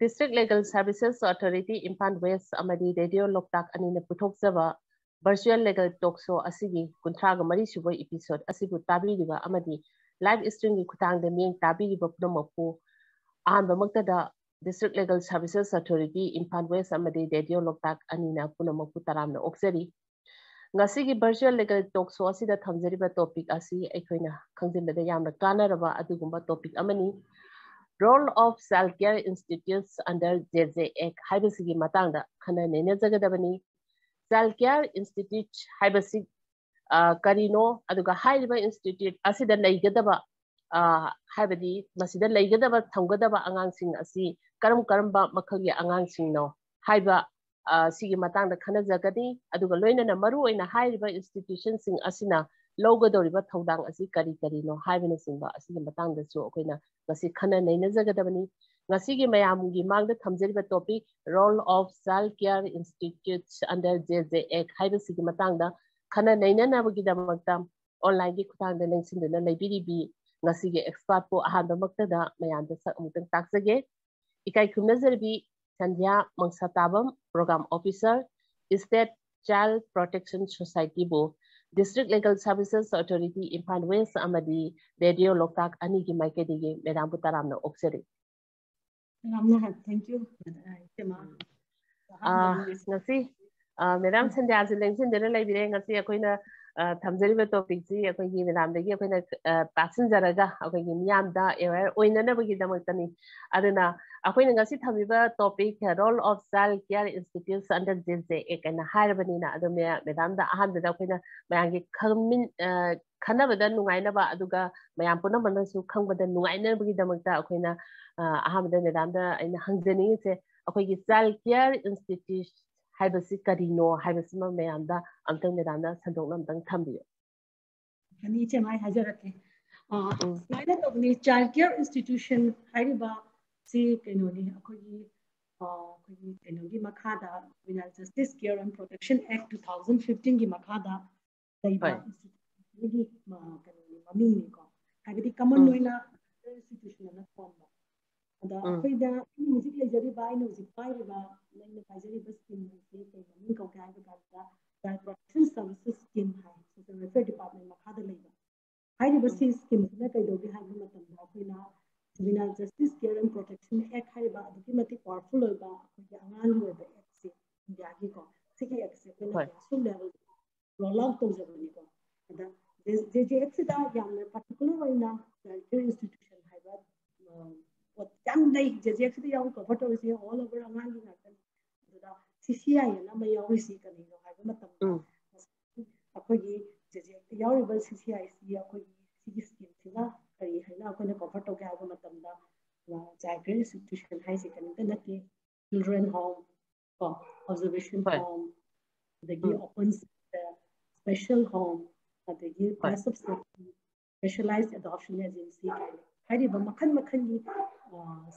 District Legal Services Authority in West Amadi Radio Loktak and in the Virtual Legal Talk Show Asigi Kuntraga Mari Shubo episode Asibu Tabi Riva Amadi Live Stream Kutang the main Tabi Riva maku and the Magdada District Legal Services Authority in West Amadi Radio Loktak and in a Punamapu Taram Oxeri Nasigi Virtual Legal Talk Show Asida Tanzariba topic Asi Equina Kangzimba Yamakana Raba Adugumba topic Amani role of self-care institutes under JZA Hibasigi Matanga, Kana Nenezaga Dabani, Self-care institute Hibasig uh, Karino, Aduga Hydra Institute, Asida Laigadaba, Hibadi, uh, Masida Laigadaba, Tangadaba Angansing, Asi, Karam Karamba, Makali Angansing, no, Hibra. Uh, Sigi Matanga Kanazagadi, Aduga Luna Maru in high river institution sing Asina, loinana maru oina haiba institution sing asina ꯂꯧꯒꯗꯧꯔꯤꯕ ꯊꯧꯗꯥꯡ ꯑꯁꯤ ꯀꯔꯤ ꯀꯔꯤꯅꯣ ꯍꯥꯏꯕꯅꯆꯤꯡꯕ ꯑꯁꯤꯒꯤ ꯃꯇꯥꯡꯗꯁꯨ ꯑꯩꯈꯣꯏꯅ ꯉꯁꯤ ꯈꯟꯅ ꯅꯩꯅꯖꯒꯗꯕꯅꯤ ꯉꯁꯤꯒꯤ ꯃꯌꯥꯝꯒꯤ ꯃꯥꯡꯗ ꯊꯝꯖꯔꯤꯕ topic role of child care institutes under J J ꯑꯦꯛ ꯍꯥꯏꯕꯁꯤꯒꯤ ꯃꯇꯥꯡꯗ ꯈꯟꯅ ꯅꯩꯅꯅꯕꯒꯤꯗꯃꯛꯇ ꯑꯣꯟꯂꯥꯏꯟꯒꯤ ꯈꯨꯠꯊꯥꯡꯗ ꯂꯦꯡꯁꯤꯟꯗꯨꯅ ꯂꯩꯕꯤꯔꯤꯕꯤ ꯉꯁꯤꯒꯤ ꯑꯦꯛꯁꯄꯥꯔꯠꯄꯨ ꯑꯍꯥꯟꯕꯃꯛꯇꯗ ꯃꯌꯥꯝꯗ ꯁꯛ ꯑꯃꯨꯛꯇꯪ ꯇꯥꯛꯆꯒꯦ ꯏꯀꯥꯏ ꯈꯨꯝꯅꯖꯔꯕꯤ ꯁꯟꯙ꯭ꯌꯥ ꯃꯪꯁꯥꯇꯥꯕꯝ programme officer state child protection ꯁꯣꯁꯥꯏꯇꯤꯕꯨ district legal services authority impan wes amadi Bedio lokak anigi maikedigi medam putaram no okseri ramna thank you. Tema ah nasi ah, Madam, sende azileng sende lai bire ngasi akoina ꯊꯝꯖꯔꯤꯕ ꯇꯣꯄꯤꯛꯁꯤ ꯑꯩꯈꯣꯏꯒꯤ ꯃꯦꯗꯥꯝꯗꯒꯤ ꯑꯩꯈꯣꯏꯅ ꯇꯥꯛꯁꯤꯟꯖꯔꯒ ꯑꯩꯈꯣꯏꯒꯤ ꯃꯤꯌꯥꯝꯗ aware ꯑꯣꯏꯅꯅꯕꯒꯤꯗꯃꯛꯇꯅꯤ ꯑꯗꯨꯅ ꯑꯩꯈꯣꯏꯅ ꯉꯁꯤ ꯊꯝꯃꯤꯕ topic role of child care institutes under J J ꯑꯦꯛ ꯑꯅ ꯍꯥꯏꯔꯕꯅꯤꯅ ꯑꯗꯨ ꯃꯦꯗꯥꯝꯗ ꯑꯍꯥꯟꯕꯗ ꯑꯩꯈꯣꯏꯅ ꯃꯌꯥꯝꯒꯤ ꯈꯪꯃꯤꯟ ꯈꯟꯅꯕꯗ ꯅꯨꯡꯉꯥꯏꯅꯕ ꯑꯗꯨꯒ ꯃꯌꯥꯝ ꯄꯨꯝꯅꯃꯛꯅꯁꯨ ꯈꯪꯕꯗ ꯅꯨꯡꯉꯥꯏꯅꯕꯒꯤꯗꯃꯛꯇ ꯑꯩꯈꯣꯏꯅ ꯑꯍꯥꯟꯕꯗ ꯃꯦꯗꯥꯝꯗ ꯑꯩꯅ ꯍꯪꯖꯅꯤꯡꯉꯤꯁꯦ ꯑꯩꯈꯣꯏꯒꯤ ꯆꯥꯏꯜ ꯀꯤꯌꯔ ꯏꯟꯁꯇꯤꯇ꯭ꯌꯨꯠ ꯍꯥꯏꯕꯁꯤ ꯀꯔꯤꯅꯣ ꯍꯥꯏꯕꯁꯤꯃ ꯃꯌꯥꯝꯗ ꯑꯝꯇꯪ ꯃꯦꯗꯥꯝꯅ ꯁꯟꯗꯣꯛꯅ ꯑꯝꯇꯪ ꯊꯝꯕꯤꯌꯨ ꯑꯅꯤ ꯏꯆꯦ ꯃꯥꯏ ꯍꯥꯏꯖꯔꯛꯀꯦ ꯁꯨꯃꯥꯏꯅ ꯇꯧꯕꯅꯤ ꯆꯥꯏꯜ ꯀꯤꯌꯔ ꯏꯟꯁꯇꯤꯇ꯭ꯌꯨꯁꯟ ꯍꯥꯏꯔꯤꯕ ꯁꯤ ꯀꯩꯅꯣꯅꯤ ꯑꯩꯈꯣꯏꯒꯤ ꯑꯩꯈꯣꯏꯒꯤ ꯀꯩꯅꯣꯒꯤ ꯃꯈꯥꯗ ꯑꯩꯈꯣꯏꯅ justice career N protection act two thousand ꯐꯤꯐꯇꯤꯟꯒꯤ ꯃꯈꯥꯗ ꯂꯩꯕ ꯏꯟꯁꯇꯤꯇ꯭ꯌꯨꯁꯟꯒꯤ ꯀꯩꯅꯣꯅꯤ ꯃꯃꯤꯡꯅꯤꯀꯣ ꯍꯥꯏꯕꯗꯤ ꯀꯃꯟ ꯑꯣꯏꯅ ꯏꯟꯁꯇꯤꯇ꯭ꯌꯨꯁꯟ ꯑꯃ ꯊꯣꯟꯕ ꯑꯗ ꯑꯩꯈꯣꯏꯗ ꯑꯩꯅ ꯍꯧꯖꯤꯛ ꯂꯩꯖꯔꯤꯕ ꯑꯩꯅ ꯍꯧꯖꯤꯛ ꯄꯥꯏꯔꯤꯕ ꯑꯩꯅ ꯄꯥꯏꯖꯔꯤꯕ ꯁ꯭ꯀꯤꯝ ꯑꯁꯤ ꯀꯩ ꯃꯃꯤꯡ ꯀꯧꯒꯦ ꯍꯥꯏꯕ ꯀꯥꯟꯗ ꯆꯥꯏꯜ ꯄ꯭ꯔꯣꯇꯦꯛꯁꯟ ꯁꯥꯔꯚꯤꯁꯦꯁ ꯁ꯭ꯀꯤꯝ ꯍꯥꯏ ꯁꯣꯁꯤꯌꯦꯜ ꯋꯦꯜꯐꯤꯌꯔ ꯗꯤꯄꯥꯔꯠꯃꯦꯟ ꯃꯈꯥꯗ ꯂꯩꯕ ꯍꯥꯏꯔꯤꯕ ꯁꯤ ꯁ꯭ꯀꯤꯝꯁꯤꯅ ꯀꯩꯗꯧꯒꯦ ꯍꯥꯏꯕ ꯃꯇꯝꯗ ꯑꯩꯈꯣꯏꯅ juvenile justice care and protection act ꯍꯥꯏꯔꯤꯕ ꯑꯗꯨꯛꯀꯤ ꯃꯇꯤꯛ ꯄꯥꯋꯔꯐꯨꯜ ꯑꯣꯏꯕ ꯑꯩꯈꯣꯏꯒꯤ ꯑꯉꯥꯡꯒꯤ ꯑꯣꯏꯕ ꯑꯦꯛꯁꯦ ꯏꯟꯗꯤꯌꯥꯒꯤꯀꯣ ꯁꯤꯒꯤ ꯑꯦꯛꯁꯦ ꯑꯩꯈꯣꯏꯅ ꯀ꯭ꯂꯥꯁꯔꯨꯝ ꯂꯦꯚꯦꯜ ꯔꯣꯜ ꯑꯥꯎꯠ ꯇꯧꯖꯕꯅꯤꯀꯣ ꯑꯗ ꯖꯦ ꯖꯦ ꯑꯦꯛꯁꯤꯗ ꯌꯥꯝꯅ ꯄꯥꯔꯇꯤꯀꯨꯂꯔ ꯑꯣꯏꯅ ꯀꯦꯌꯔ ꯏꯟꯁꯇꯤꯇ꯭ꯌꯨꯠ ꯂꯩ ꯖꯦ ꯖꯦ ꯑꯦꯛꯁꯤꯗ ꯌꯥꯎꯅ ꯀꯚꯔ ꯇꯧꯔꯤꯁꯦ ꯑꯣꯜ ꯑꯣꯚꯔ ꯑꯉꯥꯡꯒꯤ ꯉꯥꯛꯇꯅꯤ ꯑꯗꯨꯗ ꯁꯤ ꯁꯤ ꯑꯥꯏ ꯑꯅ ꯑꯃ ꯌꯥꯎꯔꯤꯁꯤ ꯀꯔꯤꯅꯣ ꯍꯥꯏꯕ ꯃꯇꯝꯗ ꯑꯩꯈꯣꯏꯒꯤ ꯖꯦ ꯖꯦ ꯑꯦꯛꯇ ꯌꯥꯎꯔꯤꯕ ꯁꯤ ꯁꯤ ꯑꯥꯏꯁꯤ ꯑꯩꯈꯣꯏꯒꯤ ꯁꯤꯒꯤ ꯁ꯭ꯀꯤꯝꯁꯤꯅ ꯀꯔꯤ ꯍꯥꯏꯅ ꯑꯩꯈꯣꯏꯅ ꯀꯚꯔ ꯇꯧꯒꯦ ꯍꯥꯏꯕ ꯃꯇꯝꯗ ꯆꯥꯏꯜ ꯀꯤꯌꯔ ꯏꯟꯁꯇꯤꯇ꯭ꯌꯨꯁꯟ ꯍꯥꯏꯁꯦ ꯀꯔꯤꯝꯇ ꯅꯠꯇꯦ ꯆꯤꯜꯗ꯭ꯔꯦꯟ ꯍꯣꯝ ꯀꯣ ꯑꯣꯕꯖꯔꯕꯦꯁꯟ ꯍꯣꯝ ꯑꯗꯒꯤ ꯑꯣꯄꯟ ꯁ꯭ꯄꯦꯁꯦꯜ ꯍꯣꯝ ꯑꯗꯒꯤ plus of specialise adoption agency ꯀꯥꯏꯅ ꯍꯥꯏꯔꯤꯕ ꯃꯈꯜ ꯃꯈꯜꯒꯤ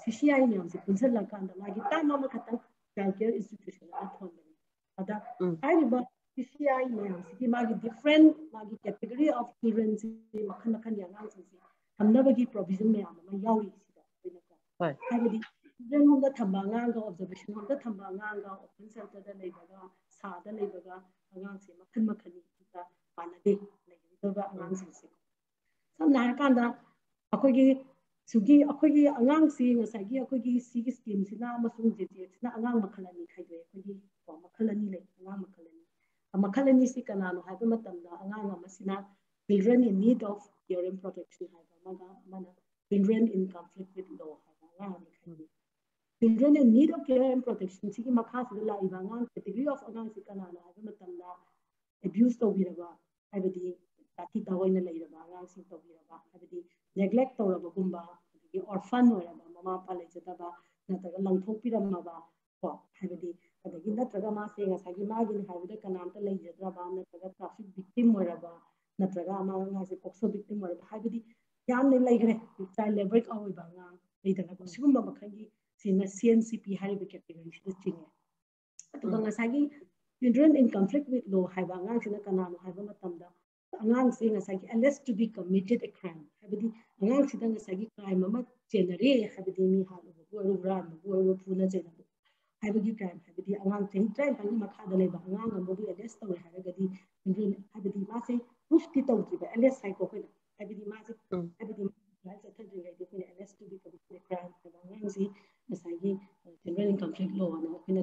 CCI nyamsi kunzir la kanda lagi ta mama kata childcare institution la thonda ada ani ba CCI nyamsi ki magi different magi category of children si makhan makhan ya ngang si hamna ba gi provision me ama ma yawi si da bina ka ha gi children hom da thamba ngang ga observation hom da thamba ngang ga open center da nei ba ga sa da nei ba ga ngang si makhan makhan ni ka pa na de nei ba ngang si si sam na kan da akoi gi ꯁꯤꯒꯤ ꯑꯩꯈꯣꯏꯒꯤ ꯑꯉꯥꯡꯁꯤ ꯉꯁꯥꯏꯒꯤ ꯑꯩꯈꯣꯏꯒꯤ ꯁꯤꯒꯤ ꯁ꯭ꯀꯤꯝꯁꯤꯅ ꯑꯃꯁꯨꯡ ꯖꯦ ꯖꯦ ꯑꯦꯛꯁꯤꯅ ꯑꯉꯥꯡ ꯃꯈꯜ ꯑꯅꯤ ꯈꯥꯏꯗꯣꯛꯑꯦ ꯑꯩꯈꯣꯏꯒꯤ ꯀꯣ ꯃꯈꯜ ꯑꯅꯤ ꯂꯩ ꯑꯉꯥꯡ ꯃꯈꯜ ꯑꯅꯤ ꯃꯈꯜ ꯑꯅꯤꯁꯤ ꯀꯅꯥꯅꯣ ꯍꯥꯏꯕ ꯃꯇꯝꯗ ꯑꯉꯥꯡ ꯑꯃꯁꯤꯅ children in need of care and protection ꯍꯥꯏꯕ ꯑꯃꯒ ꯑꯃꯅ children in conflict with law ꯍꯥꯏꯕ ꯑꯉꯥꯡ ꯑꯅꯤ ꯈꯥꯏꯗꯣꯛꯏ children in need of care and protection ꯁꯤꯒꯤ ꯃꯈꯥꯁꯤꯗ ꯂꯥꯛꯏꯕ ꯑꯉꯥꯡ ꯀꯦꯇꯦꯒꯣꯔꯤ ꯑꯣꯐ ꯑꯉꯥꯡꯁꯤ ꯀꯅꯥꯅꯣ ꯍꯥꯏꯕ ꯃꯇꯝꯗ ꯑꯦꯕ꯭ꯌꯨꯁ ꯇꯧꯕꯤꯔꯕ ꯍꯥꯏꯕꯗꯤ ꯇꯥꯊꯤ ꯇꯥꯑꯣꯏꯅ ꯂꯩꯔꯕ ꯑꯉꯥꯡꯁꯤꯡ ꯇꯧꯕꯤꯔꯕ ꯍꯥꯏꯕꯗꯤ ꯅꯦꯒ꯭ꯂꯦꯛ ꯇꯧꯔꯕꯒꯨꯝꯕ ꯑꯗꯒꯤ ꯑꯣꯔꯐꯟ ꯑꯣꯏꯔꯕ ꯃꯃꯥ ꯃꯄꯥ ꯂꯩꯖꯗꯕ ꯅꯠꯇ꯭ꯔꯒ ꯂꯪꯊꯣꯛꯄꯤꯔꯝꯃꯕ ꯀꯣ ꯍꯥꯏꯕꯗꯤ ꯑꯗꯒꯤ ꯅꯠꯇ꯭ꯔꯒ ꯃꯥꯁꯦ ꯉꯁꯥꯏꯒꯤ ꯃꯥꯒꯤꯅꯤ ꯍꯥꯏꯕꯗ ꯀꯅꯥꯝꯇ ꯂꯩꯖꯗ꯭ꯔꯕ ꯅꯠꯇ꯭ꯔꯒ ꯇ꯭ꯔꯥꯐꯤꯛ ꯚꯤꯛꯇꯤꯝ ꯑꯣꯏꯔꯕ ꯅꯠꯇ꯭ꯔꯒ ꯑꯃ ꯑꯉꯥꯡꯁꯦ ꯄꯣꯛꯁꯣ ꯚꯤꯛꯇꯤꯝ ꯑꯣꯏꯔꯕ ꯍꯥꯏꯕꯗꯤ ꯌꯥꯝꯅ ꯂꯩꯈ꯭ꯔꯦ ꯆꯥꯏꯜ ꯂꯦꯕꯔ ꯑꯣꯏꯕ ꯑꯉꯥꯡ ꯂꯩꯗꯅꯀꯣ ꯁꯤꯒꯨꯝꯕ ꯃꯈꯜꯒꯤ ꯁꯤꯅ ꯁꯤ ꯑꯦꯟ ꯁꯤ ꯄꯤ ꯍꯥꯏꯔꯤꯕ ꯀꯦꯇꯦꯒꯣꯔꯤꯁꯤꯗ ꯆꯤꯡꯉꯦ ꯑꯗꯨꯒ ꯉꯁꯥꯏꯒꯤ ꯆꯤꯜꯗ꯭ꯔꯦꯟ ꯏꯟ ꯀꯟꯐ꯭ꯂꯤꯛ ꯋꯤꯠ ꯂꯣ ꯍꯥꯏꯕ ꯑꯉꯥꯡꯁꯤꯅ ꯀꯅꯥꯅꯣ ꯍꯥꯏꯕ ꯃꯇꯝꯗ ꯑꯉꯥꯡꯁꯦ ꯉꯁꯥꯏꯒꯤ alleged to be committed a crime ꯍꯥꯏꯕꯗꯤ ꯑꯉꯥꯡꯁꯤꯗ ꯉꯁꯥꯏꯒꯤ ꯀ꯭ꯔꯥꯏꯝ ꯑꯃ ꯆꯦꯟꯅꯔꯦ ꯍꯥꯏꯕꯗꯤ ꯃꯤ ꯍꯥꯠꯂꯨꯕꯕꯨ ꯑꯣꯏꯔꯣ ꯍꯨꯔꯥꯟꯕꯕꯨ ꯑꯣꯏꯔꯣ ꯐꯨꯅ ꯆꯩꯅꯕ ꯍꯥꯏꯕꯒꯤ ꯀ꯭ꯔꯥꯏꯝ ꯍꯥꯏꯕꯗꯤ ꯑꯉꯥꯡ ꯆꯍꯤ ꯇꯔꯥꯅꯤꯄꯥꯟꯒꯤ ꯃꯈꯥꯗ ꯂꯩꯕ ꯑꯉꯥꯡ ꯑꯃꯕꯨ ꯑꯦꯔꯦꯁ ꯇꯧꯔꯦ ꯍꯥꯏꯔꯒꯗꯤ ꯍꯥꯏꯕꯗꯤ ꯃꯥꯁꯦ ꯄ꯭ꯔꯨꯐꯇꯤ ꯇꯧꯗ꯭ꯔꯤꯕ ꯑꯦꯔꯦꯁ ꯍꯥꯏꯀꯣ ꯑꯩꯈꯣꯏꯅ ꯍꯥꯏꯕꯗꯤ ꯃꯥꯁꯦ ꯍꯥꯏꯕꯗꯤ ꯆꯠꯊꯗ꯭ꯔꯤꯉꯩꯗ ꯑꯩꯈꯣꯏꯅ ꯑꯦꯔꯦꯁ ꯇꯨ ꯕꯤ ꯀ꯭ꯔꯥꯏꯝ ꯍꯥꯏꯕ ꯑꯉꯥꯡꯁꯤ ꯉꯁꯥꯏꯒꯤ ꯖꯦꯅꯔꯦꯜ ꯏꯟꯀꯝ ꯀꯟꯐ꯭ꯂꯤꯛ ꯂꯣꯅ ꯑꯩꯈꯣꯏꯅ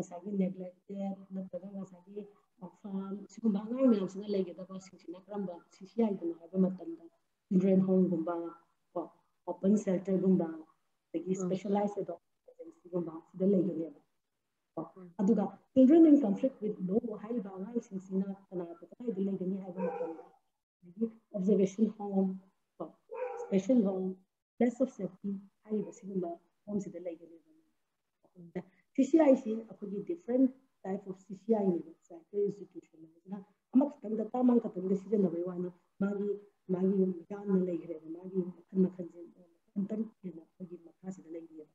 ꯉꯁꯥꯏꯒꯤ ꯅꯦꯒ꯭ꯂꯦꯛꯇꯦꯠ ꯅꯠꯇ꯭ꯔꯒ ꯉꯁꯥꯏꯒꯤ ꯑꯣꯔꯐꯥꯟ ꯁꯤꯒꯨꯝꯕ ꯑꯉꯥꯡ ꯃꯌꯥꯝꯁꯤꯅ ꯂꯩꯒꯗꯕꯁꯤꯡꯁꯤꯅ ꯀꯔꯝꯕ ꯁꯤ ꯁꯤ ꯑꯥꯏꯗꯅꯣ ꯍꯥꯏꯕ ꯃꯇꯝꯗ ꯆꯤꯜꯗ꯭ꯔꯦꯟ ꯍꯣꯝꯒꯨꯝꯕ ꯀꯣ ꯑꯣꯄꯟ ꯁꯦꯜꯇꯔꯒꯨꯝꯕ ꯑꯗꯒꯤ ꯁ꯭ꯄꯦꯁꯦꯂꯥꯏꯁ ꯑꯦꯗꯣꯞꯁꯟ ꯑꯦꯖꯦꯟꯁꯤꯒꯨꯝꯕ ꯁꯤꯗ ꯂꯩꯒꯅꯦꯕ ꯀꯣ ꯑꯗꯨꯒ ꯆꯤꯜꯗ꯭ꯔꯦꯟ ꯏꯟ ꯀꯟꯐ꯭ꯂꯤꯛ ꯋꯤꯠ ꯂꯣ ꯍꯥꯏꯔꯤꯕ ꯑꯉꯥꯡꯁꯤꯡꯁꯤꯅ ꯀꯅꯥꯗ ꯀꯗꯥꯏꯗ ꯂꯩꯒꯅꯤ ꯍꯥꯏꯕ ꯃꯇꯝꯗ ꯑꯗꯒꯤ ꯑꯣꯕꯖꯔꯕꯦꯁꯟ ꯍꯣꯝ ꯀꯣ special home place of safety ꯍꯥꯏꯔꯤꯕ ꯁꯤꯒꯨꯝꯕ ꯃꯐꯝꯁꯤꯗ ꯂꯩꯒꯅꯦꯕ ꯁꯤ ꯁꯤ ꯑꯥꯏꯁꯤ ꯑꯩꯈꯣꯏꯒꯤ different type of see see ꯑꯥꯏꯅꯦꯕ child institution ꯍꯥꯏꯁꯤꯅ ꯑꯃꯈꯛꯇꯪꯗ ꯇꯥꯝ ꯑꯃꯈꯛꯇꯪꯗ ꯁꯤꯖꯤꯟꯅꯕꯩ ꯋꯥꯅꯤ ꯃꯥꯒꯤ ꯃꯥꯒꯤ ꯌꯥꯝꯅ ꯂꯩꯈ꯭ꯔꯦꯕ ꯃꯥꯒꯤ ꯃꯈꯜ ꯃꯈꯜꯁꯦ ꯃꯈꯜ ꯇꯔꯨꯛ ꯍꯦꯟꯅ ꯑꯩꯈꯣꯏꯒꯤ ꯃꯈꯥꯁꯤꯗ ꯂꯩꯔꯤꯑꯕ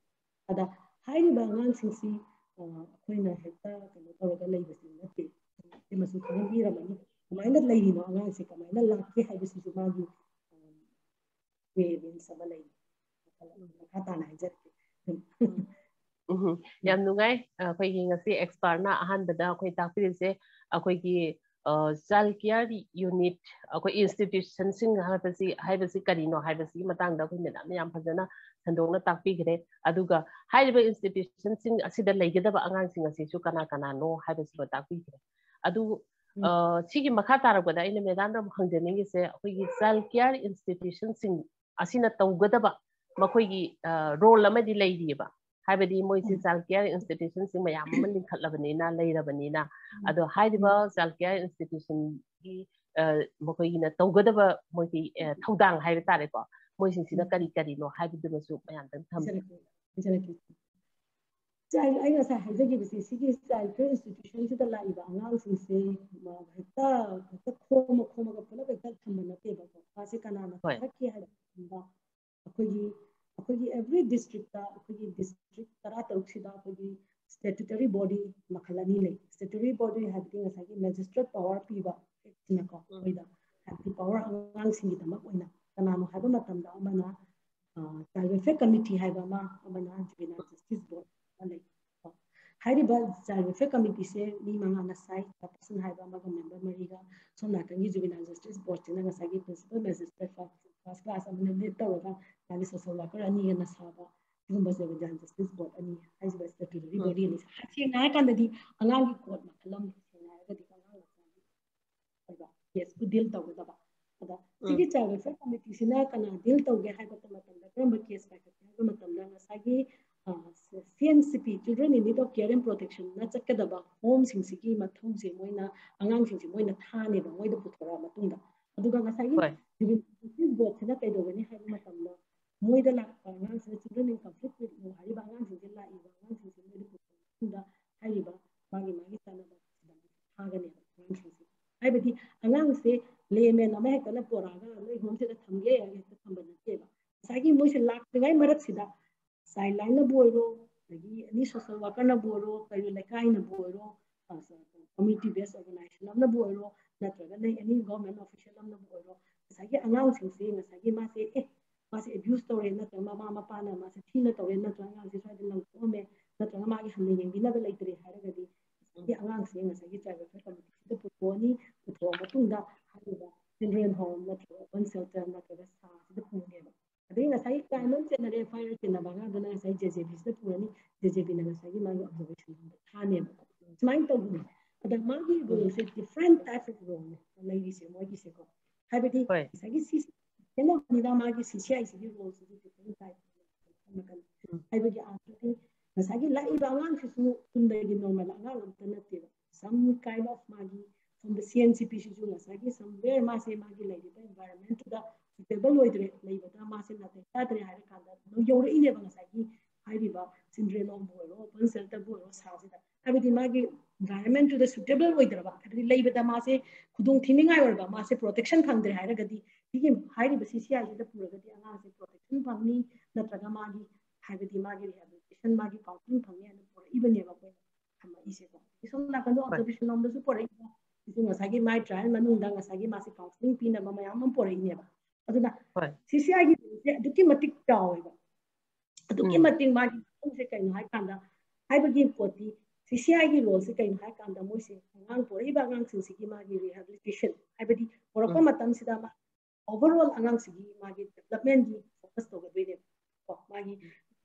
ꯑꯗ ꯍꯥꯏꯔꯤꯕ ꯑꯉꯥꯡꯁꯤꯡꯁꯤ ꯑꯩꯈꯣꯏꯅ ꯍꯦꯛꯇ ꯀꯩꯅꯣ ꯇꯧꯔꯒ ꯂꯩꯕꯁꯤ ꯅꯠꯇꯦ ꯁꯤꯃꯁꯨ ꯈꯪꯍꯟꯕꯤꯔꯕꯅꯤ ꯀꯃꯥꯏꯅ ꯂꯩꯔꯤꯅꯣ ꯑꯉꯥꯡꯁꯦ ꯀꯃꯥꯏꯅ ꯂꯥꯛꯀꯦ ꯍꯥꯏꯕꯁꯤꯁꯨ ꯃꯥꯒꯤ ꯋꯦꯕꯤꯟꯁ ꯑꯃ ꯂꯩ ꯃꯈꯥ ꯇꯥꯅ ꯍꯥꯏꯖꯔꯛꯀꯦ ꯎꯝ ꯌꯥꯝ ꯅꯨꯡꯉꯥꯏ ꯑꯩꯈꯣꯏꯒꯤ ꯉꯁꯤ ꯑꯦꯛꯁꯄꯥꯔꯠꯅ ꯑꯍꯥꯟꯕꯗ ꯑꯩꯈꯣꯏ ꯇꯥꯛꯄꯤꯔꯤꯁꯦ ꯑꯩꯈꯣꯏꯒꯤ ꯆꯥꯏꯜ ꯀꯤꯌꯔ ꯌꯨꯅꯤꯠ ꯑꯩꯈꯣꯏ ꯏꯟꯁꯇꯤꯇ꯭ꯌꯨꯁꯟꯁꯤꯡ ꯍꯥꯏꯕꯁꯤ ꯍꯥꯏꯕꯁꯤ ꯀꯔꯤꯅꯣ ꯍꯥꯏꯕꯁꯤꯒꯤ ꯃꯇꯥꯡꯗ ꯑꯩꯈꯣꯏ ꯃꯦꯗꯥꯝꯅ ꯌꯥꯝ ꯐꯖꯅ ꯁꯟꯗꯣꯛꯅ ꯇꯥꯛꯄꯤꯈ꯭ꯔꯦ ꯑꯗꯨꯒ ꯍꯥꯏꯔꯤꯕ ꯏꯟꯁꯇꯤꯇ꯭ꯌꯨꯁꯟꯁꯤꯡ ꯑꯁꯤꯗ ꯂꯩꯒꯗꯕ ꯑꯉꯥꯡꯁꯤꯡ ꯑꯁꯤꯁꯨ ꯀꯅꯥ ꯀꯅꯥꯅꯣ ꯍꯥꯏꯕꯁꯤꯃ ꯇꯥꯛꯄꯤꯈ꯭ꯔꯦ ꯑꯗꯨ ꯁꯤꯒꯤ ꯃꯈꯥ ꯇꯥꯔꯛꯄꯗ ꯑꯩꯅ ꯃꯦꯗꯥꯝꯗ ꯑꯃꯨꯛ ꯍꯪꯖꯅꯤꯡꯉꯤꯁꯦ ꯑꯩꯈꯣꯏꯒꯤ ꯆꯥꯏꯜ ꯀꯤꯌꯔ ꯏꯟꯁꯇꯤꯇ꯭ꯌꯨꯁꯟꯁꯤꯡ ꯑꯁꯤꯅ ꯇꯧꯒꯗꯕ ꯃꯈꯣꯏꯒꯤ ꯔꯣꯜ ꯑꯃꯗꯤ ꯂꯩꯔꯤꯑꯕ हाइबदी मोइसे चाइल्ड केयर इंस्टीट्यूशन से मैम मन लिंखटलबनीना लेरबनीना sinh हाइदिबा चाइल्ड केयर इंस्टीट्यूशन की मखोयिना तौगदब मोइकी थौदांग हाइबे तारेको मोइसिंसिना करी करी नो हाइबदमसु anh तम sao child cái ngasa haijagi bisi sigi child care institution sida laiba angang sing se ma hekta hekta khoma khoma ga pula hekta thamma na te ba ko pase kana na thakki ha ba akhoi every district district tara taruk sida statutory body makhal ani le statutory body habti nga sagi magistrate power piba tina ko oida habti power angang singi tamak oina kana no haba matam da amana child welfare committee haba ma amana juvenile justice board ale hariba child welfare committee se ni manga na sai person haba ma member mariga so na tangi juvenile justice board tina nga sagi principal magistrate first class ꯑꯃꯅ lead ꯇꯧꯔꯒ ꯃꯥꯒꯤ social worker ꯑꯅꯤꯒꯅ ꯁꯥꯕ ꯁꯤꯒꯨꯝꯕ juvenile justice board ꯑꯅꯤ ꯍꯥꯏꯔꯤꯕ ꯁ꯭ꯇꯦꯇꯨꯇꯔꯤ body ꯑꯅꯤ ꯁꯦꯡꯅ ꯍꯥꯏꯔꯀꯥꯟꯗꯗꯤ ꯑꯉꯥꯡꯒꯤ ꯀꯣꯔꯠ ꯃꯈꯜ ꯑꯃꯅꯤ ꯁꯦꯡꯅ ꯍꯥꯏꯔꯒꯗꯤ ꯑꯉꯥꯡ ꯃꯆꯥꯒꯤ ꯑꯣꯏꯕ ꯀꯦꯁꯄꯨ ꯗꯤꯜ ꯇꯧꯒꯗꯕ ꯑꯗ ꯁꯤꯒꯤ ꯆꯥꯏꯜ ꯋꯦꯜꯐꯤꯌꯔ ꯀꯃꯤꯇꯤꯁꯤꯅ ꯀꯅꯥ ꯗꯤꯜ ꯇꯧꯒꯦ ꯍꯥꯏꯕ ꯃꯇꯝꯗ ꯀꯔꯝꯕ ꯀꯦꯁ ꯄꯥꯏꯈꯠꯀꯦ ꯍꯥꯏꯕ ꯃꯇꯝꯗ ꯉꯁꯥꯏꯒꯤ ꯁꯤ ꯑꯦꯟ ꯁꯤ ꯄꯤ ꯆꯤꯜꯗ꯭ꯔꯦꯟ ꯏꯟ ꯅꯤꯗ ꯑꯣꯐ ꯀꯦꯌꯔ ꯑꯦꯟ ꯄ꯭ꯔꯣꯇꯦꯛꯁꯟꯅ ꯆꯠꯀꯗꯕ ꯍꯣꯝꯁꯤꯡꯁꯤꯒꯤ ꯃꯊꯧꯁꯦ ꯃꯣꯏꯅ ꯑꯉꯥꯡꯁꯤꯡꯁꯦ ꯃꯣꯏꯅ ꯊꯥꯅꯦꯕ ꯃꯣꯏꯗ ꯄꯨꯊꯣꯔꯛꯑ ꯃꯇꯨꯡꯗ ꯑꯗꯨꯒ ꯉꯁꯥꯏꯒꯤ ꯍꯣꯏ ꯖꯨꯚꯦꯅꯥꯏꯜ ꯕꯣꯔꯗꯁꯤꯅ ꯀꯩꯗꯧꯒꯅꯤ ꯍꯥꯏꯕ ꯃꯇꯝꯗ ꯃꯣꯏꯗ ꯂꯥꯛꯄ ꯑꯉꯥꯡꯁꯤꯅ ꯆꯤꯜꯗ꯭ꯔꯦꯟ ꯏꯟ ꯀꯟꯐ꯭ꯂꯤꯛ ꯋꯤꯠ ꯂꯣ ꯍꯥꯏꯔꯤꯕ ꯑꯉꯥꯡꯁꯤꯡꯁꯦ ꯂꯥꯛꯏꯕ ꯑꯉꯥꯡꯁꯤꯡꯁꯦ ꯃꯣꯏꯗ ꯄꯨꯊꯣꯛꯑ ꯃꯇꯨꯡꯗ ꯍꯥꯏꯔꯤꯕ ꯃꯥꯒꯤ ꯃꯥꯒꯤ ꯆꯥꯅꯕ ꯊꯥꯒꯅꯦꯕ ꯑꯉꯥꯡꯁꯤꯡꯁꯦ ꯍꯥꯏꯕꯗꯤ ꯑꯉꯥꯡꯁꯦ ꯂꯦꯃꯦꯟ ꯑꯃ ꯍꯦꯛꯇꯅ ꯄꯣꯔꯛꯑꯒ ꯅꯣꯏ ꯍꯣꯝꯁꯤꯗ ꯊꯝꯒꯦ ꯍꯦꯛꯇ ꯊꯝꯕ ꯅꯠꯇꯦꯕ ꯉꯁꯥꯏꯒꯤ ꯃꯣꯏꯁꯦ ꯂꯥꯛꯇ꯭ꯔꯤꯉꯩ ꯃꯔꯛꯁꯤꯗ ꯆꯥꯏꯜ ꯂꯥꯏꯟꯅꯕꯨ ꯑꯣꯏꯔꯣ ꯑꯗꯒꯤ ꯑꯦꯅꯤ ꯁꯣꯁꯦꯜ ꯋꯥꯔꯀꯔꯅꯕꯨ ꯑꯣꯏꯔꯣ ꯀꯩꯔꯣꯜ ꯂꯩꯀꯥꯏꯅꯕꯨ ꯑꯣꯏꯔꯣ ꯀꯝꯃꯨꯅꯤꯇꯤ ꯕꯦꯁ ꯑꯣꯔꯒꯅꯥꯏꯖꯦꯁꯟ ꯑꯃꯅꯕꯨ ꯑꯣꯏꯔꯣ ꯅꯠꯇ꯭ꯔꯒꯅ ꯑꯦꯅꯤ ꯒꯚꯔꯟꯃꯦꯟ ꯑꯣꯐꯤꯁꯦꯜ ꯑꯃꯅꯕꯨ ꯑꯣꯏꯔꯣ ꯉꯁꯥꯏꯒꯤ ꯑꯉꯥꯡꯁꯤꯡꯁꯤ ꯉꯁꯥꯏꯒꯤ ꯃꯥꯁꯦ ꯑꯦ ꯃꯥꯁꯦ ꯑꯦꯕ꯭ꯌꯨꯁ ꯇꯧꯔꯦ ꯅꯠꯇ꯭ꯔꯒ ꯃꯃꯥ ꯃꯄꯥꯅ ꯃꯥꯁꯦ ꯊꯤꯅ ꯇꯧꯔꯦ ꯅꯠꯇ꯭ꯔꯒ ꯑꯉꯥꯡꯁꯦ ꯁ꯭ꯋꯥꯏꯗ ꯂꯪꯊꯣꯛꯑꯝꯃꯦ ꯅꯠꯇ꯭ꯔꯒ ꯃꯥꯒꯤ ꯍꯟꯅ ꯌꯦꯡꯕꯤꯅꯕ ꯂꯩꯇ꯭ꯔꯦ ꯍꯥꯏꯔꯒꯗꯤ ꯉꯁꯥꯏꯒꯤ ꯑꯉꯥꯡꯁꯦ ꯉꯁꯥꯏꯒꯤ ꯆꯥꯏꯜ ꯋꯦꯜꯐꯤꯌꯔ ꯀꯃꯤꯇꯤꯁꯤꯗ ꯄꯨꯊꯣꯛꯑꯅꯤ ꯄꯨꯊꯣꯛꯑ ꯃꯇꯨꯡꯗ ꯍꯥꯏꯔꯤꯕ ꯆꯤꯜꯗ꯭ꯔꯦꯟ ꯍꯣꯝ ꯅꯠꯇ꯭ꯔꯒ ꯑꯣꯄꯟ ꯁꯦꯜꯇꯔ ꯅꯠꯇ꯭ꯔꯒ ꯁꯥꯁꯤꯗ ꯄꯨꯅꯦꯕ ꯑꯗꯩ ꯉꯁꯥꯏꯒꯤ ꯀ꯭ꯔꯥꯏꯝ ꯑꯃ ꯆꯦꯟꯅꯔꯦ ꯑꯦꯐ ꯑꯥꯏ ꯑꯥꯔ ꯆꯤꯡꯅꯕ ꯑꯉꯥꯡꯗꯨꯅ ꯉꯁꯥꯏ ꯖꯦ ꯖꯦ ꯕꯤꯁꯤꯗ ꯄꯨꯔꯅꯤ ꯖꯦ ꯖꯦ ꯕꯤꯅ ꯉꯁꯥꯏꯒꯤ ꯃꯥꯒꯤ ꯑꯣꯕꯖꯔꯕꯦꯁꯟ ꯊꯥꯅꯦꯕ ꯁꯨꯃꯥꯏꯅ ꯇꯧꯕꯅꯦ The Magi rule is a different type of rule. Lady say, Magi say, go. Habiti, Sagi si, Hello, Nida Magi si siya is a is a different type of rule. Habiti, Asati, Masagi, La Iba Wang Fisu, Tundagi normal, alternative. Some kind of Magi from the CNCP Shizu, Masagi, somewhere Masi Magi, Lady, the environment to the suitable way to Lady, Masi, Nathan, Tatri, suitable लई से खुदिंगे protection खादे हैगदी से protection फंगनी नागरिक rehabilitation मे counselling फंगनी पोरईबनेबेसोंबसेशन पोरईब मसाई माइ ट्रायल मसाई मैं काउंसिलिंग पीनब मैम पोरईनेब अगि अब मांग से कहना पोती CCI 로스 ka imha kanda mo se ngang pore ba ngang sin sigi ma gi rehabilitation habedi pora ko matam sida ma overall angang sigi ma gi development gi focus to gabe de ko ma gi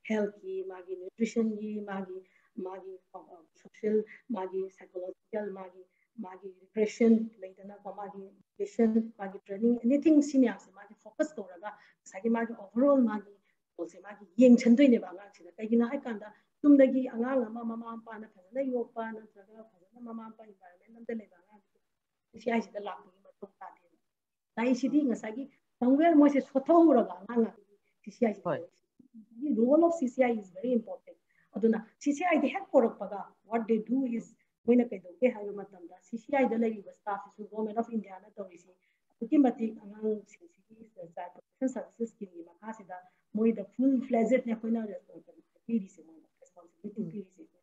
health gi ma gi nutrition gi ma gi ma gi social ma gi psychological ma gi ma gi depression later na ko ma gi education ma gi training anything senior se ma gi focus to raga. Sa gi ma gi overall ma gi bolse ma gi yeng chen doi ne ba ngang sida ka gi na ai kanda ꯆꯨꯝꯗꯒꯤ ꯑꯉꯥꯡ ꯑꯃ ꯃꯃꯥ ꯃꯄꯥꯅ ꯐꯖꯅ ꯌꯣꯛꯄ ꯅꯠꯇ꯭ꯔꯒ ꯐꯖꯅ ꯃꯃꯥ ꯃꯄꯥ ꯏꯟꯚꯥꯏꯔꯣꯟꯃꯦꯟ ꯑꯝꯗ ꯂꯩꯕ ꯑꯉꯥꯡꯁꯦ ꯁꯤ ꯍꯥꯏꯁꯤꯗ ꯂꯥꯛꯄꯒꯤ ꯃꯊꯧ ꯇꯥꯗꯦꯕ ꯂꯥꯏꯔꯤꯛꯁꯤꯗꯤ ꯉꯁꯥꯏꯒꯤ ꯁꯝꯋꯦꯔ ꯃꯣꯏꯁꯦ ꯁꯣꯊꯍꯧꯔꯕ ꯑꯉꯥꯡ ꯁꯤ ꯁꯤ ꯑꯥꯏꯁꯤ role of see C I is very important ꯑꯗꯨꯅ ꯁꯤ ꯁꯤ ꯑꯥꯏꯗꯤ ꯍꯦꯛ ꯄꯣꯔꯛꯄꯒ ꯋꯥꯠ ꯗꯦ ꯗꯨ ꯏꯁ ꯃꯣꯏꯅ ꯀꯩꯗꯧꯒꯦ ꯍꯥꯏꯕ ꯃꯇꯝꯗ ꯁꯤ ꯁꯤ ꯑꯥꯏꯗ ꯂꯩꯔꯤꯕ ꯁ꯭ꯇꯥꯐꯁꯤꯁꯨ ꯒꯣꯔꯃꯦꯟ ꯑꯣꯐ ꯏꯟꯗꯤꯌꯥꯅ ꯇꯧꯔꯤꯁꯤ ꯑꯗꯨꯛꯀꯤ ꯃꯇꯤꯛ ꯑꯉꯥꯡꯁꯤꯡꯁꯤꯒꯤ ꯆꯥꯏꯜ ꯄ꯭ꯔꯣꯇꯦꯛꯁꯟ ꯁꯥꯔꯚꯤꯁꯦꯁ ꯁ꯭ꯀꯤꯝꯒꯤ ꯃꯈꯥꯁꯤꯗ ꯃꯣꯏꯗ ꯐꯨꯜ ꯐ꯭ꯂꯦꯖꯦꯠꯅꯦ ꯑꯩꯈꯣꯏꯅ ꯄꯤꯔꯤꯁꯦ ꯃꯣꯏꯗ ꯔꯦꯁꯄꯣꯟꯁꯤꯕꯤꯂꯤꯇꯤ ꯄꯤꯔꯤꯁꯦ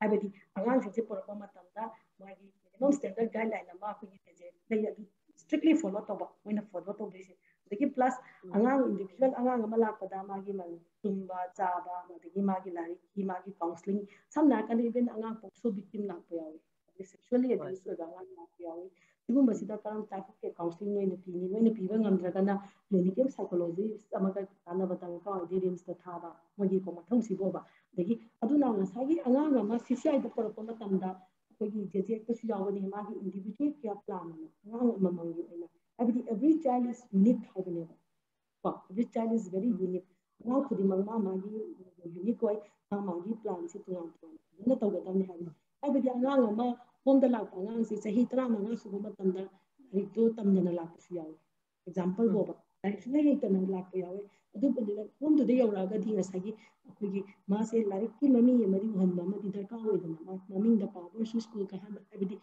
ꯍꯥꯏꯕꯗꯤ ꯑꯉꯥꯡꯁꯤꯡꯁꯦ ꯄꯨꯔꯛꯄ ꯃꯇꯝꯗ ꯃꯥꯒꯤ ꯃꯤꯅꯤꯃꯝ ꯁ꯭ꯇꯦꯟꯗꯔꯠ ꯒꯥꯏꯗꯂꯥꯏꯟ ꯑꯃ ꯑꯩꯈꯣꯏꯒꯤ ꯂꯩ ꯑꯗꯨ ꯁ꯭ꯇ꯭ꯔꯤꯛꯂꯤ ꯐꯣꯂꯣ ꯇꯧꯕ ꯃꯣꯏꯅ ꯐꯣꯂꯣ ꯇꯧꯗꯣꯏꯁꯦ ꯑꯗꯒꯤ ꯄ꯭ꯂꯁ ꯑꯉꯥꯡ ꯏꯟꯗꯤꯕꯤꯖꯨꯋꯦꯜ ꯑꯉꯥꯡ ꯑꯃ ꯂꯥꯛꯄꯗ ꯃꯥꯒꯤ ꯇꯨꯝꯕ ꯆꯥꯕ ꯑꯗꯒꯤ ꯃꯥꯒꯤ ꯂꯥꯏꯔꯤꯛꯀꯤ ꯃꯥꯒꯤ ꯀꯥꯎꯟꯁꯤꯂꯤꯡ ꯁꯝꯅ ꯍꯥꯏꯔꯀꯥꯟꯗ ꯏꯚꯦꯟ ꯑꯉꯥꯡ ꯄꯣꯛꯁꯣ ꯚꯤꯛꯇꯤꯝ ꯂꯥꯛꯄ ꯌꯥꯎꯏ ꯑꯗꯩ ꯁꯦꯛꯁꯨꯋꯦꯜꯂꯤ ꯑꯦꯕ꯭ꯌꯨꯁ ꯑꯣꯏꯕ ꯑꯉꯥꯡ ꯂꯥꯛꯄ ꯌꯥꯎꯏ ꯁꯤꯒꯨꯝꯕꯁꯤꯗ ꯀꯔꯝ ꯇꯥꯏꯞ ꯑꯣꯐ ꯀꯥꯎꯟꯁꯤꯂꯤꯡ ꯅꯣꯏꯅ ꯄꯤꯅꯤ ꯅꯣꯏꯅ ꯄꯤꯕ ꯉꯝꯗ꯭ꯔꯒꯅ ꯀ꯭ꯂꯤꯅꯤꯀꯦꯜ ꯁꯥꯏꯀꯣꯂꯣꯖꯤꯁ ꯑꯃꯒ ꯇꯥꯟꯅꯕ ꯗꯔꯀꯥꯔ ꯑꯣꯏꯗꯤ ꯔꯤꯝꯁꯇ ꯊꯥꯕ ꯃꯣꯏꯒꯤꯀꯣ ꯃꯊꯧꯁꯤꯕꯣꯕ ꯑꯗꯒꯤ ꯑꯗꯨꯅ ꯉꯁꯥꯏꯒꯤ ꯑꯉꯥꯡ ꯑꯃ ꯁꯤ ꯁꯤ ꯑꯥꯏꯗ ꯄꯨꯔꯛꯄ ꯃꯇꯝꯗ ꯑꯩꯈꯣꯏꯒꯤ ꯖꯦꯖꯦꯛꯇꯁꯨ ꯌꯥꯎꯒꯅꯤ ꯃꯥꯒꯤ ꯏꯟꯗꯤꯕꯤꯖꯨꯋꯦꯜ ꯀꯦꯌꯔ ꯄ꯭ꯂꯥꯟ ꯑꯃ ꯑꯉꯥꯡ ꯑꯃꯃꯝꯒꯤ ꯑꯣꯏꯅ ꯍꯥꯏꯕꯗꯤ ꯑꯦꯕ꯭ꯔꯤ ꯆꯥꯏꯜ ꯏꯁ ꯌꯨꯅꯤꯛ ꯍꯥꯏꯕꯅꯦꯕ ꯀꯣ every child is very unique ꯑꯉꯥꯡ ꯈꯨꯗꯤꯡꯃꯛ ꯃꯥ ꯃꯥꯒꯤ ꯌꯨꯅꯤꯛ ꯑꯣꯏ ꯃꯥ ꯃꯥꯒꯤ ꯄ꯭ꯂꯥꯟꯁꯤ ꯇꯣꯉꯥꯟ ꯇꯣꯉꯥꯟ ꯐꯖꯅ ꯇꯧꯒꯗꯕꯅꯤ ꯍꯥꯏꯕꯅꯤ ꯍꯥꯏꯕꯗꯤ ꯑꯉꯥꯡ ꯑꯃ ꯍꯣꯝꯗ ꯂꯥꯛꯄ ꯑꯉꯥꯡꯁꯤ ꯆꯍꯤ ꯇꯔꯥꯃꯉꯥ ꯁꯨꯕ ꯃꯇꯝꯗ ꯂꯥꯏꯔꯤꯛꯇꯣ ꯇꯝꯗꯅ ꯂꯥꯛꯄꯁꯨ ꯌꯥꯎꯏ ꯑꯦꯛꯖꯥꯝꯄꯜ ꯐꯥꯎꯕ ꯂꯥꯏꯔꯤꯛ ꯁꯨꯡꯍꯩ ꯍꯩꯇꯅ ꯂꯥꯛꯄ ꯌꯥꯎꯏ ꯑꯗꯨꯕꯨꯗꯨꯗ ꯍꯣꯝꯗꯨꯗ ꯌꯧꯔꯛꯑꯒꯗꯤ ꯉꯁꯥꯏꯒꯤ ꯑꯩꯈꯣꯏꯒꯤ ꯃꯥꯁꯦ ꯂꯥꯏꯔꯤꯛꯀꯤ ꯃꯃꯤ ꯑꯃꯗꯤ ꯎꯍꯟꯕ ꯑꯃꯗꯤ ꯗꯔꯀꯥꯔ ꯑꯣꯏꯗꯅ ꯃꯃꯤꯡꯗ ꯄꯥꯕꯔꯁꯨ ꯁ꯭ꯀꯨꯜ ꯀꯥꯍꯟꯕ ꯍꯥꯏꯕꯗꯤ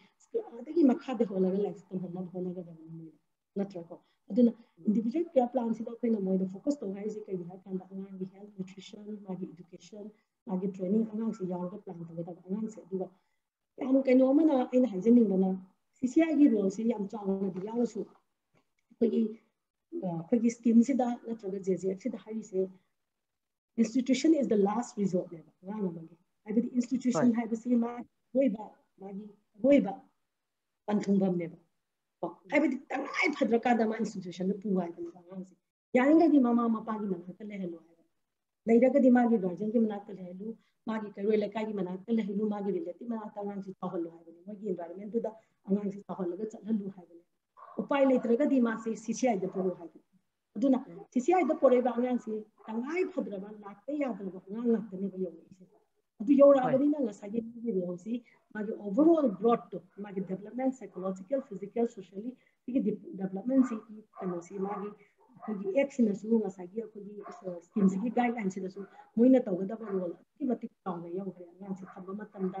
ꯑꯗꯒꯤ ꯃꯈꯥꯗ ꯍꯣꯜꯂꯒ ꯂꯥꯏꯔꯤꯛ ꯇꯝꯍꯟꯅꯕ ꯍꯣꯠꯅꯒꯗꯕꯅꯤ ꯃꯣꯏꯗ ꯅꯠꯇ꯭ꯔꯀꯣ ꯑꯗꯨꯅ ꯏꯟꯗꯤꯕꯤꯖꯨꯋꯦꯜ ꯀꯦꯌꯔ ꯄ꯭ꯂꯥꯟꯁꯤꯗ ꯑꯩꯈꯣꯏꯅ ꯃꯣꯏꯗ ꯐꯣꯀꯁ ꯇꯧꯕ ꯍꯥꯏꯔꯤꯁꯦ ꯀꯩꯅꯣ ꯍꯥꯏ ꯀꯥꯟꯗ ꯑꯉꯥꯡꯒꯤ ꯍꯦꯜꯊ ꯅ꯭ꯌꯨꯇ꯭ꯔꯤꯁꯟ ꯃꯥꯒꯤ ꯏꯗꯨꯀꯦꯁꯟ ꯃꯥꯒꯤ ꯇ꯭ꯔꯦꯅꯤꯡ ꯑꯉꯥꯡꯁꯦ ꯌꯥꯎꯔꯒ ꯄ꯭ꯂꯥꯟ ꯇꯧꯒꯗꯕ ꯑꯉꯥꯡꯁꯦ ꯑꯗꯨꯒ ꯌꯥꯝ ꯀꯩꯅꯣ ꯑꯃꯅ ꯑꯩꯅ ꯍꯥꯏꯖꯅꯤꯡꯕꯅ ꯁꯤ ꯁꯤ ꯑꯥꯏꯒꯤ ꯔꯣꯜꯁꯤ ꯌꯥꯝ ꯆꯥꯎꯅꯗꯤ ꯌꯥꯎꯔꯁꯨ ꯑꯩꯈꯣꯏꯒꯤ ꯑꯩꯈꯣꯏꯒꯤ ꯁ꯭ꯀꯤꯝꯁꯤꯗ ꯅꯠꯇ꯭ꯔꯒ ꯖꯦ ꯖꯦ ꯑꯦꯐꯁꯤꯗ ꯍꯥꯏꯔꯤꯁꯦ ꯏꯟꯁꯇꯤꯇ꯭ꯌꯨꯁꯟ ꯏꯁ ꯗ ꯂꯥꯁ ꯔꯤꯖꯣꯔꯠꯅꯦꯕ ꯑꯉꯥꯡ ꯑꯃꯒꯤ ꯍꯥꯏꯕꯗꯤ ꯏꯟꯁꯇꯤꯇ꯭ꯌꯨꯁꯟ ꯍꯥꯏꯕꯁꯤ ꯃꯥ ꯑꯔꯣꯏꯕ ꯃꯥꯒꯤ ꯑꯔꯣꯏꯕ ꯄꯟꯊꯨꯡꯐꯝꯅꯦꯕ ꯀꯣ ꯍꯥꯏꯕꯗꯤ ꯇꯉꯥꯏ ꯐꯗ꯭ꯔꯀꯥꯟꯗ ꯃꯥ ꯏꯟꯁꯇꯤꯇ꯭ꯌꯨꯁꯟꯗ ꯄꯨ ꯍꯥꯏꯕꯅꯦꯕ ꯑꯉꯥꯡꯁꯦ ꯌꯥꯔꯤꯈꯩꯗꯤ ꯃꯃꯥ ꯃꯄꯥꯒꯤ ꯃꯅꯥꯛꯇ ꯂꯩꯍꯜꯂꯨ ꯍꯥꯏꯕ ꯂꯩꯔꯒꯗꯤ ꯃꯥꯒꯤ ꯒꯥꯔꯖꯤꯌꯟꯒꯤ ꯃꯅꯥꯛꯇ ꯂꯩꯍꯜꯂꯨ ꯃꯥꯒꯤ ꯀꯩꯔꯣꯏ ꯂꯩꯀꯥꯏꯒꯤ ꯃꯅꯥꯛꯇ ꯂꯩꯍꯜꯂꯨ ꯃꯥꯒꯤ ꯔꯤꯂꯦꯇꯤꯚ ꯃꯅꯥꯛꯇ ꯑꯉꯥꯡꯁꯤ ꯆꯥꯎꯍꯜꯂꯨ ꯍꯥꯏꯕꯅꯤ ꯃꯣꯏꯒꯤ ꯏꯟꯚꯥꯏꯔꯣꯟꯃꯦꯟꯇꯨꯗ ꯑꯉꯥꯡꯁꯤ ꯆꯥꯎꯍꯜꯂꯒ ꯆꯠꯍꯜꯂꯨ ꯍꯥꯏꯕꯅꯤ ꯎꯄꯥꯏ ꯂꯩꯇ꯭ꯔꯒꯗꯤ ꯃꯥꯁꯦ ꯁꯤ ꯁꯤ ꯑꯥꯏꯗ ꯄꯨꯔꯛꯎ ꯍꯥꯏꯕꯅꯤ ꯑꯗꯨꯅ ꯁꯤ ꯁꯤ ꯑꯥꯏꯗ ꯄꯣꯔꯛꯏꯕ ꯑꯉꯥꯡꯁꯤ ꯇꯉꯥꯏ ꯐꯗ꯭ꯔꯕ ꯂꯥꯛꯇ ꯌꯥꯗ꯭ꯔꯕ ꯑꯉꯥꯡ ꯉꯥꯛꯇꯅꯦꯕ ꯌꯧꯔꯛꯏꯁꯦ ꯑꯗꯨ ꯌꯧꯔꯛꯑꯕꯅꯤꯅ ꯉꯁꯥꯏꯒꯤ ꯃꯥꯒꯤ ꯔꯣꯜꯁꯤ ꯃꯥꯒꯤ ꯑꯣꯚꯔꯑꯣꯜ ꯒ꯭ꯔꯣꯠꯇꯣ ꯃꯥꯒꯤ ꯗꯦꯕꯂꯞꯃꯦꯟ ꯁꯥꯏꯀꯣꯂꯣꯖꯤꯀꯦꯜ ꯐꯤꯖꯤꯀꯦꯜ ꯁꯣꯁꯤꯌꯦꯜꯂꯤ ꯁꯤꯒꯤ ꯗꯦꯕꯂꯞꯃꯦꯟꯁꯤꯒꯤ ꯀꯩꯅꯣꯁꯤ ꯃꯥꯒꯤ ꯑꯩꯈꯣꯏꯒꯤ ꯑꯦꯞꯁꯤꯅꯁꯨ ꯉꯁꯥꯏꯒꯤ ꯑꯩꯈꯣꯏꯒꯤ ꯁ꯭ꯀꯤꯝꯁꯤꯒꯤ ꯒꯥꯏꯗꯂꯥꯏꯟꯁꯤꯗꯁꯨ ꯃꯣꯏꯅ ꯇꯧꯒꯗꯕ ꯔꯣꯜ ꯑꯗꯨꯛꯀꯤ ꯃꯇꯤꯛ ꯆꯥꯎꯅ ꯌꯧꯈ꯭ꯔꯦ ꯑꯉꯥꯡꯁꯦ ꯊꯝꯕ ꯃꯇꯝꯗ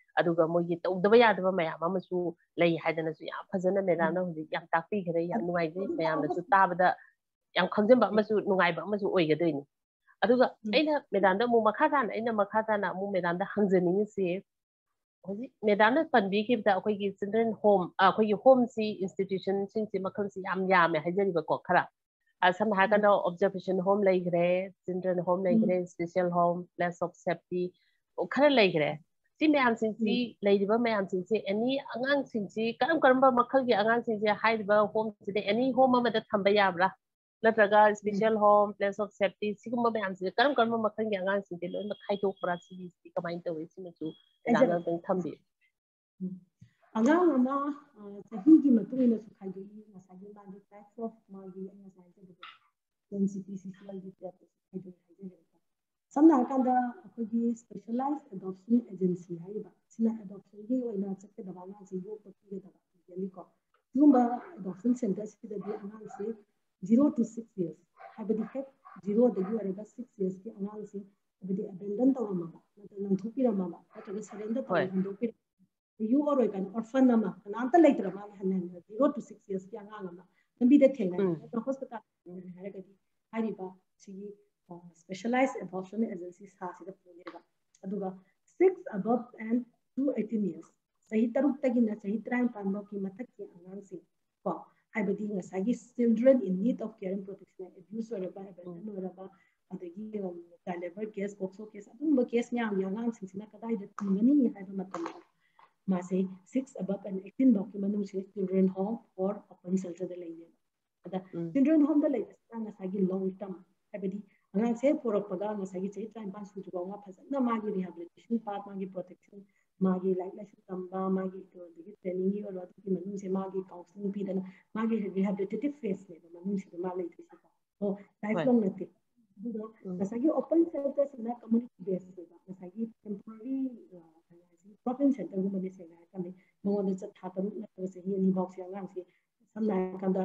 ꯑꯗꯨꯒ ꯃꯣꯏꯒꯤ ꯇꯧꯗꯕ ꯌꯥꯗꯕ ꯃꯌꯥꯝ ꯑꯃꯁꯨ ꯂꯩ ꯍꯥꯏꯗꯅꯁꯨ ꯌꯥꯝ ꯐꯖꯅ ꯃꯦꯗꯥꯝꯅ ꯍꯧꯖꯤꯛ ꯌꯥꯝ ꯇꯥꯛꯄꯤꯈ꯭ꯔꯦ ꯌꯥꯝ ꯅꯨꯡꯉꯥꯏꯖꯩ ꯃꯌꯥꯝꯅꯁꯨ ꯇꯥꯕꯗ ꯌꯥꯝ ꯈꯪꯖꯟꯕ ꯑꯃꯁꯨ ꯅꯨꯡꯉꯥꯏꯕ ꯑꯃꯁꯨ ꯑꯣꯏꯒꯗꯣꯏꯅꯤ ꯑꯗꯨꯒ ꯑꯩꯅ ꯃꯦꯗꯥꯝꯗ ꯑꯃꯨꯛ ꯃꯈꯥ ꯇꯥꯅ ꯑꯩꯅ ꯃꯈꯥ ꯇꯥꯅ ꯑꯃꯨꯛ ꯃꯦꯗꯥꯝꯗ ꯍꯪꯖꯅꯤꯡꯉꯤꯁꯤ ꯍꯧꯖꯤꯛ ꯃꯦꯗꯥꯝꯅ ꯄꯟꯕꯤꯈꯤꯕꯗ ꯑꯩꯈꯣꯏꯒꯤ ꯆꯤꯜꯗ꯭ꯔꯦꯟ ꯍꯣꯝ ꯑꯩꯈꯣꯏꯒꯤ ꯍꯣꯝꯁꯤ ꯏꯟꯁꯇꯤꯇ꯭ꯌꯨꯁꯟꯁꯤꯡꯁꯤ ꯃꯈꯜꯁꯤ ꯌꯥꯝ ꯌꯥꯝꯃꯦ ꯍꯥꯏꯖꯔꯤꯕꯀꯣ ꯈꯔ ꯁꯝꯅ ꯍꯥꯏꯔꯀꯥꯟꯗ ꯑꯣꯕꯖꯔꯕꯦꯁꯟ ꯍꯣꯝ ꯂꯩꯈ꯭ꯔꯦ ꯆꯤꯜꯗ꯭ꯔꯦꯟ ꯍꯣꯝ ꯂꯩꯈ꯭ꯔꯦ special home place of safety ꯈꯔ ꯂꯩꯈ꯭ꯔꯦ thì mẹ anh sinh chị lấy về mẹ anh sinh chị anh ấy anh anh sinh chị si any angang sing si karam gì anh anh sinh chị sing si haidiba home si anh ấy home mà mình đã ma da thamba là natraga special home place of safety chị cũng mẹ anh sinh chị si kuma mayam si karam karam makhal gi angang sing de lo ma khai tok pra si si kamai to we si ma chu dana tang thambi anh ma sahi gi gì mà tôi nói khai gi ma sa gi ma gi cái ma gi ma sa gi de density social gi ta khai tok ꯁꯝꯅ ꯍꯥꯏꯔꯀꯥꯟꯗ ꯑꯩꯈꯣꯏꯒꯤ specialise adoption agency ꯍꯥꯏꯔꯤꯕ ꯁꯤꯅ ꯑꯦꯗꯣꯞꯁꯟꯒꯤ ꯑꯣꯏꯅ ꯆꯠꯀꯗꯕ ꯑꯉꯥꯡꯁꯦ ꯌꯣꯛꯄ ꯄꯤꯒꯗꯕ ꯄꯤꯒꯅꯤꯀꯣ ꯁꯤꯒꯨꯝꯕ ꯑꯦꯗꯣꯞꯁꯟ ꯁꯦꯟꯇꯔꯁꯤꯗꯗꯤ ꯑꯉꯥꯡꯁꯦ ꯖꯤꯔꯣ ꯇꯨ ꯁꯤꯛꯁ ꯌꯔꯁ ꯍꯥꯏꯕꯗꯤ ꯍꯦꯛ ꯖꯤꯔꯣꯗꯒꯤ ꯑꯣꯏꯔꯒ ꯁꯤꯛꯁ ꯌꯔꯁꯀꯤ ꯑꯉꯥꯡꯁꯦ ꯍꯥꯏꯕꯗꯤ ꯑꯦꯕꯦꯟꯗꯟ ꯇꯧꯔꯝꯃꯕ ꯅꯠꯇ꯭ꯔꯒ ꯅꯪꯊꯣꯛꯄꯤꯔꯝꯃꯕ ꯅꯠꯇ꯭ꯔꯒ ꯁꯔꯦꯟꯗꯔ ꯇꯧꯔ ꯍꯟꯗꯣꯛꯄꯤꯔꯝꯃꯕ ꯌꯣꯛꯑꯔꯣꯏ ꯀꯥꯏꯅ ꯑꯣꯔꯐꯟ ꯑꯃ ꯀꯅꯥꯝꯇ ꯂꯩꯇ꯭ꯔ ꯃꯥꯜꯂꯦ ꯍꯟꯅ ꯖꯤꯔꯣ ꯇꯨ ꯁꯤꯛꯁ ꯌꯔꯁꯀꯤ ꯑꯉꯥꯡ ꯑꯃ ꯂꯝꯕꯤꯗ ꯊꯦꯡꯅꯔꯦ ꯅꯠꯇ꯭ꯔꯒ specialized abortion agencies ꯁꯥꯁꯤꯗ ꯄꯨꯅꯦꯕ ꯑꯗꯨꯒ six above and to eighteen years ꯆꯍꯤ ꯇꯔꯨꯛꯇꯒꯤꯅ ꯆꯍꯤ ꯇꯔꯥꯅꯤꯄꯥꯟꯐꯥꯎꯒꯤ ꯃꯊꯛꯀꯤ ꯑꯉꯥꯡꯁꯤꯡ ꯀꯣ ꯍꯥꯏꯕꯗꯤ ꯉꯁꯥꯏꯒꯤ children in need of care and protection abuse ꯑꯣꯏꯔꯕ ꯑꯦꯕꯦꯟꯗꯟ ꯑꯣꯏꯔꯕ ꯑꯗꯒꯤ child labour case POCSO case ꯑꯗꯨꯝꯕ ꯀꯦꯁ ꯃꯌꯥꯝꯒꯤ ꯑꯉꯥꯡꯁꯤꯡꯁꯤꯅ ꯀꯗꯥꯏꯗ ꯊꯤꯡꯒꯅꯤ ꯍꯥꯏꯕ ꯃꯇꯝꯗ मासे six above and eighteen boys मनुष्य से चिल्ड्रन होम और ओपन सेल्टर दे लेने अदा चिल्ड्रन होम दे लेने सारा नसागी लॉन्ग टर्म है बड़ी ꯑꯉꯥꯡꯁꯦ ꯄꯣꯔꯛꯄꯒ ꯉꯁꯥꯏꯒꯤ ꯆꯍꯤ ꯇꯔꯥꯅꯤꯄꯥꯟ ꯁꯨꯗ꯭ꯔꯤꯐꯥꯎꯕ ꯐꯖꯅ ꯃꯥꯒꯤ ꯔꯤꯍꯦꯕꯤꯂꯤꯇꯦꯁꯟ ꯄꯥꯔꯠ ꯃꯥꯒꯤ ꯄ꯭ꯔꯣꯇꯦꯛꯁꯟ ꯃꯥꯒꯤ ꯂꯥꯏꯔꯤꯛ ꯂꯥꯏꯁꯨ ꯇꯝꯕ ꯃꯥꯒꯤ ꯑꯗꯒꯤ ꯇ꯭ꯔꯦꯅꯤꯡꯒꯤ ꯑꯣꯏꯔꯣ ꯑꯗꯨꯒꯤ ꯃꯅꯨꯡꯁꯦ ꯃꯥꯒꯤ ꯀꯥꯎꯟꯁꯤꯂꯤꯡ ꯄꯤꯗꯅ ꯃꯥꯒꯤ ꯔꯤꯍꯦꯕꯤꯂꯤꯇꯦꯇꯤꯞ ꯐꯦꯁꯅꯦꯕ ꯃꯅꯨꯡꯁꯤꯗ ꯃꯥ ꯂꯩꯗꯣꯏꯁꯦꯀꯣ ꯑꯣ ꯂꯥꯏꯐ ꯂꯣꯡ ꯅꯠꯇꯦ ꯑꯗꯨꯒ ꯉꯁꯥꯏꯒꯤ ꯑꯣꯄꯟ ꯁꯦꯟꯇꯔꯁꯤꯅ ꯀꯝꯃꯨꯅꯤꯇꯤ ꯕꯦꯁ ꯑꯣꯏꯕ ꯉꯁꯥꯏꯒꯤ ꯇꯦꯝꯄꯣꯔꯔꯤ ꯄ꯭ꯔꯣꯕ꯭ꯂꯦꯝ ꯁꯦꯟꯇꯔꯒꯨꯝꯕꯅꯤ ꯁꯦꯡꯅ ꯍꯥꯏꯔꯀꯥꯟꯗ ꯃꯉꯣꯟꯗ ꯊꯥ ꯇꯔꯨꯛ ꯅꯠꯇ꯭ꯔꯒ ꯆꯍꯤ ꯑꯅꯤ ꯐꯥꯎꯁꯦ ꯑꯉꯥꯡꯁꯦ ꯁꯝꯅ ꯍꯥꯏꯔꯀꯥꯟꯗ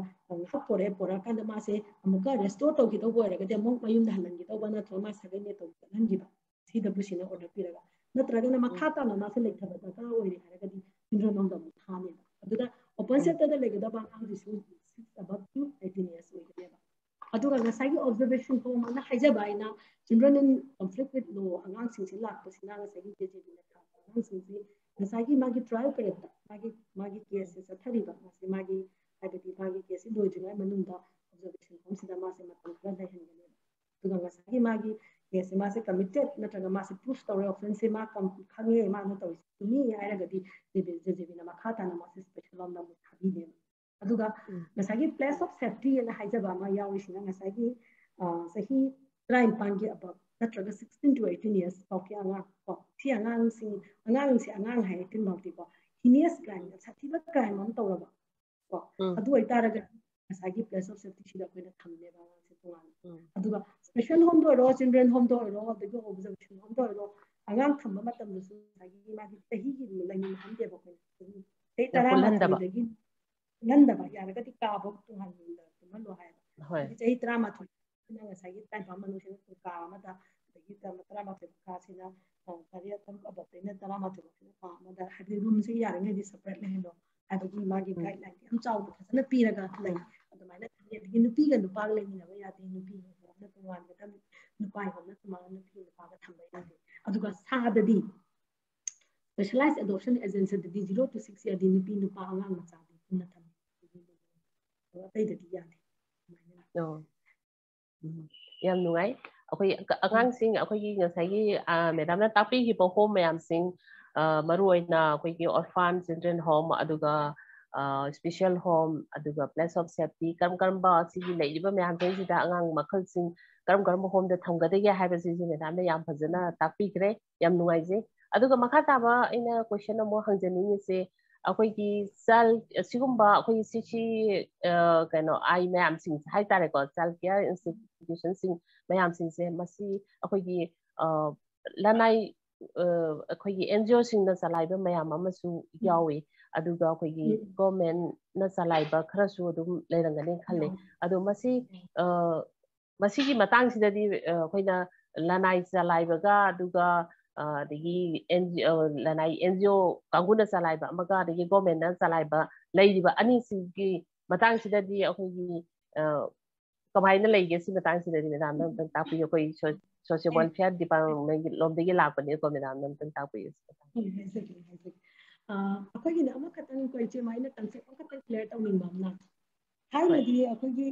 ꯍꯥꯞꯄꯣꯔꯦ ꯄꯣꯔꯛꯑꯀꯥꯟꯗ ꯃꯥꯁꯦ ꯑꯃꯨꯛꯀ ꯔꯦꯁꯇꯣꯔ ꯇꯧꯈꯤꯗꯧꯕ ꯑꯣꯏꯔꯒꯗꯤ ꯑꯃꯨꯛ ꯃꯌꯨꯝꯗ ꯍꯜꯍꯟꯈꯤꯗꯧꯕ ꯅꯠꯇ꯭ꯔꯒ ꯃꯥ ꯁꯒꯩꯅꯦ ꯇꯧ ꯆꯠꯍꯟꯈꯤꯕ ꯁꯤꯗ ꯄꯨꯁꯤꯅ ꯑꯣꯔꯗꯔ ꯄꯤꯔꯒ ꯅꯠꯇ꯭ꯔꯒꯅ ꯃꯈꯥ ꯇꯥꯅ ꯃꯥꯁꯦ ꯂꯩꯊꯕ ꯗꯔꯀꯥꯔ ꯑꯣꯏꯔꯦ ꯍꯥꯏꯔꯒꯗꯤ ꯁꯤꯟꯗ꯭ꯔꯣꯝꯗ ꯑꯃꯨꯛ ꯊꯥꯅꯦꯕ ꯑꯗꯨꯗ ꯑꯣꯄꯟ ꯁꯦꯞꯇꯗ ꯂꯩꯒꯗꯕ ꯑꯉꯥꯡꯁꯤꯁꯨ six above to eighteen years ꯑꯣꯏꯒꯅꯦꯕ ꯑꯗꯨꯒ ꯉꯁꯥꯏꯒꯤ ꯑꯣꯕꯖꯔꯕꯦꯁꯟ ꯐꯣꯝ ꯑꯃꯅ ꯍꯥꯏꯖꯕ ꯑꯩꯅ ꯆꯤꯜꯗ꯭ꯔꯦꯟ ꯏꯟ ꯀꯟꯐ꯭ꯂꯤꯛ ꯋꯤꯠ ꯂꯣ ꯑꯉꯥꯡꯁꯤꯡꯁꯤ ꯂꯥꯛꯄꯁꯤꯅ ꯉꯁꯥꯏꯒꯤ ꯖꯦꯖꯦꯕꯤꯅ ꯊꯥꯕ ꯑꯉꯥꯡꯁꯤꯡꯁꯤ ꯉꯁꯥꯏꯒꯤ ꯃꯥꯒꯤ ꯇ꯭ꯔꯥꯏꯌꯦꯜ ꯄꯦꯔꯦꯠꯇ ꯃꯥꯒꯤ ꯃꯥꯒꯤ ꯀꯦꯁꯁꯦ ꯆꯠꯊꯔꯤꯕ ꯃꯥꯁꯤ ꯃꯥꯒꯤ ꯍꯥꯏꯕꯗꯤ ꯃꯥꯒꯤ ꯀꯦꯁꯁꯤ ꯂꯣꯏꯗ꯭ꯔꯤꯉꯩ ꯃꯅꯨꯡꯗ ꯑꯣꯕꯖꯔꯕꯦꯁꯟ ꯐꯣꯝꯁꯤꯗ ꯃꯥꯁꯦ ꯃꯇꯝ ꯈꯔ ꯂꯩꯍꯟꯒꯅꯦꯕ ꯑꯗꯨꯒ ꯉꯁꯥꯏꯒꯤ ꯃꯥꯒꯤ ꯀꯦꯁꯁꯦ ꯃꯥꯁꯦ ꯀꯃꯤꯇꯦꯠ ꯅꯠꯇ꯭ꯔꯒ ꯃꯥꯁꯦ ꯄ꯭ꯔꯨꯐ ꯇꯧꯔꯦ ꯑꯣꯐꯦꯟꯁꯁꯦ ꯃꯥ ꯈꯪꯉꯦ ꯃꯥꯅ ꯇꯧꯔꯤꯁꯦ ꯆꯨꯝꯃꯤ ꯍꯥꯏꯔꯒꯗꯤ ꯖꯦꯖꯦꯕꯤꯅ ꯃꯈꯥ ꯇꯥꯅ ꯃꯥꯁꯦ ꯁ꯭ꯄꯦꯁꯦꯜ ꯑꯃꯅ ꯑꯃꯨꯛ ꯊꯥꯕꯤꯅꯦꯕ ꯑꯗꯨꯒ ꯉꯁꯥꯏꯒꯤ ꯄ꯭ꯂꯦꯁ ꯑꯣꯐ ꯁꯦꯐꯇꯤ ꯑꯅ ꯍꯥꯏꯖꯕ ꯑꯃ ꯌꯥꯎꯔꯤꯁꯤꯅ ꯉꯁꯥꯏꯒꯤ ꯆꯍꯤ ꯇꯔꯥꯅꯤꯄꯥꯟꯒꯤ ꯑꯕꯞ ꯅꯠꯇ꯭ꯔꯒ ꯁꯤꯛꯁꯇꯤꯟ ꯇꯨ ꯑꯩꯠꯇꯤꯟ ꯏꯌꯔꯁ ꯐꯥꯎꯒꯤ ꯑꯉꯥꯡ ꯀꯣ ꯁꯤ ꯑꯉꯥꯡꯁꯤꯡ ꯑꯉꯥꯡꯁꯦ ꯑꯉꯥꯡ ꯍꯥꯏ ꯑꯩꯠꯇꯤꯟ ꯐꯥꯎꯗꯤꯀꯣ ꯍꯤꯅꯤꯌꯁ ꯀ꯭ꯔꯥꯏꯝ ꯁꯥꯊꯤꯕ ꯀ꯭ꯔꯥꯏꯝ ꯑꯃ ꯇꯧꯔꯕ ꯀꯣ ꯑꯗꯨ ꯑꯣꯏꯇꯥꯔꯒꯗꯤ ꯉꯁꯥꯏꯒꯤ ꯄ꯭ꯂꯦꯁ ꯑꯣꯐ ꯁꯦꯐꯇꯤꯁꯤꯗ ꯑꯩꯈꯣꯏꯅ ꯊꯝꯅꯦꯕ ꯑꯉꯥꯡꯁꯦ ꯇꯣꯉꯥꯟꯅ ꯑꯗꯨꯒ ꯁ꯭ꯄꯦꯁꯦꯜ ꯍꯣꯝꯗ ꯑꯣꯏꯔꯣ ꯆꯤꯜꯗ꯭ꯔꯦꯟ ꯍꯣꯝꯗ ꯑꯣꯏꯔꯣ ꯑꯗꯒꯤ ꯑꯣꯕꯖꯔꯕꯦꯁꯟ ꯍꯣꯝꯗ ꯑꯣꯏꯔꯣ ꯑꯉꯥꯡ ꯊꯝꯕ ꯃꯇꯝꯗꯁꯨ ꯉꯁꯥꯏꯒꯤ ꯃꯥꯒꯤ ꯆꯍꯤꯒꯤ ꯂꯩꯃꯤꯟꯅꯍꯟꯗꯦꯕ ꯑꯩꯈꯣꯏꯅ ꯆꯍꯤ ꯇꯔꯥꯃꯥꯊꯣꯏꯗꯒꯤ ꯄꯨꯜꯍꯟꯗꯕ ꯌꯥꯔꯒꯗꯤ ꯀꯥꯐꯧ ꯇꯣꯡꯍꯟꯗ ꯇꯨꯝꯍꯜꯂꯣ ꯍꯥꯏꯕ ꯑꯗꯒꯤ ꯆꯍꯤ ꯇꯔꯥꯃꯥꯊꯣꯏ ꯉꯁꯥꯏꯒꯤ ꯇꯔꯥꯅꯤꯄꯥꯟ ꯃꯅꯨꯡꯁꯤꯗ ꯀꯥ ꯑꯃꯗ ꯑꯗꯒꯤ ꯇꯔꯥꯃꯥꯊꯣꯏ ꯃꯈꯥꯁꯤꯅ ꯇꯔꯦꯠ ꯇꯔꯨꯛ ꯑꯕꯞꯇꯩꯅ ꯇꯔꯥꯃꯥꯊꯣꯏ ꯀꯥ ꯑꯃꯗ ꯍꯥꯏꯕꯗꯤ ꯔꯨꯝꯁꯦ ꯌꯥꯔꯤꯉꯩꯗꯤ ꯁꯄꯔꯦꯠ ꯂꯩꯍꯜꯂꯣ ꯍꯥꯏꯕꯒꯤ ꯃꯥꯒꯤ ꯒꯥꯏꯗꯂꯥꯏꯟ ꯌꯥꯝ ꯆꯥꯎꯅ ꯐꯖꯅ ꯄꯤꯔꯒ ꯂꯩ ꯑꯗꯨꯃꯥꯏꯅ ꯑꯗꯒꯤ ꯅꯨꯄꯤꯒ ꯅꯨꯄꯥꯒ ꯂꯩꯃꯤꯟꯅꯕ ꯌꯥꯗꯦ ꯅꯨꯄꯤꯒ ꯇꯣꯉꯥꯟꯒꯗꯕꯅꯤ ꯅꯨꯄꯥ ꯍꯣꯝꯅ ꯇꯣꯉꯥꯟꯅ ꯅꯨꯄꯤ ꯅꯨꯄꯥꯒ ꯊꯝꯕ ꯌꯥꯗꯦ ꯑꯗꯨꯒ ꯁꯥꯗꯗꯤ ꯁ꯭ꯄꯦꯁꯦꯂꯥꯏꯖ ꯑꯦꯗꯣꯞꯁꯟ ꯑꯦꯖꯦꯟꯁꯤꯗꯗꯤ ꯖꯤꯔꯣ ꯇꯨ ꯁꯤꯛꯁ ꯏꯌꯔꯗꯤ ꯅꯨꯄꯤ ꯅꯨꯄꯥ ꯑꯉꯥꯡ ꯃꯆꯥꯗꯤ ꯄꯨꯟꯅ ꯊꯝꯃꯤ ꯑꯇꯩꯗꯗꯤ ꯌꯥꯗꯦ ꯑꯣ ꯌꯥꯝ ꯅꯨꯡꯉꯥꯏ ꯑꯩꯈꯣꯏ ꯑꯉꯥꯡꯁꯤꯡ ꯑꯩꯈꯣꯏꯒꯤ ꯉꯁꯥꯏꯒꯤ ꯃꯦꯗꯥꯝꯅ ꯇꯥꯛꯄꯤꯈꯤꯕ ꯍꯣꯝ ꯃꯌꯥꯝꯁꯤꯡ Ờ, maru oina koi ki orphan children home, aduga ờ, special home, aduga place of safety. Karam karam ba si gi lei ba myam jai sida angang makhal sing karam karam home da thang ga de ya ha ba si si ne dam da yam phajana tak pi kre, yam nuai je aduga makha ta ba ina question mo hang jani ni se. Akoi ki sal sigum ba akoi si chi ờ, kaino ai myam sing hai ta re ko sal care institution sing myam sing se masi akoi ki lanai ꯑꯩꯈꯣꯏꯒꯤ N G ꯑꯣꯁꯤꯡꯅ ꯆꯂꯥꯏꯕ ꯃꯌꯥꯝ ꯑꯃꯁꯨ ꯌꯥꯎꯏ ꯑꯗꯨꯒ ꯑꯩꯈꯣꯏꯒꯤ ꯒꯣꯔꯃꯦꯟꯅ ꯆꯂꯥꯏꯕ ꯈꯔꯁꯨ ꯑꯗꯨꯝ ꯂꯩꯔꯝꯒꯅꯤ ꯈꯜꯂꯤ ꯑꯗꯣ ꯃꯁꯤ ꯃꯁꯤꯒꯤ ꯃꯇꯥꯡꯁꯤꯗꯗꯤ ꯑꯩꯈꯣꯏꯅ ꯂꯅꯥꯏ ꯆꯂꯥꯏꯕꯒ ꯑꯗꯨꯒ ꯑꯗꯒꯤ ꯂꯅꯥꯏ ꯑꯦꯟ ꯖꯤ ꯑꯣ ꯀꯥꯡꯕꯨꯅ ꯆꯂꯥꯏꯕ ꯑꯃꯒ ꯑꯗꯒꯤ ꯒꯣꯔꯃꯦꯟꯅ ꯆꯂꯥꯏꯕ ꯂꯩꯔꯤꯕ ꯑꯅꯤꯁꯤꯒꯤ ꯃꯇꯥꯡꯁꯤꯗꯗꯤ ꯑꯩꯈꯣꯏꯒꯤ ꯀꯃꯥꯏꯅ ꯂꯩꯒꯦ ꯁꯤ ꯃꯇꯥꯡꯁꯤꯗꯗꯤ ꯃꯦꯗꯥꯝꯅ ꯑꯝꯇꯪ ꯇꯥꯛꯄꯤꯌꯨ ꯑꯩꯈꯣꯏ ꯁꯣꯁꯤꯌꯦꯜ ꯋꯦꯜꯐꯤꯌꯔ ꯗꯤꯄꯥꯔꯠꯃꯦꯟꯒꯤ ꯂꯣꯝꯗꯒꯤ ꯂꯥꯛꯄꯅꯤꯀꯣ ꯃꯦꯗꯥꯝꯅ ꯑꯝꯇꯪ ꯇꯥꯛꯄꯤꯌꯨ ꯑꯩꯈꯣꯏꯒꯤꯅ ꯑꯃꯈꯛꯇꯪ ꯀꯣ ꯏꯆꯦꯃ ꯑꯩꯅ ꯀꯟꯁꯦꯞ ꯑꯃꯈꯛꯇꯪ ꯀ꯭ꯂꯤꯌꯔ ꯇꯧꯅꯤꯡꯕ ꯑꯃꯅ ꯊꯥꯏꯅꯗꯤ ꯑꯩꯈꯣꯏꯒꯤ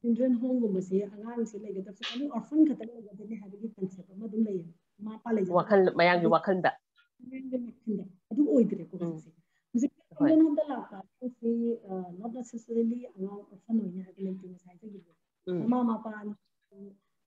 ꯆꯤꯜꯗ꯭ꯔꯦꯟ ꯍꯣꯝꯒꯨꯝꯕꯁꯦ ꯑꯉꯥꯡꯁꯦ ꯂꯩꯒꯗꯕꯁꯦ ꯑꯣꯟꯂꯤ ꯑꯣꯔꯐꯟ ꯈꯛꯇꯪ ꯂꯩꯒꯗꯣꯏꯅꯤ ꯍꯥꯏꯕꯒꯤ ꯀꯟꯁꯦꯞ ꯑꯃ ꯑꯗꯨꯝ ꯂꯩꯌꯦꯕ ꯃꯃꯥ ꯃꯄꯥ ꯂꯩꯖꯗꯕ ꯋꯥꯈꯜ ꯃꯌꯥꯝꯒꯤ ꯋꯥꯈꯜꯗ ꯑꯗꯨ ꯑꯣꯏꯗ꯭ꯔꯦꯀꯣ ꯍꯧꯖꯤꯛꯁꯦ ꯍꯧꯖꯤꯛ ꯍꯣꯏ ꯆꯤꯜꯗ꯭ꯔꯦꯟ ꯍꯣꯝꯗ ꯂꯥꯛꯄ ꯑꯉꯥꯡꯁꯤ ꯅꯣꯠ ꯅꯦꯁꯦꯁꯔꯤꯂꯤ ꯑꯉꯥꯡ ꯑꯣꯔꯐꯟ ꯑꯣꯏꯅꯤ ꯍꯥꯏꯕ ꯂꯩꯇꯦ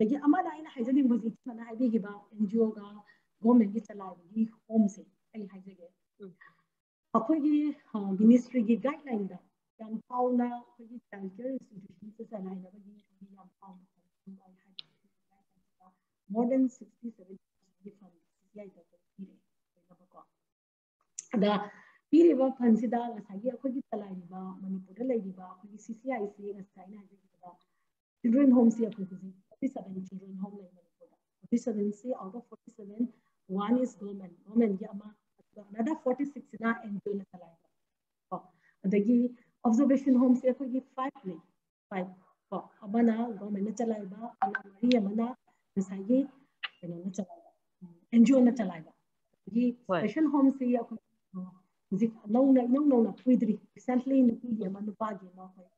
ꯑꯗꯒꯤ ꯑꯃꯗ ꯑꯩꯅ ꯍꯥꯏꯖꯅꯤꯡꯕꯁꯤ ꯁꯤꯃꯅ ꯍꯥꯏꯕꯤꯈꯤꯕ ꯑꯦꯟ ꯖꯤ ꯑꯣꯒ ꯒꯣꯔꯃꯦꯟꯒꯤ ꯆꯂꯥꯏꯕꯒꯤ ꯍꯣꯝꯁꯦ ꯑꯩ ꯍꯥꯏꯖꯒꯦ ꯑꯩꯈꯣꯏꯒꯤ ꯃꯤꯅꯤꯁꯇ꯭ꯔꯤꯒꯤ ꯒꯥꯏꯗꯂꯥꯏꯟꯗ ꯌꯥꯝ ꯐꯥꯎꯅ ꯑꯩꯈꯣꯏꯒꯤ ꯆꯥꯏꯜ ꯀꯤꯌꯔ ꯏꯟꯁꯇꯤꯇ꯭ꯌꯨꯁꯟꯁꯦ ꯆꯂꯥꯏꯅꯕꯒꯤ ꯌꯥꯝ ꯐꯥꯎꯅ more than 67 fund CCIꯗ ꯄꯤꯔꯛꯑꯦ ꯑꯗ ꯄꯤꯔꯤꯕ ꯐꯟꯁꯤꯗ ꯉꯁꯥꯏꯒꯤ ꯑꯩꯈꯣꯏꯒꯤ ꯆꯂꯥꯏꯔꯤꯕ ꯃꯅꯤꯄꯨꯔꯗ ꯂꯩꯔꯤꯕ ꯑꯩꯈꯣꯏꯒꯤ ꯁꯤ ꯁꯤ ꯑꯥꯏꯁꯤ ꯉꯁꯥꯏ ꯑꯩꯅ ꯍꯥꯏꯖꯈꯤꯕꯗ ꯆꯤꯜꯗ꯭ꯔꯦꯟ ꯍꯣꯝꯁꯤ ꯑꯩꯈꯣꯏ ꯍꯧꯖꯤꯛ 47 children homeland Manipura. 47 say out of 47, one is government. Government Yama, another 46 na NGO na talaga. Oh, adagi observation homes ko gi five ni five. Oh, abana government na talaiba, ana Maria mana nasaye ano na talaiba. NGO na talaiba. Gi special homes ye ako zik nong na nong nong na puidri recently nupi ye manu pagi ma ko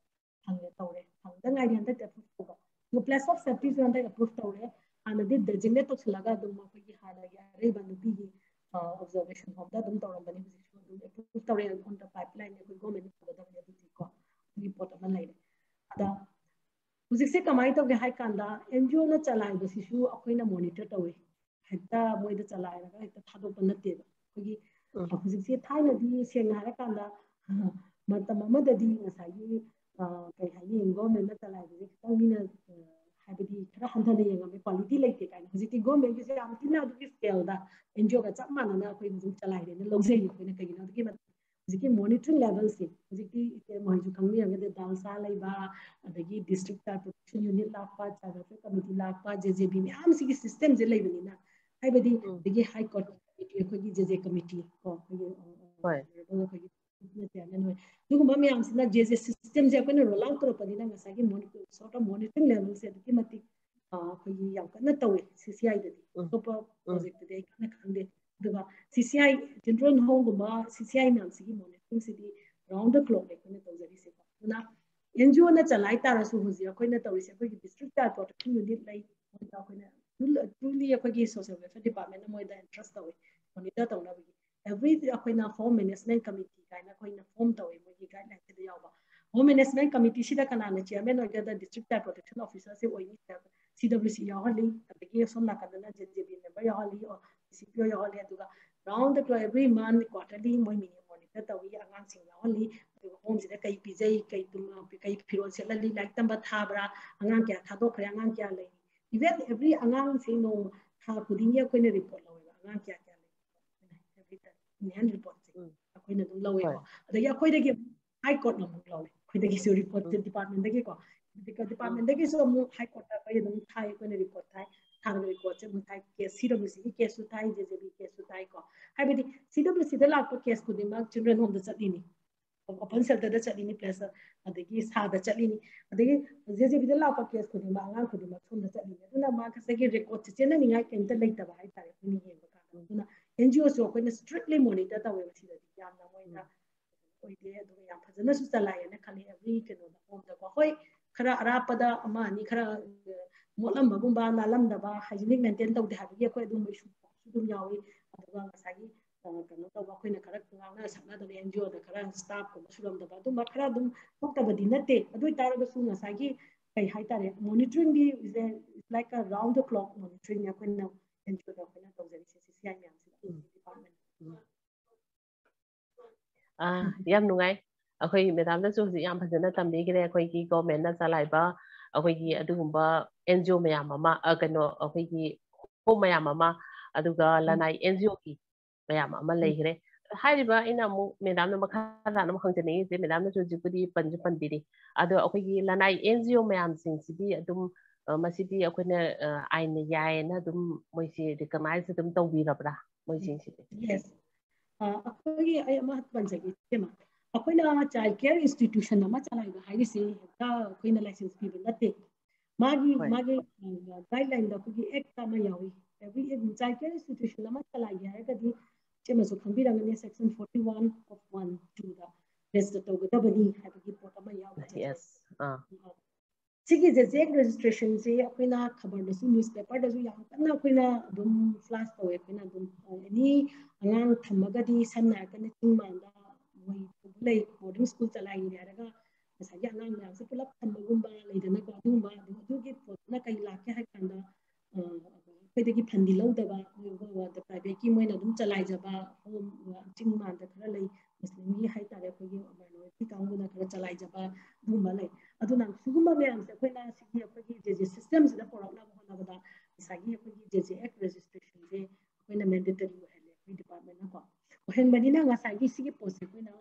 hangge tawre. Hangda ngai ni handa te pu ko plus of safety जो अंदर approve तो है आने दे दर्जन ने तो लगा दम मा कोई हार गया रे बंद दी ही। ऑब्जर्वेशन ऑफ़ द दम तोड़न बनी पोजीशन दम अप्रूव ऑन द पाइपलाइन कोई गवर्नमेंट को दम दे दी को रिपोर्ट अपन लाइन अदा मुझे से कमाई तो के हाई कांदा। एनजीओ ने चलाए बस इशू अपन ने मॉनिटर तो है। हता मोय द चलाए ना एक थादो पन ते कोई मुझे से थाई ने से ना कांदा। मतलब मम ददी ना ꯀꯩ ꯍꯥꯏꯅꯤ ꯒꯣꯔꯃꯦꯟꯅ ꯆꯂꯥꯏꯕꯁꯦ ꯈꯤꯇꯪ ꯃꯤꯅ ꯍꯥꯏꯕꯗꯤ ꯈꯔ ꯍꯟꯊꯅ ꯌꯦꯡꯉꯝꯃꯦ ꯀ꯭ꯋꯥꯂꯤꯇꯤ ꯂꯩꯇꯦ ꯀꯥꯏꯅ ꯍꯧꯖꯤꯛꯇꯤ ꯒꯣꯔꯃꯦꯟꯒꯤꯁꯦ ꯌꯥꯝ ꯊꯤꯅ ꯑꯗꯨꯒꯤ ꯁ꯭ꯀꯦꯜꯗ ꯑꯦꯟ ꯖꯤ ꯑꯣꯒ ꯆꯞ ꯃꯥꯟꯅꯅ ꯑꯩꯈꯣꯏ ꯍꯧꯖꯤꯛ ꯆꯂꯥꯏꯔꯦꯅ ꯂꯧꯖꯩ ꯑꯩꯈꯣꯏꯅ ꯀꯩꯒꯤꯅꯣ ꯑꯗꯨꯒꯤ ꯍꯧꯖꯤꯛꯀꯤ ꯃꯣꯅꯤꯇꯔꯤꯡ ꯂꯦꯚꯦꯜꯁꯦ ꯍꯧꯖꯤꯛꯇꯤ ꯏꯇꯦ ꯃꯈꯣꯏꯁꯨ ꯈꯪꯕꯤꯔꯝꯒꯅꯤ ꯗꯥꯜꯁꯥ ꯂꯩꯕ ꯑꯗꯒꯤ ꯗꯤꯁꯇ꯭ꯔꯤꯛ ꯆꯥꯏꯜ ꯄ꯭ꯔꯣꯇꯦꯛꯁꯟ ꯌꯨꯅꯤꯠ ꯂꯥꯛꯄ ꯆꯥꯏꯜ ꯋꯦꯜꯐꯤꯌꯔ ꯀꯃꯤꯇꯤ ꯂꯥꯛꯄ ꯖꯦ ꯖꯦ ꯕꯤ ꯃꯌꯥꯝ ꯁꯤꯒꯤ ꯁꯤꯁꯇꯦꯝꯁꯦ ꯂꯩꯕꯅꯤꯅ ꯍꯥꯏꯕꯗꯤ ꯑꯗꯒꯤ ꯍꯥꯏ ꯀꯣꯔꯠ ꯑꯩꯈꯣꯏꯒꯤ ꯖꯦ ꯖꯦ ꯀꯃꯤꯇꯤ ꯀꯣ ꯑꯩꯈꯣꯏꯒꯤ ꯑꯗꯨꯒꯨꯝꯕ ꯃꯌꯥꯝꯁꯤꯅ ꯖꯦ ꯖꯦ ꯁꯤꯁꯇꯦꯝꯁꯦ ꯑꯩꯈꯣꯏꯅ ꯔꯣꯜ ꯑꯥꯎꯠ ꯇꯧꯔꯛꯄꯅꯤꯅ ꯉꯁꯥꯏꯒꯤ ꯁꯣꯔꯠ ꯑꯣꯐ ꯃꯣꯅꯤꯇꯔꯤꯡ ꯂꯦꯚꯦꯜꯁꯦ ꯑꯗꯨꯛꯀꯤ ꯃꯇꯤꯛ ꯑꯩꯈꯣꯏꯒꯤ ꯌꯥꯝ ꯀꯟꯅ ꯇꯧꯋꯦ ꯁꯤ ꯁꯤ ꯑꯥꯏꯗꯗꯤ ꯑꯇꯣꯞꯄ ꯄ꯭ꯔꯣꯖꯦꯛꯇꯗꯤ ꯑꯩ ꯀꯟꯅ ꯈꯪꯗꯦ ꯑꯗꯨꯒ ꯁꯤ ꯁꯤ ꯑꯥꯏ ꯆꯤꯜꯗ꯭ꯔꯦꯟ ꯍꯣꯝꯒꯨꯝꯕ ꯁꯤ ꯁꯤ ꯑꯥꯏ ꯃꯌꯥꯝꯁꯤꯒꯤ ꯃꯣꯅꯤꯇꯔꯤꯡꯁꯤꯗꯤ ꯔꯥꯎꯟ ꯗ ꯀ꯭ꯂꯣꯛ ꯑꯩꯈꯣꯏꯅ ꯇꯧꯖꯔꯤꯁꯦꯀꯣ ꯑꯗꯨꯅ ꯑꯦꯟ ꯖꯤ ꯑꯣꯅ ꯆꯂꯥꯏ ꯇꯥꯔꯁꯨ ꯍꯧꯖꯤꯛ ꯑꯩꯈꯣꯏꯅ ꯇꯧꯔꯤꯁꯦ ꯑꯩꯈꯣꯏꯒꯤ ꯗꯤꯁꯇ꯭ꯔꯤꯛ ꯆꯥꯏꯜ ꯄ꯭ꯔꯣꯇꯦꯛꯁꯟ ꯌꯨꯅꯤꯠ ꯂꯩ ꯃꯣꯏꯗ ꯑꯩꯈꯣꯏꯅ ꯇ꯭ꯔꯨꯂꯤ ꯑꯩꯈꯣꯏꯒꯤ ꯁꯣꯁꯤꯌꯦꯜ ꯋꯦꯜꯐꯤꯌꯔ ꯗꯤꯄꯥꯔꯠꯃꯦꯟꯅ ꯃꯣꯏꯗ ꯑꯦꯟꯇ꯭ꯔꯁ ꯇꯧꯋꯤ ꯃꯣꯅꯤꯇꯔ ꯇꯧꯅꯕꯒꯤ ꯑꯦꯕ꯭ꯔꯤ ꯑꯩꯈꯣꯏꯅ ꯍꯣꯝ ꯃꯦꯅꯦꯖꯃꯦꯟ ꯀꯃꯤꯇꯤ ꯀꯥꯏꯅ ꯑꯩꯈꯣꯏꯅ ꯐꯣꯝ ꯇꯧꯋꯤ ꯃꯣꯏꯒꯤ ꯒꯥꯏꯗꯂꯥꯏꯟꯁꯤꯗ ꯌꯥꯎꯕ ꯍꯣꯝ ꯃꯦꯅꯦꯖꯃꯦꯟ ꯀꯃꯤꯇꯤꯁꯤꯗ ꯀꯅꯥꯅ ꯆꯤꯌꯔꯃꯦꯟ ꯑꯣꯏꯒꯗ ꯗꯤꯁꯇ꯭ꯔꯤꯛ ꯆꯥꯏꯜ ꯄ꯭ꯔꯣꯇꯦꯛꯁꯟ ꯑꯣꯐꯤꯁꯔꯁꯤ ꯑꯣꯏꯅꯤ ꯁꯤ ꯗꯕ꯭ꯂꯤꯎ ꯁꯤ ꯌꯥꯎꯍꯜꯂꯤ ꯑꯗꯒꯤ ꯁꯣꯝ ꯅꯥꯀꯟꯗꯅ ꯖꯦ ꯖꯦ ꯕꯤ ꯃꯦꯝꯕꯔ ꯌꯥꯎꯍꯜꯂꯤ ꯁꯤ ꯄꯤ ꯑꯣ ꯌꯥꯎꯍꯜꯂꯤ ꯑꯗꯨꯒ ꯔꯥꯎꯟ ꯗ ꯀ꯭ꯂꯣꯛ ꯑꯦꯕ꯭ꯔꯤ ꯃꯟ ꯀ꯭ꯋꯥꯔꯇꯔꯂꯤ ꯃꯣꯏ ꯃꯣꯅꯤꯇꯔ ꯇꯧꯋꯤ ꯑꯉꯥꯡꯁꯤꯡ ꯌꯥꯎꯍꯜꯂꯤ ꯑꯗꯨꯒ ꯍꯣꯝꯁꯤꯗ ꯀꯩ ꯄꯤꯖꯩ ꯀꯩ ꯀꯩ ꯐꯤꯔꯣꯜ ꯁꯦꯠꯍꯜꯂꯤ ꯂꯥꯏꯔꯤꯛ ꯇꯝꯕ ꯊꯥꯕ꯭ꯔꯥ ꯑꯉꯥꯡ ꯀꯌꯥ ꯊꯥꯗꯣꯛꯈ꯭ꯔꯦ ꯑꯉꯥꯡ ꯀꯌꯥ ꯂꯩ ꯏꯚꯦꯟ ꯑꯦꯕ꯭ꯔꯤ ꯑꯉꯥꯡꯁꯤ ꯅꯣꯡꯃ ꯊꯥ ꯈꯨꯗꯤꯡꯒꯤ ꯑꯩꯈꯣꯏꯅ ꯔꯤꯄꯣꯔꯠ ꯂꯧꯋꯦꯕ ꯑꯉꯥꯡ ꯀꯌꯥ ꯀꯌꯥ ꯂꯩ ꯔꯤꯄꯣꯔꯠꯁꯦ ꯑꯩꯈꯣꯏꯅ ꯑꯗꯨꯝ ꯂꯧꯋꯦꯀꯣ ꯑꯗꯒꯤ ꯑꯩꯈꯣꯏꯗꯒꯤ ꯍꯥꯏ ꯀꯣꯔꯠꯅ ꯑꯃꯨꯛ ꯂꯧꯋꯦ ꯑꯩꯈꯣꯏꯗꯒꯤꯁꯨ ꯔꯤꯄꯣꯔꯠꯁꯦ ꯗꯤꯄꯥꯔꯠꯃꯦꯟꯗꯒꯤꯀꯣ ꯗꯤꯄꯥꯔꯠꯃꯦꯟꯗꯒꯤꯁꯨ ꯑꯃꯨꯛ ꯍꯥꯏ ꯀꯣꯔꯠꯇ ꯑꯩꯈꯣꯏ ꯑꯗꯨꯝ ꯊꯥꯏ ꯑꯩꯈꯣꯏꯅ ꯔꯤꯄꯣꯔꯠ ꯊꯥꯏ ꯊꯥꯔꯒ ꯔꯤꯄꯣꯔꯠꯁꯦ ꯑꯃꯨꯛ ꯊꯥꯏ ꯀꯦꯁ ꯁꯤ ꯗꯕ꯭ꯂꯤꯎ ꯁꯤꯒꯤ ꯀꯦꯁꯁꯨ ꯊꯥꯏ ꯖꯦ ꯖꯦ ꯕꯤ ꯀꯦꯁꯁꯨ ꯊꯥꯏꯀꯣ ꯍꯥꯏꯕꯗꯤ ꯁꯤ ꯗꯕ꯭ꯂꯤꯎ ꯁꯤꯗ ꯂꯥꯛꯄ ꯀꯦꯁ ꯈꯨꯗꯤꯡꯃꯛ ꯆꯤꯜꯗ꯭ꯔꯦꯟ ꯍꯣꯝꯗ ꯆꯠꯂꯤꯅꯤ ꯑꯣꯄꯟ ꯁꯦꯜꯇꯔꯗ ꯆꯠꯂꯤꯅꯤ ꯄ꯭ꯂꯁ ꯑꯗꯒꯤ ꯁꯥꯗ ꯆꯠꯂꯤꯅꯤ ꯑꯗꯒꯤ ꯖꯦ ꯖꯦ ꯕꯤꯗ ꯂꯥꯛꯄ ꯀꯦꯁ ꯈꯨꯗꯤꯡꯃꯛ ꯑꯉꯥꯡ ꯈꯨꯗꯤꯡꯃꯛ ꯁꯣꯝꯗ ꯆꯠꯂꯤꯅꯤ ꯑꯗꯨꯅ ꯃꯥ ꯉꯁꯥꯏꯒꯤ ꯔꯦꯀꯣꯔꯠꯁꯦ ꯆꯦꯟꯅꯅꯤꯡꯉꯥꯏ ꯀꯩꯝꯇ ꯂꯩꯇꯕ ꯍꯥꯏꯇꯥꯔꯦ ꯑꯩꯈꯣꯏꯅ ꯌꯦꯡꯕ ꯀꯥꯟꯗ ꯑꯗꯨꯅ NGOs अखोन स्ट्रिक्टली मॉनिटर तौना फजनसु चलायना खाली एवरी कनो होमदको हई खरा अरापद अमानी खरा मोलमबगुम बा नालमदबा हाइजीनिक मेंटेन तौदे हाबगे अखोय दुम इशु दुम स्टाफ को सुलमदबा दुम खरा दुम कई हाइतारे monitoring like a round the clock monitoring अखोयना NGO ꯑꯥ ꯌꯥꯝ ꯅꯨꯡꯉꯥꯏ ꯑꯩꯈꯣꯏ ꯃꯦꯗꯥꯝꯅꯁꯨ ꯍꯧꯖꯤꯛ ꯌꯥꯝ ꯐꯖꯅ ꯇꯝꯕꯤꯈ꯭ꯔꯦ ꯑꯩꯈꯣꯏꯒꯤ ꯒꯣꯔꯃꯦꯟꯅ ꯆꯂꯥꯏꯕ ꯑꯩꯈꯣꯏꯒꯤ ꯑꯗꯨꯒꯨꯝꯕ ꯑꯦꯟ ꯖꯤ ꯑꯣ ꯃꯌꯥꯝ ꯑꯃ ꯀꯩꯅꯣ ꯑꯩꯈꯣꯏꯒꯤ ꯍꯣꯝ ꯃꯌꯥꯝ ꯑꯃ ꯑꯗꯨꯒ ꯂꯅꯥꯏ ꯑꯦꯟ ꯖꯤ ꯑꯣꯒꯤ ꯃꯌꯥꯝ ꯑꯃ ꯂꯩꯈ꯭ꯔꯦ ꯍꯥꯏꯔꯤꯕ ꯑꯩꯅ ꯑꯃꯨꯛ ꯃꯦꯗꯥꯝꯅ ꯃꯈꯥ ꯇꯥꯅ ꯑꯃꯨꯛ ꯍꯪꯖꯅꯤꯡꯉꯤꯁꯦ ꯃꯦꯗꯥꯝꯅꯁꯨ ꯍꯧꯖꯤꯛꯄꯨꯗꯤ ꯄꯟꯁꯨ ꯄꯟꯕꯤꯔꯤ ꯑꯗꯣ ꯑꯩꯈꯣꯏꯒꯤ ꯂꯅꯥꯏ ꯑꯦꯟ ꯖꯤ ꯑꯣ ꯃꯌꯥꯝꯁꯤꯡꯁꯤꯗꯤ ꯑꯗꯨꯝ ꯃꯁꯤꯗꯤ ꯑꯩꯈꯣꯏꯅ ꯑꯥꯏꯟꯅ ꯌꯥꯏꯌꯦꯅ ꯑꯗꯨꯝ ꯃꯣꯏꯁꯤ ꯔꯤꯀꯃꯥꯏꯁ ꯑꯗꯨꯝ ꯇꯧꯕꯤꯔꯕ꯭ꯔꯥ ꯃꯣꯏꯁꯤꯡꯁꯤꯗꯤ ꯌꯦꯁ अखोगी महत्वपूर्ण अखोना चाइल्ड केयर इंस्टीट्यूशन चलाइब लाइसेंस पीब नाते guideline act every child care institution चलाइए है चेमसु खंबीरंगने सेक्शन 41 ऑफ़ 1 2 दा रेस्ट रजिस्ट्रेशन से खबर न्यूज़ पेपर दसु या एनी ꯑꯩꯈꯣꯏꯅ ꯑꯗꯨꯝ ꯐ꯭ꯂꯥꯁ ꯇꯧꯋꯦ ꯑꯩꯈꯣꯏꯅ ꯑꯗꯨꯝ ꯑꯦꯅꯤ ꯑꯉꯥꯡ ꯊꯝꯃꯒꯗꯤ ꯁꯝꯅ ꯍꯥꯏꯔꯒꯅ ꯆꯤꯡ ꯃꯥꯟꯗ ꯃꯣꯏ ꯂꯩ ꯕꯣꯔꯗꯤꯡ ꯁ꯭ꯀꯨꯜ ꯆꯂꯥꯏꯔꯤ ꯍꯥꯏꯔꯒ ꯉꯁꯥꯏꯒꯤ ꯑꯉꯥꯡ ꯃꯌꯥꯝꯁꯦ ꯄꯨꯂꯞ ꯊꯝꯕꯒꯨꯝꯕ ꯂꯩꯗꯅꯀꯣ ꯑꯗꯨꯒꯨꯝꯕ ꯑꯗꯨꯒꯤ ꯄꯣꯠꯇꯨꯅ ꯀꯩ ꯂꯥꯛꯀꯦ ꯍꯥꯏ ꯀꯥꯟꯗ ꯑꯩꯈꯣꯏꯗꯒꯤ ꯐꯟꯗꯤ ꯂꯧꯗꯕ ꯄ꯭ꯔꯥꯏꯚꯦꯠꯀꯤ ꯃꯣꯏꯅ ꯑꯗꯨꯝ ꯆꯂꯥꯏꯖꯕ ꯍꯣꯝ ꯆꯤꯡ ꯃꯥꯟꯗ ꯈꯔ ꯂꯩ ꯁꯤꯒꯤ ꯄꯣꯠꯁꯦ ꯑꯩꯈꯣꯏꯅ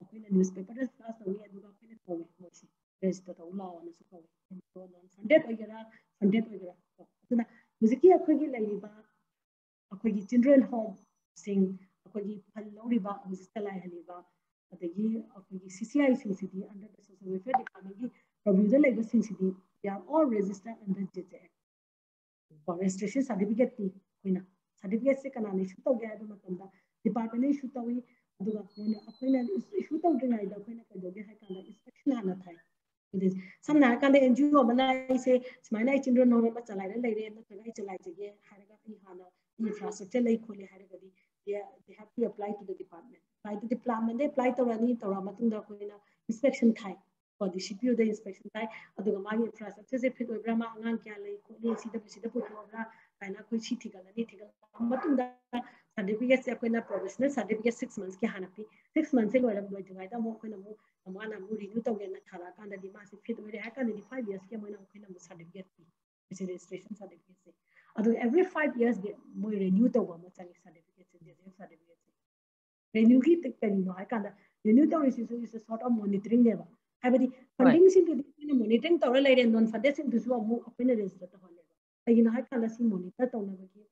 ꯑꯩꯈꯣꯏꯅ ꯅ꯭ꯌꯨꯁꯄꯦꯄꯔꯗ ꯄꯥꯁ ꯇꯧꯋꯤ ꯑꯗꯨꯒ ꯑꯩꯈꯣꯏꯅ ꯀꯧꯋꯦ ꯃꯣꯏꯁꯦ ꯔꯦꯖꯤꯁꯇꯔ ꯇꯧ ꯂꯥꯛꯑꯣꯅꯁꯨ ꯀꯧꯋꯦ ꯅꯣꯟ ꯐꯟꯗꯦꯠ ꯑꯣꯏꯒꯦꯔꯥ ꯐꯟꯗꯦꯠ ꯑꯣꯏꯒꯦꯔꯥ ꯑꯗꯨꯅ ꯍꯧꯖꯤꯛꯀꯤ ꯑꯩꯈꯣꯏꯒꯤ ꯂꯩꯔꯤꯕ ꯑꯩꯈꯣꯏꯒꯤ ꯆꯤꯜꯗ꯭ꯔꯦꯟ ꯍꯣꯝꯁꯤꯡ ꯑꯩꯈꯣꯏꯒꯤ ꯐꯟ ꯂꯧꯔꯤꯕ ꯍꯧꯖꯤꯛꯇ ꯂꯥꯏꯍꯜꯂꯤꯕ ꯑꯗꯒꯤ ꯑꯩꯈꯣꯏꯒꯤ ꯁꯤ ꯁꯤ ꯑꯥꯏꯁꯤꯡꯁꯤꯗꯤ ꯑꯟꯗꯔ ꯁꯣꯁꯤꯌꯦꯜ ꯋꯦꯜꯐꯤꯌꯔ ꯗꯤꯄꯥꯔꯠꯃꯦꯟꯒꯤ ꯄ꯭ꯔꯣꯚ꯭ꯌꯨꯗ ꯂꯩꯕꯁꯤꯡꯁꯤꯗꯤ they are all register under J J registration certificate ꯄꯤ ꯑꯩꯈꯣꯏꯅ ꯁꯥꯔꯇꯤꯐꯤꯀꯦꯠꯁꯦ ꯀꯅꯥꯅ ꯏꯁꯨ ꯇꯧꯒꯦ ꯍꯥꯏꯕ ꯃꯇꯝꯗ ꯗꯤꯄꯥꯔꯠꯃꯦꯟꯅ ꯏꯁꯨ ꯇꯧꯏ ꯍꯥꯏꯔꯀꯥꯟꯗ ꯑꯦꯟ ꯖꯤ ꯑꯣ ꯑꯃꯅ ꯑꯩꯁꯦ ꯁꯨꯃꯥꯏꯅ ꯑꯩ ꯆꯤꯜꯗ꯭ꯔꯦꯟ ꯍꯣꯝ ꯑꯃ ꯆꯂꯥꯏꯔ ꯂꯩꯔꯦ ꯅꯠꯇ꯭ꯔꯒ ꯑꯩ ꯆꯂꯥꯏꯖꯒꯦ ꯍꯥꯏꯔꯒ ꯑꯩ ꯍꯥꯟꯅ ꯏꯟꯐ꯭ꯔꯥꯁꯇ꯭ꯔꯛꯆꯔ ꯂꯩ ꯈꯣꯠꯂꯦ ꯍꯥꯏꯔꯒꯗꯤ they have to apply to the department apply to the department apply ꯇꯧꯔꯅꯤ ꯇꯧꯔ ꯃꯇꯨꯡꯗ ꯑꯩꯈꯣꯏꯅ ꯏꯟꯁꯄꯦꯛꯁꯟ ꯊꯥꯏ ꯀꯣ ꯗꯤ ꯁꯤ ꯄꯤ ꯑꯣꯗ ꯏꯟꯁꯄꯦꯛꯁꯟ ꯊꯥꯏ ꯑꯗꯨꯒ ꯃꯥꯒꯤ ꯏꯟꯐ꯭ꯔꯥꯁꯇ꯭ꯔꯛꯆꯔꯁꯦ ꯐꯤꯠ ꯑꯣꯏꯕ꯭ꯔꯥ ꯃꯥ ꯑꯉꯥꯡ ꯀꯌꯥ ꯂꯩ ꯈꯣꯠꯂꯤ ꯁꯤꯗ ꯁꯤꯗ ꯄꯨꯊꯣꯛꯑꯕ꯭ꯔꯥ ꯀꯥꯏꯅ ꯑꯩꯈꯣꯏ ꯁꯤ ꯊꯤꯒꯠꯂꯅꯤ ꯊꯤꯒꯠꯂꯕ ꯃꯇꯨꯡꯗ maana muri nyuta ugenda khala kanda di masi fit mere akane di 5 years ke moina mukhina mu certificate is registration certificate se adu every 5 years de mu renew to wa mutani certificate se de certificate se renew ki tek tani no akanda renew to is is a sort of monitoring leva habadi funding sin to di monitoring to la ren don fades sin to mu apena register to hole leva agina akanda sin monitor to na ki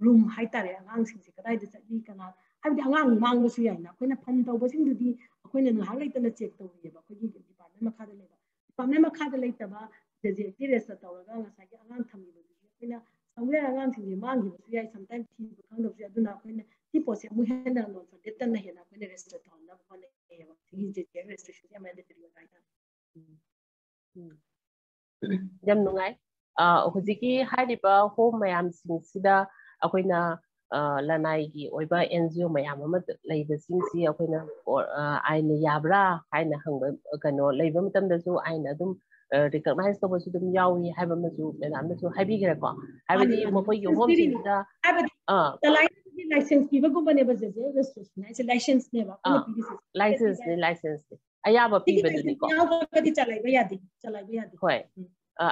room haitare angang sin se kadai de sa ni kana habadi angang mangu su yaina koina pham to bo sin to di ꯑꯩꯈꯣꯏꯅ ꯉꯥꯏꯍꯥꯛ ꯂꯩꯇꯅ check ꯇꯧꯔꯤꯑꯕ ꯑꯩꯈꯣꯏꯒꯤ department ꯃꯈꯥꯗ ꯂꯩꯕ department ꯃꯈꯥꯗ ꯂꯩꯇꯕ ꯖꯦꯖꯦꯛꯇꯤ register ꯇꯧꯔꯒ ꯉꯁꯥꯏꯒꯤ ꯑꯉꯥꯡ ꯊꯝꯈꯤꯕꯗꯨꯗꯤ ꯑꯩꯈꯣꯏꯅ ꯁꯝꯋꯦꯔ ꯑꯉꯥꯡꯁꯤꯡꯁꯦ ꯃꯥꯡꯈꯤꯕꯁꯨ ꯌꯥꯏ ꯁꯝꯇꯥꯏꯝ ꯊꯤꯕ ꯈꯪꯗꯕꯁꯨ ꯌꯥꯏ ꯑꯗꯨꯅ ꯑꯩꯈꯣꯏꯅ ꯁꯤ ꯄꯣꯠꯁꯦ ꯑꯃꯨꯛ ꯍꯦꯟꯅ ꯅꯣꯟ ꯐꯟꯗꯦꯗꯇꯅ ꯍꯦꯟꯅ ꯑꯩꯈꯣꯏꯅ ꯔꯦꯖꯤꯁꯇꯔ ꯇꯧꯍꯟꯅꯕ ꯍꯣꯠꯅꯩꯌꯦꯕ ꯁꯤꯒꯤ ꯖꯦꯖꯦꯛ ꯔꯦꯖꯤꯁꯇ꯭ꯔꯦꯁꯟ ꯌꯥꯝ ꯃꯦꯟꯗꯦꯇꯔꯤ ꯑꯣꯏꯕ ꯍꯥꯏꯇꯥꯔꯦ ꯌꯥꯝ ꯅꯨꯡꯉꯥꯏ ꯍꯧꯖꯤꯛꯀꯤ ꯍꯥꯏꯔꯤꯕ ꯍꯣꯝ ꯃꯌꯥꯝꯁꯤꯡꯁꯤꯗ ꯑꯩꯈꯣꯏꯅ ꯂꯅꯥꯏꯒꯤ ꯑꯣꯏꯕ ꯑꯦꯟ ꯖꯤ ꯑꯣ ꯃꯌꯥꯝ ꯑꯃ ꯂꯩꯕꯁꯤꯡꯁꯤ ꯑꯩꯈꯣꯏꯅ ꯑꯥꯏꯟꯅ ꯌꯥꯕ꯭ꯔꯥ ꯍꯥꯏꯅ ꯍꯪꯕ ꯀꯩꯅꯣ ꯂꯩꯕ ꯃꯇꯝꯗꯁꯨ ꯑꯥꯏꯟꯅ ꯑꯗꯨꯝ ꯔꯤꯀꯛꯅꯥꯏꯁ ꯇꯧꯕꯁꯨ ꯑꯗꯨꯝ ꯌꯥꯎꯏ ꯍꯥꯏꯕ ꯑꯃꯁꯨ ꯃꯦꯗꯥꯝꯅꯁꯨ ꯍꯥꯏꯕꯤꯈ꯭ꯔꯦꯀꯣ ꯍꯥꯏꯕꯗꯤ ꯃꯈꯣꯏꯒꯤ ꯍꯣꯝꯁꯤꯡꯁꯤꯗ ꯑꯥ ꯂꯥꯏꯁꯦꯟꯁ ꯄꯤꯕꯒꯨꯝꯕꯅꯦꯕ ꯖꯦꯖꯦ ꯔꯦꯖꯤꯁꯇ꯭ꯔꯦꯁꯟ ꯍꯥꯏꯁꯦ ꯂꯥꯏꯁꯦꯟꯁꯅꯦꯕ ꯑꯩꯈꯣꯏꯅ ꯄꯤꯔꯤꯁꯦ ꯂꯥꯏꯁꯦꯟꯁꯅꯤ ꯂꯥꯏꯁꯦꯟꯁꯅꯤ ꯑꯌꯥꯕ ꯄꯤꯕꯗꯨꯅꯤꯀꯣ ꯌꯥꯎꯗ꯭ꯔꯒꯗꯤ ꯆꯂꯥꯏꯕ ꯌꯥꯗꯦ ꯆꯂꯥꯏꯕ ꯌꯥꯗꯦ ꯍꯣꯏ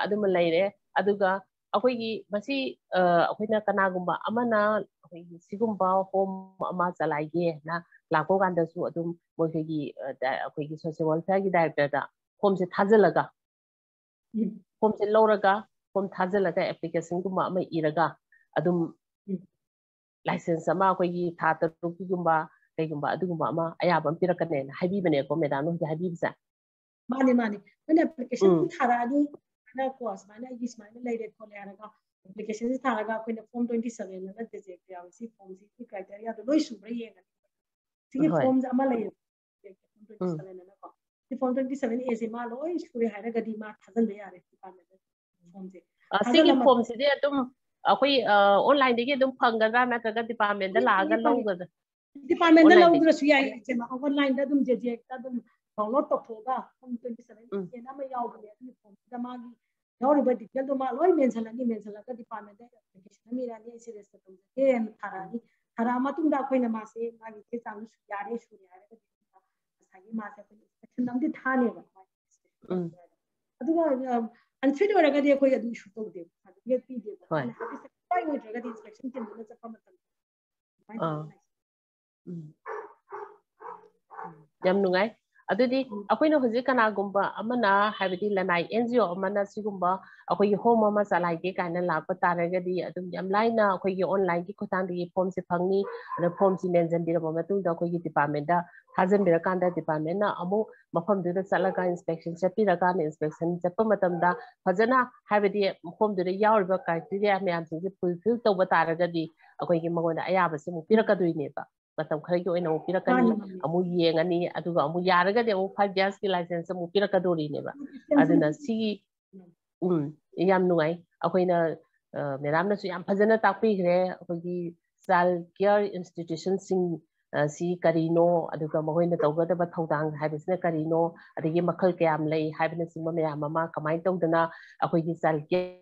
ꯑꯗꯨꯃ ꯂꯩꯔꯦ ꯑꯗꯨꯒ ꯑꯩꯈꯣꯏꯒꯤ ꯃꯁꯤ ꯑꯩꯈꯣꯏꯅ ꯀꯅꯥꯒꯨꯝꯕ ꯑꯃꯅ ꯑꯩꯈꯣꯏꯒꯤ ꯁꯤꯒꯨꯝꯕ ꯍꯣꯝ ꯑꯃ ꯆꯂꯥꯏꯒꯦꯅ ꯂꯥꯛꯄ ꯀꯥꯟꯗꯁꯨ ꯑꯗꯨꯝ ꯃꯈꯣꯏꯒꯤ ꯑꯩꯈꯣꯏꯒꯤ ꯁꯣꯁꯤꯌꯦꯜ ꯋꯦꯜꯐꯤꯌꯔꯒꯤ ꯗꯥꯏꯔꯦꯛꯇꯔꯗ ꯐꯣꯝꯁꯦ ꯊꯥꯖꯤꯜꯂꯒ ꯐꯣꯝꯁꯦ ꯂꯧꯔꯒ ꯐꯣꯝ ꯊꯥꯖꯤꯜꯂꯒ ꯑꯦꯄ꯭ꯂꯤꯀꯦꯁꯟꯒꯨꯝꯕ ꯑꯃ ꯏꯔꯒ ꯑꯗꯨꯝ ꯂꯥꯏꯁꯦꯟꯁ ꯑꯃ ꯑꯩꯈꯣꯏꯒꯤ ꯊꯥ ꯇꯔꯨꯛꯀꯤꯒꯨꯝꯕ ꯀꯩꯒꯨꯝꯕ ꯑꯗꯨꯒꯨꯝꯕ ꯑꯃ ꯑꯌꯥꯕ ꯑꯃ ꯄꯤꯔꯛꯀꯅꯦꯅ ꯍꯥꯏꯕꯤꯕꯅꯦꯀꯣ ꯃꯦꯗꯥꯝꯅ ꯍꯧꯖꯤꯛ ꯍꯥꯏꯕꯤꯕꯁꯦ ꯃꯥꯅꯦ ꯃꯥꯅꯦ ꯅꯣꯏꯅ ꯑꯦꯄ꯭ꯂꯤꯀꯦꯁꯟ ꯊꯥꯔꯛꯑꯅꯤ ꯁꯨꯃꯥꯏꯅ ꯀꯣ ꯁꯨꯃꯥꯏꯅ ꯑꯩꯒꯤ ꯁꯨꯃꯥꯏꯅ ꯂꯩꯔꯦ ꯈꯣꯠꯂꯦ ꯍꯥꯏꯔꯒ ꯑꯦꯄ꯭ꯂꯤꯀꯦꯁꯟꯁꯦ ꯊꯥꯔꯒ ꯑꯩꯈꯣꯏꯅ ꯐꯣꯔꯝ ꯇ꯭ꯋꯦꯟꯇꯤ ꯁꯚꯦꯟ ꯑꯅ ꯗꯤꯖꯦꯛ ꯌꯥꯎꯋꯤ ꯁꯤ ꯐꯣꯔꯝꯁꯤꯒꯤ ꯀ꯭ꯔꯥꯏꯇꯦꯔꯤꯌꯥꯗꯣ ꯂꯣꯏ ꯁꯨꯕ꯭ꯔꯥ ꯌꯦꯡꯒꯅꯤ ꯁꯤꯒꯤ ꯍꯣꯏ ꯐꯣꯔꯝꯁꯦ ꯑꯃ ꯂꯩꯌꯦꯕ ꯇ꯭ꯋꯦꯟꯇꯤ ꯎꯝ ꯁꯚꯦꯟ ꯑꯅꯀꯣ ꯁꯤ ꯐꯣꯔꯝ ꯇ꯭ꯋꯦꯟꯇꯤ ꯁꯚꯦꯟ ꯑꯦꯁꯦ ꯃꯥ ꯂꯣꯏ ꯁꯨꯔꯦ ꯍꯥꯏꯔꯒꯗꯤ ꯃꯥ ꯊꯥꯖꯤꯟꯕ ꯌꯥꯔꯦ ꯗꯤꯄꯥꯔꯠꯃꯦꯟꯗ ꯐꯣꯔꯝꯁꯦ ꯁꯤꯒꯤ ꯊꯥꯖꯤꯜꯂ ꯐꯣꯝꯁꯤꯗꯤ ꯑꯗꯨꯝ ꯑꯩꯈꯣꯏ ꯑꯣꯟꯂꯥꯏꯟꯗꯒꯤ ꯑꯗꯨꯝ ꯐꯪꯒꯗ꯭ꯔꯥ ꯅꯠꯇ꯭ꯔꯒ ꯗꯤꯄꯥꯔꯠꯃꯦꯟꯗ ꯂꯥꯛꯑꯒ ꯂꯧꯒꯗ꯭ꯔꯥ ꯗꯤꯄꯥꯔꯠꯃꯦꯟꯗ ꯑꯣꯟꯂꯥꯏꯟꯗꯒꯤ ꯂꯧꯗ꯭ꯔꯁꯨ ꯌꯥꯏ ꯑꯣꯟꯂꯥꯏꯟꯗ ꯑꯗꯨꯝ ꯖꯦꯖꯦꯛꯇ ꯑꯗꯨꯝ ꯗꯥꯎꯟꯂꯣꯗ ꯇꯧꯊꯣꯛꯑꯒ ꯐꯣꯔꯝ ꯇ꯭ꯋꯦꯟꯇꯤ ꯁꯚꯦꯟ ꯎꯝ ꯑꯦꯅ ꯑꯃ ꯌꯥꯎꯕꯅꯦ ꯑꯗꯨꯒꯤ ꯐꯣꯔꯝꯁꯤꯗ ꯃꯥꯒꯤ ꯌꯥꯎꯔꯤꯕ ꯗꯤꯇꯦꯜꯗꯣ ꯃꯥ ꯂꯣꯏ ꯃꯦꯟꯁꯤꯜꯂꯅꯤ ꯃꯦꯟꯁꯤꯜꯂꯒ ꯗꯤꯄꯥꯔꯠꯃꯦꯟꯗ ꯑꯦꯄ꯭ꯂꯤꯀꯦꯁꯟ ꯑꯃ ꯏꯔꯛꯑꯅꯤ ꯑꯩꯁꯦ ꯔꯦꯖꯤꯁꯇꯔ ꯇꯧꯖꯒꯦꯅ ꯊꯥꯔꯛꯑꯅꯤ ꯊꯥꯔꯛꯑ ꯃꯇꯨꯡꯗ ꯑꯩꯈꯣꯏꯅ ꯃꯥꯁꯦ ꯃꯥꯒꯤ ꯆꯦ ꯆꯥꯡꯁꯨ ꯌꯥꯔꯦ ꯁꯨꯔꯦ ꯍꯥꯏꯔꯒꯗꯤ ꯉꯁꯥꯏꯒꯤ ꯃꯥꯁꯦ ꯑꯩꯈꯣꯏꯅ ꯏꯟꯁꯄꯦꯛꯁꯟ ꯑꯃꯗꯤ ꯊꯥꯅꯦꯕ ꯎꯝ ꯑꯗꯨꯒ ꯑꯟꯐꯤꯠ ꯑꯣꯏꯔꯒꯗꯤ ꯑꯩꯈꯣꯏ ꯑꯗꯨꯝ ꯏꯁꯨ ꯇꯧꯗꯦꯕ ꯁꯥꯔꯇꯤꯐꯤꯀꯦꯠ ꯄꯤꯗꯦꯕ ꯍꯣꯏ ꯃꯥꯅ ꯁ꯭ꯋꯥꯏ ꯑꯣꯏꯗ꯭ꯔꯒꯗꯤ ꯏꯟꯁꯄꯦꯛꯁꯟ ꯇꯤꯝꯗꯨꯅ ꯆꯠꯄ ꯃꯇꯝꯗ ꯑꯗꯨꯃꯥꯏꯅ ꯑꯥ ꯇꯧꯔꯒ ꯎꯝ ꯌꯥꯝ ꯅꯨꯡꯉꯥꯏ ꯑꯗꯨꯗꯤ ꯑꯩꯈꯣꯏꯅ ꯍꯧꯖꯤꯛ ꯀꯅꯥꯒꯨꯝꯕ ꯑꯃꯅ ꯍꯥꯏꯕꯗꯤ ꯂꯅꯥꯏ ꯑꯦꯟ ꯖꯤ ꯑꯣ ꯑꯃꯅ ꯁꯤꯒꯨꯝꯕ ꯑꯩꯈꯣꯏꯒꯤ ꯍꯣꯝ ꯑꯃ ꯆꯂꯥꯏꯒꯦ ꯀꯥꯏꯅ ꯂꯥꯛꯄ ꯇꯥꯔꯒꯗꯤ ꯑꯗꯨꯝ ꯌꯥꯝ ꯂꯥꯏꯅ ꯑꯩꯈꯣꯏꯒꯤ ꯑꯣꯟꯂꯥꯏꯟꯒꯤ ꯈꯨꯠꯊꯥꯡꯗꯒꯤ ꯐꯣꯝꯁꯦ ꯐꯪꯅꯤ ꯑꯗ ꯐꯣꯝꯁꯤ ꯃꯦꯟꯁꯤꯟꯕꯤꯔꯕ ꯃꯇꯨꯡꯗ ꯑꯩꯈꯣꯏꯒꯤ ꯗꯤꯄꯥꯔꯠꯃꯦꯟꯗ ꯊꯥꯖꯤꯟꯕꯤꯔꯀꯥꯟꯗ ꯗꯤꯄꯥꯔꯠꯃꯦꯟꯅ ꯑꯃꯨꯛ ꯃꯐꯝꯗꯨꯗ ꯆꯠꯂꯒ ꯏꯟꯁꯄꯦꯛꯁꯟ ꯆꯠꯄꯤꯔꯀꯥꯟꯗ ꯏꯟꯁꯄꯦꯛꯁꯟ ꯆꯠꯄ ꯃꯇꯝꯗ ꯐꯖꯅ ꯍꯥꯏꯕꯗꯤ ꯃꯐꯝꯗꯨꯗ ꯌꯥꯎꯔꯤꯕ ꯀ꯭ꯔꯥꯏꯇꯦꯔꯤꯌꯥ ꯃꯌꯥꯝꯁꯤꯡꯁꯦ ꯐꯨꯜꯐꯤꯜ ꯇꯧꯕ ꯇꯥꯔꯒꯗꯤ ꯑꯩꯈꯣꯏꯒꯤ ꯃꯉꯣꯟꯗ ꯑꯌꯥꯕꯁꯤ ꯑꯃꯨꯛ ꯄꯤꯔꯛꯀꯗꯣꯏꯅꯦꯕ ꯃꯇꯝ ꯈꯔꯒꯤ ꯑꯣꯏꯅ ꯑꯃꯨꯛ ꯄꯤꯔꯛꯀꯅꯤ ꯑꯃꯨꯛ ꯌꯦꯡꯉꯅꯤ ꯑꯗꯨꯒ ꯑꯃꯨꯛ ꯌꯥꯔꯒꯗꯤ ꯑꯃꯨꯛ ꯐꯥꯏꯚ ꯒ꯭ꯌꯥꯁꯀꯤ ꯂꯥꯏꯁꯦꯟꯁ ꯑꯃꯨꯛ ꯄꯤꯔꯛꯀꯗꯣꯔꯤꯅꯦꯕ ꯑꯗꯨꯅ ꯁꯤꯒꯤ ꯎꯝ ꯌꯥꯝ ꯅꯨꯡꯉꯥꯏ ꯑꯩꯈꯣꯏꯅ ꯃꯦꯗꯥꯝꯅꯁꯨ ꯌꯥꯝ ꯐꯖꯅ ꯇꯥꯛꯄꯤꯈ꯭ꯔꯦ ꯑꯩꯈꯣꯏꯒꯤ ꯆꯥꯏꯜ ꯀꯤꯌꯔ ꯏꯟꯁꯇꯤꯇ꯭ꯌꯨꯁꯟꯁꯤꯡ ꯁꯤ ꯀꯔꯤꯅꯣ ꯑꯗꯨꯒ ꯃꯈꯣꯏꯅ ꯇꯧꯒꯗꯕ ꯊꯧꯗꯥꯡ ꯍꯥꯏꯕꯁꯤꯅ ꯀꯔꯤꯅꯣ ꯑꯗꯒꯤ ꯃꯈꯜ ꯀꯌꯥꯝ ꯂꯩ ꯍꯥꯏꯕꯅꯆꯤꯡꯕ ꯃꯌꯥꯝ ꯑꯃ ꯀꯃꯥꯏꯅ ꯇꯧꯗꯅ ꯑꯩꯈꯣꯏꯒꯤ ꯆꯥꯏꯜ ꯀꯤꯌꯔ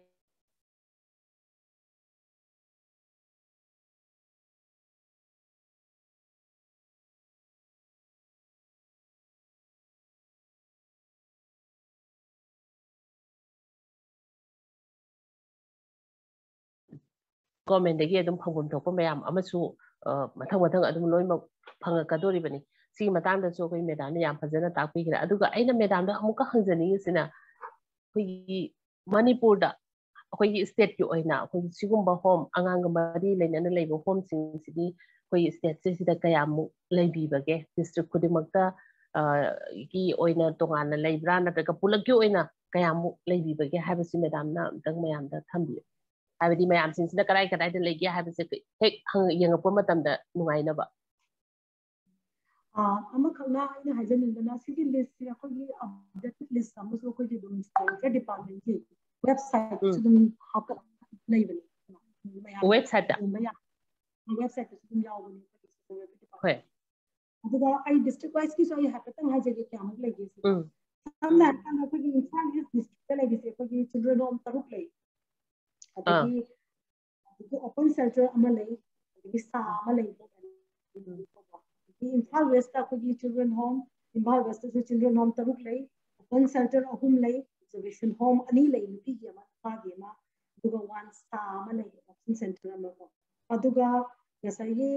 ꯒꯣꯔꯃꯦꯟꯗꯒꯤ ꯑꯗꯨꯝ ꯐꯪꯐꯝ ꯊꯣꯛꯄ ꯃꯌꯥꯝ ꯑꯃꯁꯨ ꯃꯊꯪ ꯃꯊꯪ ꯑꯗꯨꯝ ꯂꯣꯏꯅꯃꯛ ꯐꯪꯉꯛꯀꯗꯣꯔꯤꯕꯅꯤ ꯁꯤꯒꯤ ꯃꯇꯥꯡꯗꯁꯨ ꯑꯩꯈꯣꯏ ꯃꯦꯗꯥꯝꯅ ꯌꯥꯝ ꯐꯖꯅ ꯇꯥꯛꯄꯤꯈ꯭ꯔꯦ ꯑꯗꯨꯒ ꯑꯩꯅ ꯃꯦꯗꯥꯝꯗ ꯑꯃꯨꯛꯀ ꯍꯪꯖꯅꯤꯡꯉꯤꯁꯤꯅ ꯑꯩꯈꯣꯏꯒꯤ ꯃꯅꯤꯄꯨꯔꯗ ꯑꯩꯈꯣꯏꯒꯤ ꯏꯁꯇꯦꯠꯀꯤ ꯑꯣꯏꯅ ꯑꯩꯈꯣꯏꯒꯤ ꯁꯤꯒꯨꯝꯕ ꯍꯣꯝ ꯑꯉꯥꯡꯒ ꯃꯔꯤ ꯂꯩꯅꯅ ꯂꯩꯕ ꯍꯣꯝꯁꯤꯡꯁꯤꯗꯤ ꯑꯩꯈꯣꯏꯒꯤ ꯏꯁꯇꯦꯠꯁꯤꯗ ꯀꯌꯥꯃꯨꯛ ꯂꯩꯕꯤꯕꯒꯦ ꯗꯤꯁꯇ꯭ꯔꯤꯛ ꯈꯨꯗꯤꯡꯃꯛꯇ ꯒꯤ ꯑꯣꯏꯅ ꯇꯣꯉꯥꯟꯅ ꯂꯩꯕ꯭ꯔꯥ ꯅꯠꯇ꯭ꯔꯒ ꯄꯨꯂꯞꯀꯤ ꯑꯣꯏꯅ ꯀꯌꯥꯃꯨꯛ ꯂꯩꯕꯤꯕꯒꯦ ꯍꯥꯏꯕꯁꯤ ꯃꯦꯗꯥꯝꯅ ꯑꯝꯇꯪ ꯃꯌꯥꯝꯗ ꯊꯝꯕꯤꯌꯨ ꯍꯥꯏꯕꯗꯤ ꯃꯌꯥꯝꯁꯤꯡꯁꯤꯅ ꯀꯗꯥꯏ ꯀꯗꯥꯏꯗ ꯂꯩꯒꯦ ꯍꯥꯏꯕꯁꯦ ꯍꯦꯛ ꯌꯦꯡꯉꯛꯄ ꯃꯇꯝꯗ ꯅꯨꯡꯉꯥꯏꯅꯕ ꯑꯃꯈꯛꯅ ꯑꯩꯅ ꯍꯥꯏꯖꯅꯤꯡꯕꯅ ꯁꯤꯒꯤ ꯂꯤꯁꯁꯦ ꯑꯩꯈꯣꯏꯒꯤ ꯑꯞꯗꯦꯇꯦꯠ ꯂꯤꯁ ꯑꯃꯁꯨ ꯑꯩꯈꯣꯏꯒꯤ ꯑꯗꯨꯝ ꯁꯦꯟꯇꯔ ꯗꯤꯄꯥꯔꯠꯃꯦꯟꯒꯤ ꯋꯦꯕꯁꯥꯏꯠꯁꯨ ꯑꯗꯨꯝ ꯍꯥꯞꯀꯠ ꯂꯩꯕꯅꯤ ꯃꯌꯥꯝꯅ ꯋꯦꯕꯁꯥꯏꯠꯇ ꯌꯦꯡꯕ ꯌꯥ ꯋꯦꯕꯁꯥꯏꯠꯇꯁꯨ ꯑꯗꯨꯝ ꯌꯥꯎꯕꯅꯤ ꯍꯣꯏ ꯑꯗꯨꯒ ꯑꯩ ꯗꯤꯁꯇ꯭ꯔꯤꯛ ꯋꯥꯏꯁꯀꯤꯁꯨ ꯑꯩ ꯍꯥꯏꯐꯦꯠꯇꯪ ꯍꯥꯏꯖꯒꯦ ꯀꯌꯥꯃꯨꯛ ꯂꯩꯒꯦ ꯁꯤꯗ ꯎꯝ ꯁꯝꯅ ꯍꯥꯏꯔꯀꯥꯟꯗ ꯑꯩꯈꯣꯏꯒꯤ ꯏꯝꯐꯥꯜ ꯏꯁ ꯗꯤꯁꯇ꯭ꯔꯤꯛꯇ ꯂꯩꯔꯤꯁꯦ ꯑꯩꯈꯣꯏꯒꯤ ꯆꯤꯜꯗ꯭ꯔꯦꯟ ꯍꯣꯝ ꯇꯔꯨꯛ ꯂꯩ ꯑꯗꯒꯤ ꯑꯣꯄꯟ ꯁꯦꯜꯇꯔ ꯑꯃ ꯂꯩ ꯑꯗꯒꯤ ꯁꯥ ꯑꯃ ꯂꯩ ꯏꯝꯐꯥꯜ ꯋꯦꯁꯇ ꯑꯩꯈꯣꯏꯒꯤ ꯆꯤꯜꯗ꯭ꯔꯦꯟ ꯍꯣꯝ ꯏꯝꯐꯥꯜ ꯋꯦꯁꯇꯁꯨ ꯆꯤꯜꯗ꯭ꯔꯦꯟ ꯍꯣꯝ ꯇꯔꯨꯛ ꯂꯩ ꯑꯣꯄꯟ ꯁꯦꯜꯇꯔ ꯑꯍꯨꯝ ꯂꯩ ꯑꯣꯕꯖꯔꯕꯦꯁꯟ ꯍꯣꯝ ꯑꯅꯤ ꯂꯩ ꯅꯨꯄꯤꯒꯤ ꯑꯃ ꯅꯨꯄꯥꯒꯤ ꯑꯃ ꯑꯗꯨꯒ ꯋꯥꯟ ꯁꯥ ꯑꯃ ꯂꯩ ꯑꯣꯄꯟ ꯁꯦꯟꯇꯔ ꯑꯃꯀꯣ ꯑꯗꯨꯒ ꯉꯁꯥꯏꯒꯤ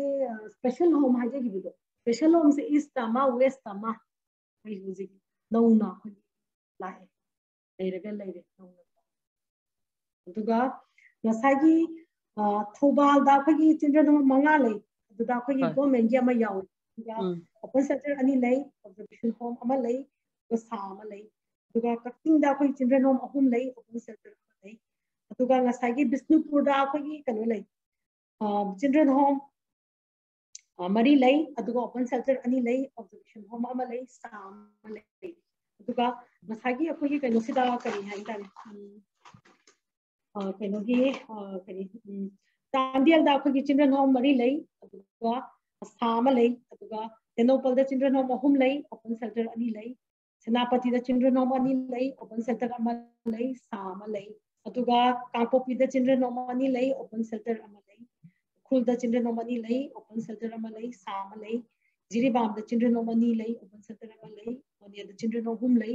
ꯁ꯭ꯄꯦꯁꯦꯜ ꯍꯣꯝ ꯍꯥꯏꯖꯈꯤꯕꯗꯣ ꯁ꯭ꯄꯦꯁꯦꯜ ꯍꯣꯝꯁꯦ ꯏꯁꯇ ꯑꯃ ꯋꯦꯁꯇ ꯑꯃ ꯑꯩꯈꯣꯏ ꯍꯧꯖꯤꯛ ꯅꯧꯅ ꯑꯩꯈꯣꯏ ꯂꯥꯛꯑꯦ ꯂꯩꯔꯒ ꯂꯩꯔꯦ ꯅꯧꯅ ꯑꯗꯨꯒ ꯉꯁꯥꯏꯒꯤ ꯊꯧꯕꯥꯜꯗ ꯑꯩꯈꯣꯏꯒꯤ ꯆꯤꯜꯗ꯭ꯔꯦꯟ ꯍꯣꯝ ꯃꯉꯥ ꯂꯩ ꯑꯗꯨꯗ ꯑꯩꯈꯣꯏꯒꯤ ꯒꯣꯔꯃꯦꯟꯒꯤ ꯑꯃ ꯌꯥꯎꯏ ꯑꯗꯨꯒ ꯑꯣꯄꯟ ꯁꯦꯟꯇꯔ ꯑꯅꯤ ꯂꯩ ꯑꯣꯕꯖꯔꯕꯦꯁꯟ ꯍꯣꯝ ꯑꯃ ꯂꯩ ꯑꯗꯨꯒ ꯁꯥ ꯑꯃ ꯂꯩ ꯑꯗꯨꯒ ꯀꯛꯆꯤꯡꯗ ꯑꯩꯈꯣꯏ ꯆꯤꯜꯗ꯭ꯔꯦꯟ ꯍꯣꯝ ꯑꯍꯨꯝ ꯂꯩ ꯑꯣꯄꯟ ꯁꯦꯟꯇꯔ ꯑꯃ ꯂꯩ ꯑꯗꯨꯒ ꯉꯁꯥꯏꯒꯤ ꯕꯤꯁꯅꯨꯄꯨꯔꯗ ꯑꯩꯈꯣꯏꯒꯤ ꯀꯩꯅꯣ ꯂꯩ ꯆꯤꯜꯗ꯭ꯔꯦꯟ ꯍꯣꯝ ꯃꯔꯤ ꯂꯩ ꯑꯗꯨꯒ ꯑꯣꯄꯟ ꯁꯦꯜꯇꯔ ꯑꯅꯤ ꯂꯩ ꯑꯣꯕꯖꯔꯕꯦꯁꯟ ꯍꯣꯝ ꯑꯃ ꯂꯩ ꯁꯥ ꯑꯃ ꯂꯩ ꯑꯗꯨꯒ ꯉꯁꯥꯏꯒꯤ ꯑꯩꯈꯣꯏꯒꯤ ꯀꯩꯅꯣꯁꯤꯗ ꯀꯔꯤ ꯍꯥꯏꯇꯥꯔꯦ ꯀꯩꯅꯣꯒꯤ ꯀꯔꯤ ꯆꯥꯟꯗꯦꯜꯗ ꯑꯩꯈꯣꯏꯒꯤ ꯆꯤꯜꯗ꯭ꯔꯦꯟ ꯍꯣꯝ ꯃꯔꯤ ꯂꯩ ꯑꯗꯨꯒ ꯁꯥ ꯑꯃ ꯂꯩ ꯑꯗꯨꯒ ꯇꯦꯡꯅꯧꯄꯜꯗ ꯆꯤꯜꯗ꯭ꯔꯦꯟ ꯍꯣꯝ ꯑꯍꯨꯝ ꯂꯩ ꯑꯣꯄꯟ ꯁꯦꯜꯇꯔ ꯑꯅꯤ ꯂꯩ ꯁꯦꯅꯥꯄꯇꯤꯗ ꯆꯤꯜꯗ꯭ꯔꯦꯟ ꯍꯣꯝ ꯑꯅꯤ ꯂꯩ ꯑꯣꯄꯟ ꯁꯦꯜꯇꯔ ꯑꯃ ꯂꯩ ꯁꯥ ꯑꯃ ꯂꯩ ꯑꯗꯨꯒ ꯀꯥꯡꯄꯣꯛꯄꯤꯗ ꯆꯤꯜꯗ꯭ꯔꯦꯟ ꯍꯣꯝ ꯑꯅꯤ ꯂꯩ ꯑꯣꯄꯟ ꯁꯦꯜꯇꯔ ꯑꯃ ꯂꯩ ꯎꯈ꯭ꯔꯨꯜꯗ ꯆꯤꯜꯗ꯭ꯔꯦꯟ ꯍꯣꯝ ꯑꯅꯤ ꯂꯩ ꯑꯣꯄꯟ ꯁꯦꯜꯇꯔ ꯑꯃ ꯂꯩ ꯁꯥ ꯑꯃ ꯂꯩ ꯖꯤꯔꯤꯕꯥꯝꯗ ꯆꯤꯜꯗ꯭ꯔꯦꯟ ꯍꯣꯝ ꯑꯅꯤ ꯂꯩ ꯑꯣꯄꯟ ꯁꯦꯜꯇꯔ ꯑꯃ ꯂꯩ ꯅꯣꯅꯦꯗ ꯆꯤꯜꯗ꯭ꯔꯦꯟ ꯍꯣꯝ ꯑꯍꯨꯝ ꯂꯩ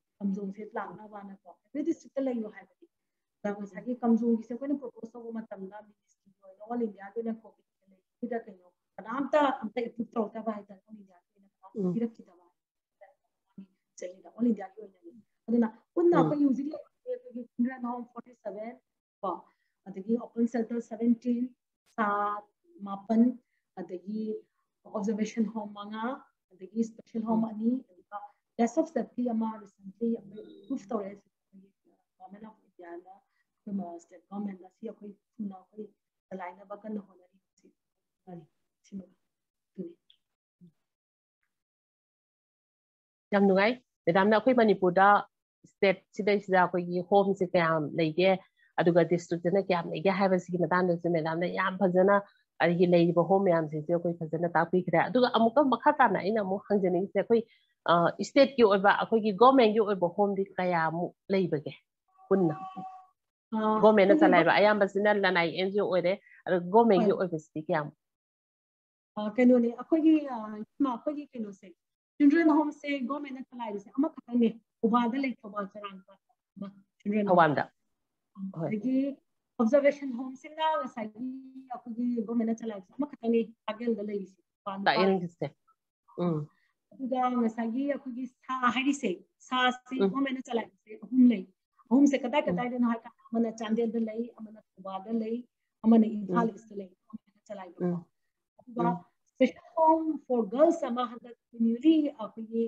ꯃꯤꯅꯤꯁꯇ꯭ꯔꯤꯗ ꯑꯩꯈꯣꯏꯅ ꯄ꯭ꯔꯣꯄꯣꯁ ꯇꯧꯖꯩ ꯀꯝꯖꯣꯡꯁꯦ ꯂꯥꯛꯅꯕꯅꯀꯣ ꯑꯦꯕ꯭ꯔꯤ ꯗꯤꯁꯇ꯭ꯔꯤꯛꯇ ꯂꯩꯌꯣ ꯍꯥꯏꯕꯗꯤ ꯑꯗ ꯉꯁꯥꯏꯒꯤ ꯀꯝꯖꯣꯡꯒꯤꯁꯦ ꯑꯩꯈꯣꯏꯅ ꯄ꯭ꯔꯣꯄꯣꯁ ꯇꯧꯕ ꯃꯇꯝꯗ ꯃꯤꯅꯤꯁꯇ꯭ꯔꯤꯒꯤ ꯑꯣꯏꯅ ꯑꯣꯜ ꯏꯟꯗꯤꯌꯥꯒꯤ ꯑꯣꯏꯅ ꯀꯣꯚꯤꯗ ꯂꯩꯕꯁꯤꯗ ꯀꯩꯅꯣ ꯀꯅꯥꯝꯇ ꯑꯝꯇ ꯑꯦꯄ꯭ꯔꯨꯞ ꯇꯧꯔꯛꯇꯕ ꯍꯥꯏꯇꯥꯔꯦ ꯑꯣꯜ ꯏꯟꯗꯤꯌꯥꯒꯤ ꯑꯣꯏꯅ ꯎꯝ ꯄꯤꯔꯛꯈꯤꯗꯕ ꯆꯍꯤꯗ ꯑꯣꯜ ꯏꯟꯗꯤꯌꯥꯒꯤ ꯑꯣꯏꯅꯗꯤ ꯑꯗꯨꯅ ꯄꯨꯟꯅ ꯎꯝ ꯑꯩꯈꯣꯏꯒꯤ ꯍꯧꯖꯤꯛ ꯂꯩꯔꯤꯁꯦ ꯑꯩꯈꯣꯏꯒꯤ ꯆꯤꯜꯗ꯭ꯔꯦꯟ ꯍꯣꯝ ꯐꯣꯔꯇꯤ ꯁꯚꯦꯟ ꯀꯣ ꯑꯗꯒꯤ ꯑꯣꯄꯟ ꯁꯦꯜꯇꯔ ꯁꯚꯦꯟꯇꯤꯟ ꯁꯥ ꯃꯥꯄꯟ ꯑꯗꯒꯤ ꯑꯣꯕꯖꯔꯕꯦꯁꯟ ꯍꯣꯝ ꯃꯉꯥ ꯑꯗꯒꯤ ꯏꯁꯄꯦꯁꯦꯜ ꯍꯣꯝ ꯎꯝ ꯑꯅꯤ ꯑꯗꯨꯒ Yasuf Septiyama recently moved away from the government of India from a state government that he agreed to now be the line of a honorary yam nungai medam na khoi manipur da state sidai sida khoi gi home se kyam leige aduga district na kyam leige haiba sigi medam na medam na yam phajana ꯑꯩꯒꯤ ꯂꯩꯔꯤꯕ home ꯃꯌꯥꯝꯁꯤꯡꯁꯦ ꯑꯩꯈꯣꯏ ꯐꯖꯅ ꯇꯥꯛꯄꯤꯈ꯭ꯔꯦ ꯑꯗꯨꯒ ꯑꯃꯨꯛꯀ ꯃꯈꯥ ꯇꯥꯅ ꯑꯩꯅ ꯑꯃꯨꯛ ꯍꯪꯖꯅꯤꯡꯉꯤꯁꯦ ꯑꯩꯈꯣꯏ ꯏꯁꯇꯦꯠꯀꯤ ꯑꯣꯏꯕ ꯑꯩꯈꯣꯏꯒꯤ ꯒꯣꯔꯃꯦꯟꯒꯤ ꯑꯣꯏꯕ ꯍꯣꯝꯗꯤ ꯀꯌꯥꯃꯨꯛ ꯂꯩꯕꯒꯦ ꯄꯨꯟꯅ ꯒꯣꯔꯃꯦꯟꯅ ꯑꯩꯈꯣꯏꯒꯤ ꯆꯂꯥꯏꯕ ꯑꯌꯥꯝꯕꯁꯤꯅ ꯂꯅꯥꯏ ꯑꯦꯟ ꯖꯤ ꯑꯣ ꯑꯣꯏꯔꯦ ꯑꯗꯨꯒ ꯒꯣꯔꯃꯦꯟꯒꯤ ꯑꯣꯏꯕꯁꯤꯗꯤ ꯀꯌꯥꯃꯨꯛ ꯀꯩꯅꯣꯅꯦ ꯑꯩꯈꯣꯏꯒꯤ ꯑꯩꯈꯣꯏꯒꯤ ꯀꯩꯅꯣꯁꯦ ꯆꯤꯜꯗ꯭ꯔꯦꯟ ꯍꯣꯝꯁꯦ ꯒꯣꯔꯃꯦꯟꯅ ꯆꯂꯥꯏꯔꯤꯁꯦ ꯑꯃꯈꯛꯇꯪꯅꯦ ꯊꯧꯕꯥꯜꯗ ꯂꯩ Thoubal observation homes sila nasagi ako gi chala sa ma makatani agel da lai si pan da irin giste mm da nasagi aku gi sa hari se sa se gumana sa life se hum lai hum se kada kada den ha ka mana chandel da lai amana kubada lai amana idhal giste lay chala sa life da special home for girls ama hada newly aku gi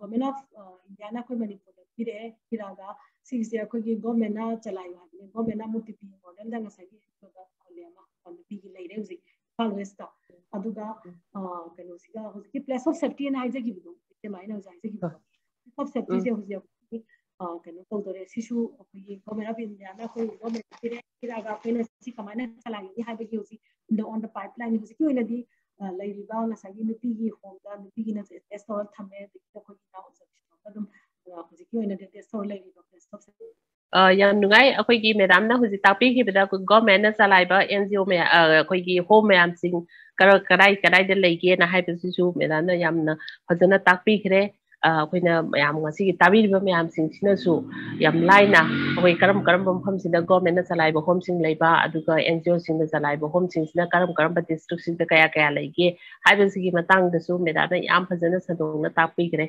government of indiana ko manipur dire kiraga ꯁꯤꯒꯤꯁꯦ ꯑꯩꯈꯣꯏꯒꯤ ꯒꯣꯔꯃꯦꯟꯅ ꯆꯂꯥꯏꯕ ꯍꯥꯏꯕꯅꯤ ꯒꯣꯔꯃꯦꯟꯅ ꯑꯃꯨꯛ T P ꯃꯣꯗꯦꯜꯗ ꯉꯁꯥꯏꯒꯤ ꯈꯣꯜꯂꯦ ꯑꯃ ꯅꯨꯄꯤꯒꯤ ꯂꯩꯔꯦ ꯍꯧꯖꯤꯛ ꯏꯝꯐꯥꯜ ꯋꯦꯁꯇ ꯑꯗꯨꯒ ꯀꯩꯅꯣꯁꯤꯒ ꯍꯧꯖꯤꯛꯀꯤ ꯄ꯭ꯂꯦꯁ ꯑꯣꯐ ꯁꯦꯐꯇꯤꯅ ꯍꯥꯏꯖꯈꯤꯕꯗꯣ ꯑꯗꯨꯃꯥꯏꯅ ꯍꯧꯖꯤꯛ ꯍꯥꯏꯖꯈꯤꯕꯗꯣ ꯄ꯭ꯂꯦꯁ ꯑꯣꯐ ꯁꯦꯐꯇꯤꯁꯦ ꯍꯧꯖꯤꯛ ꯀꯩꯅꯣ ꯇꯧꯗꯣꯔꯦ ꯁꯤꯁꯨ ꯑꯩꯈꯣꯏꯒꯤ ꯒꯣꯔꯃꯦꯟ ꯑꯣꯐ ꯏꯟꯗꯤꯌꯥꯅ ꯑꯩꯈꯣꯏ ꯒꯣꯔꯃꯦꯟ ꯄꯤꯔꯛ ꯄꯤꯔꯛꯑꯒ ꯑꯩꯈꯣꯏꯅ ꯁꯤ ꯀꯃꯥꯏꯅ ꯆꯂꯥꯏꯒꯅꯤ ꯍꯥꯏꯕꯒꯤ ꯍꯧꯖꯤꯛ ꯑꯣꯟ ꯗ ꯄꯥꯏꯞ ꯂꯥꯏꯟ ꯍꯧꯖꯤꯛꯀꯤ ꯑꯣꯏꯅꯗꯤ ꯂꯩꯔꯤꯕ ꯉꯁꯥꯏꯒꯤ ꯅꯨꯄꯤꯒꯤ ꯍꯣꯝꯗ ꯅꯨꯄꯤꯒꯤꯅ ꯇꯦꯁ ꯇꯧꯔ ꯊꯝꯃꯦ ꯑꯗꯒꯤ ꯑꯩꯈꯣꯏꯒꯤ ꯑꯗꯨꯝ yang nungai akoi gi madam na huji tapi ki bida ku government na salai ba ngo me akoi gi home am sing kar karai karai de lai ge na hai pe su madam na yam na hajana tapi khre akoi na yam nga si tabi ba me am sing sina su yam lai na akoi karam karam bom kham sing da government na salai ba home sing lai ba adu ka ngo sing na salai ba home sing sina karam karam ba district sing da kaya kaya lai ge hai pe si gi matang da su madam na yam hajana sadong na tapi khre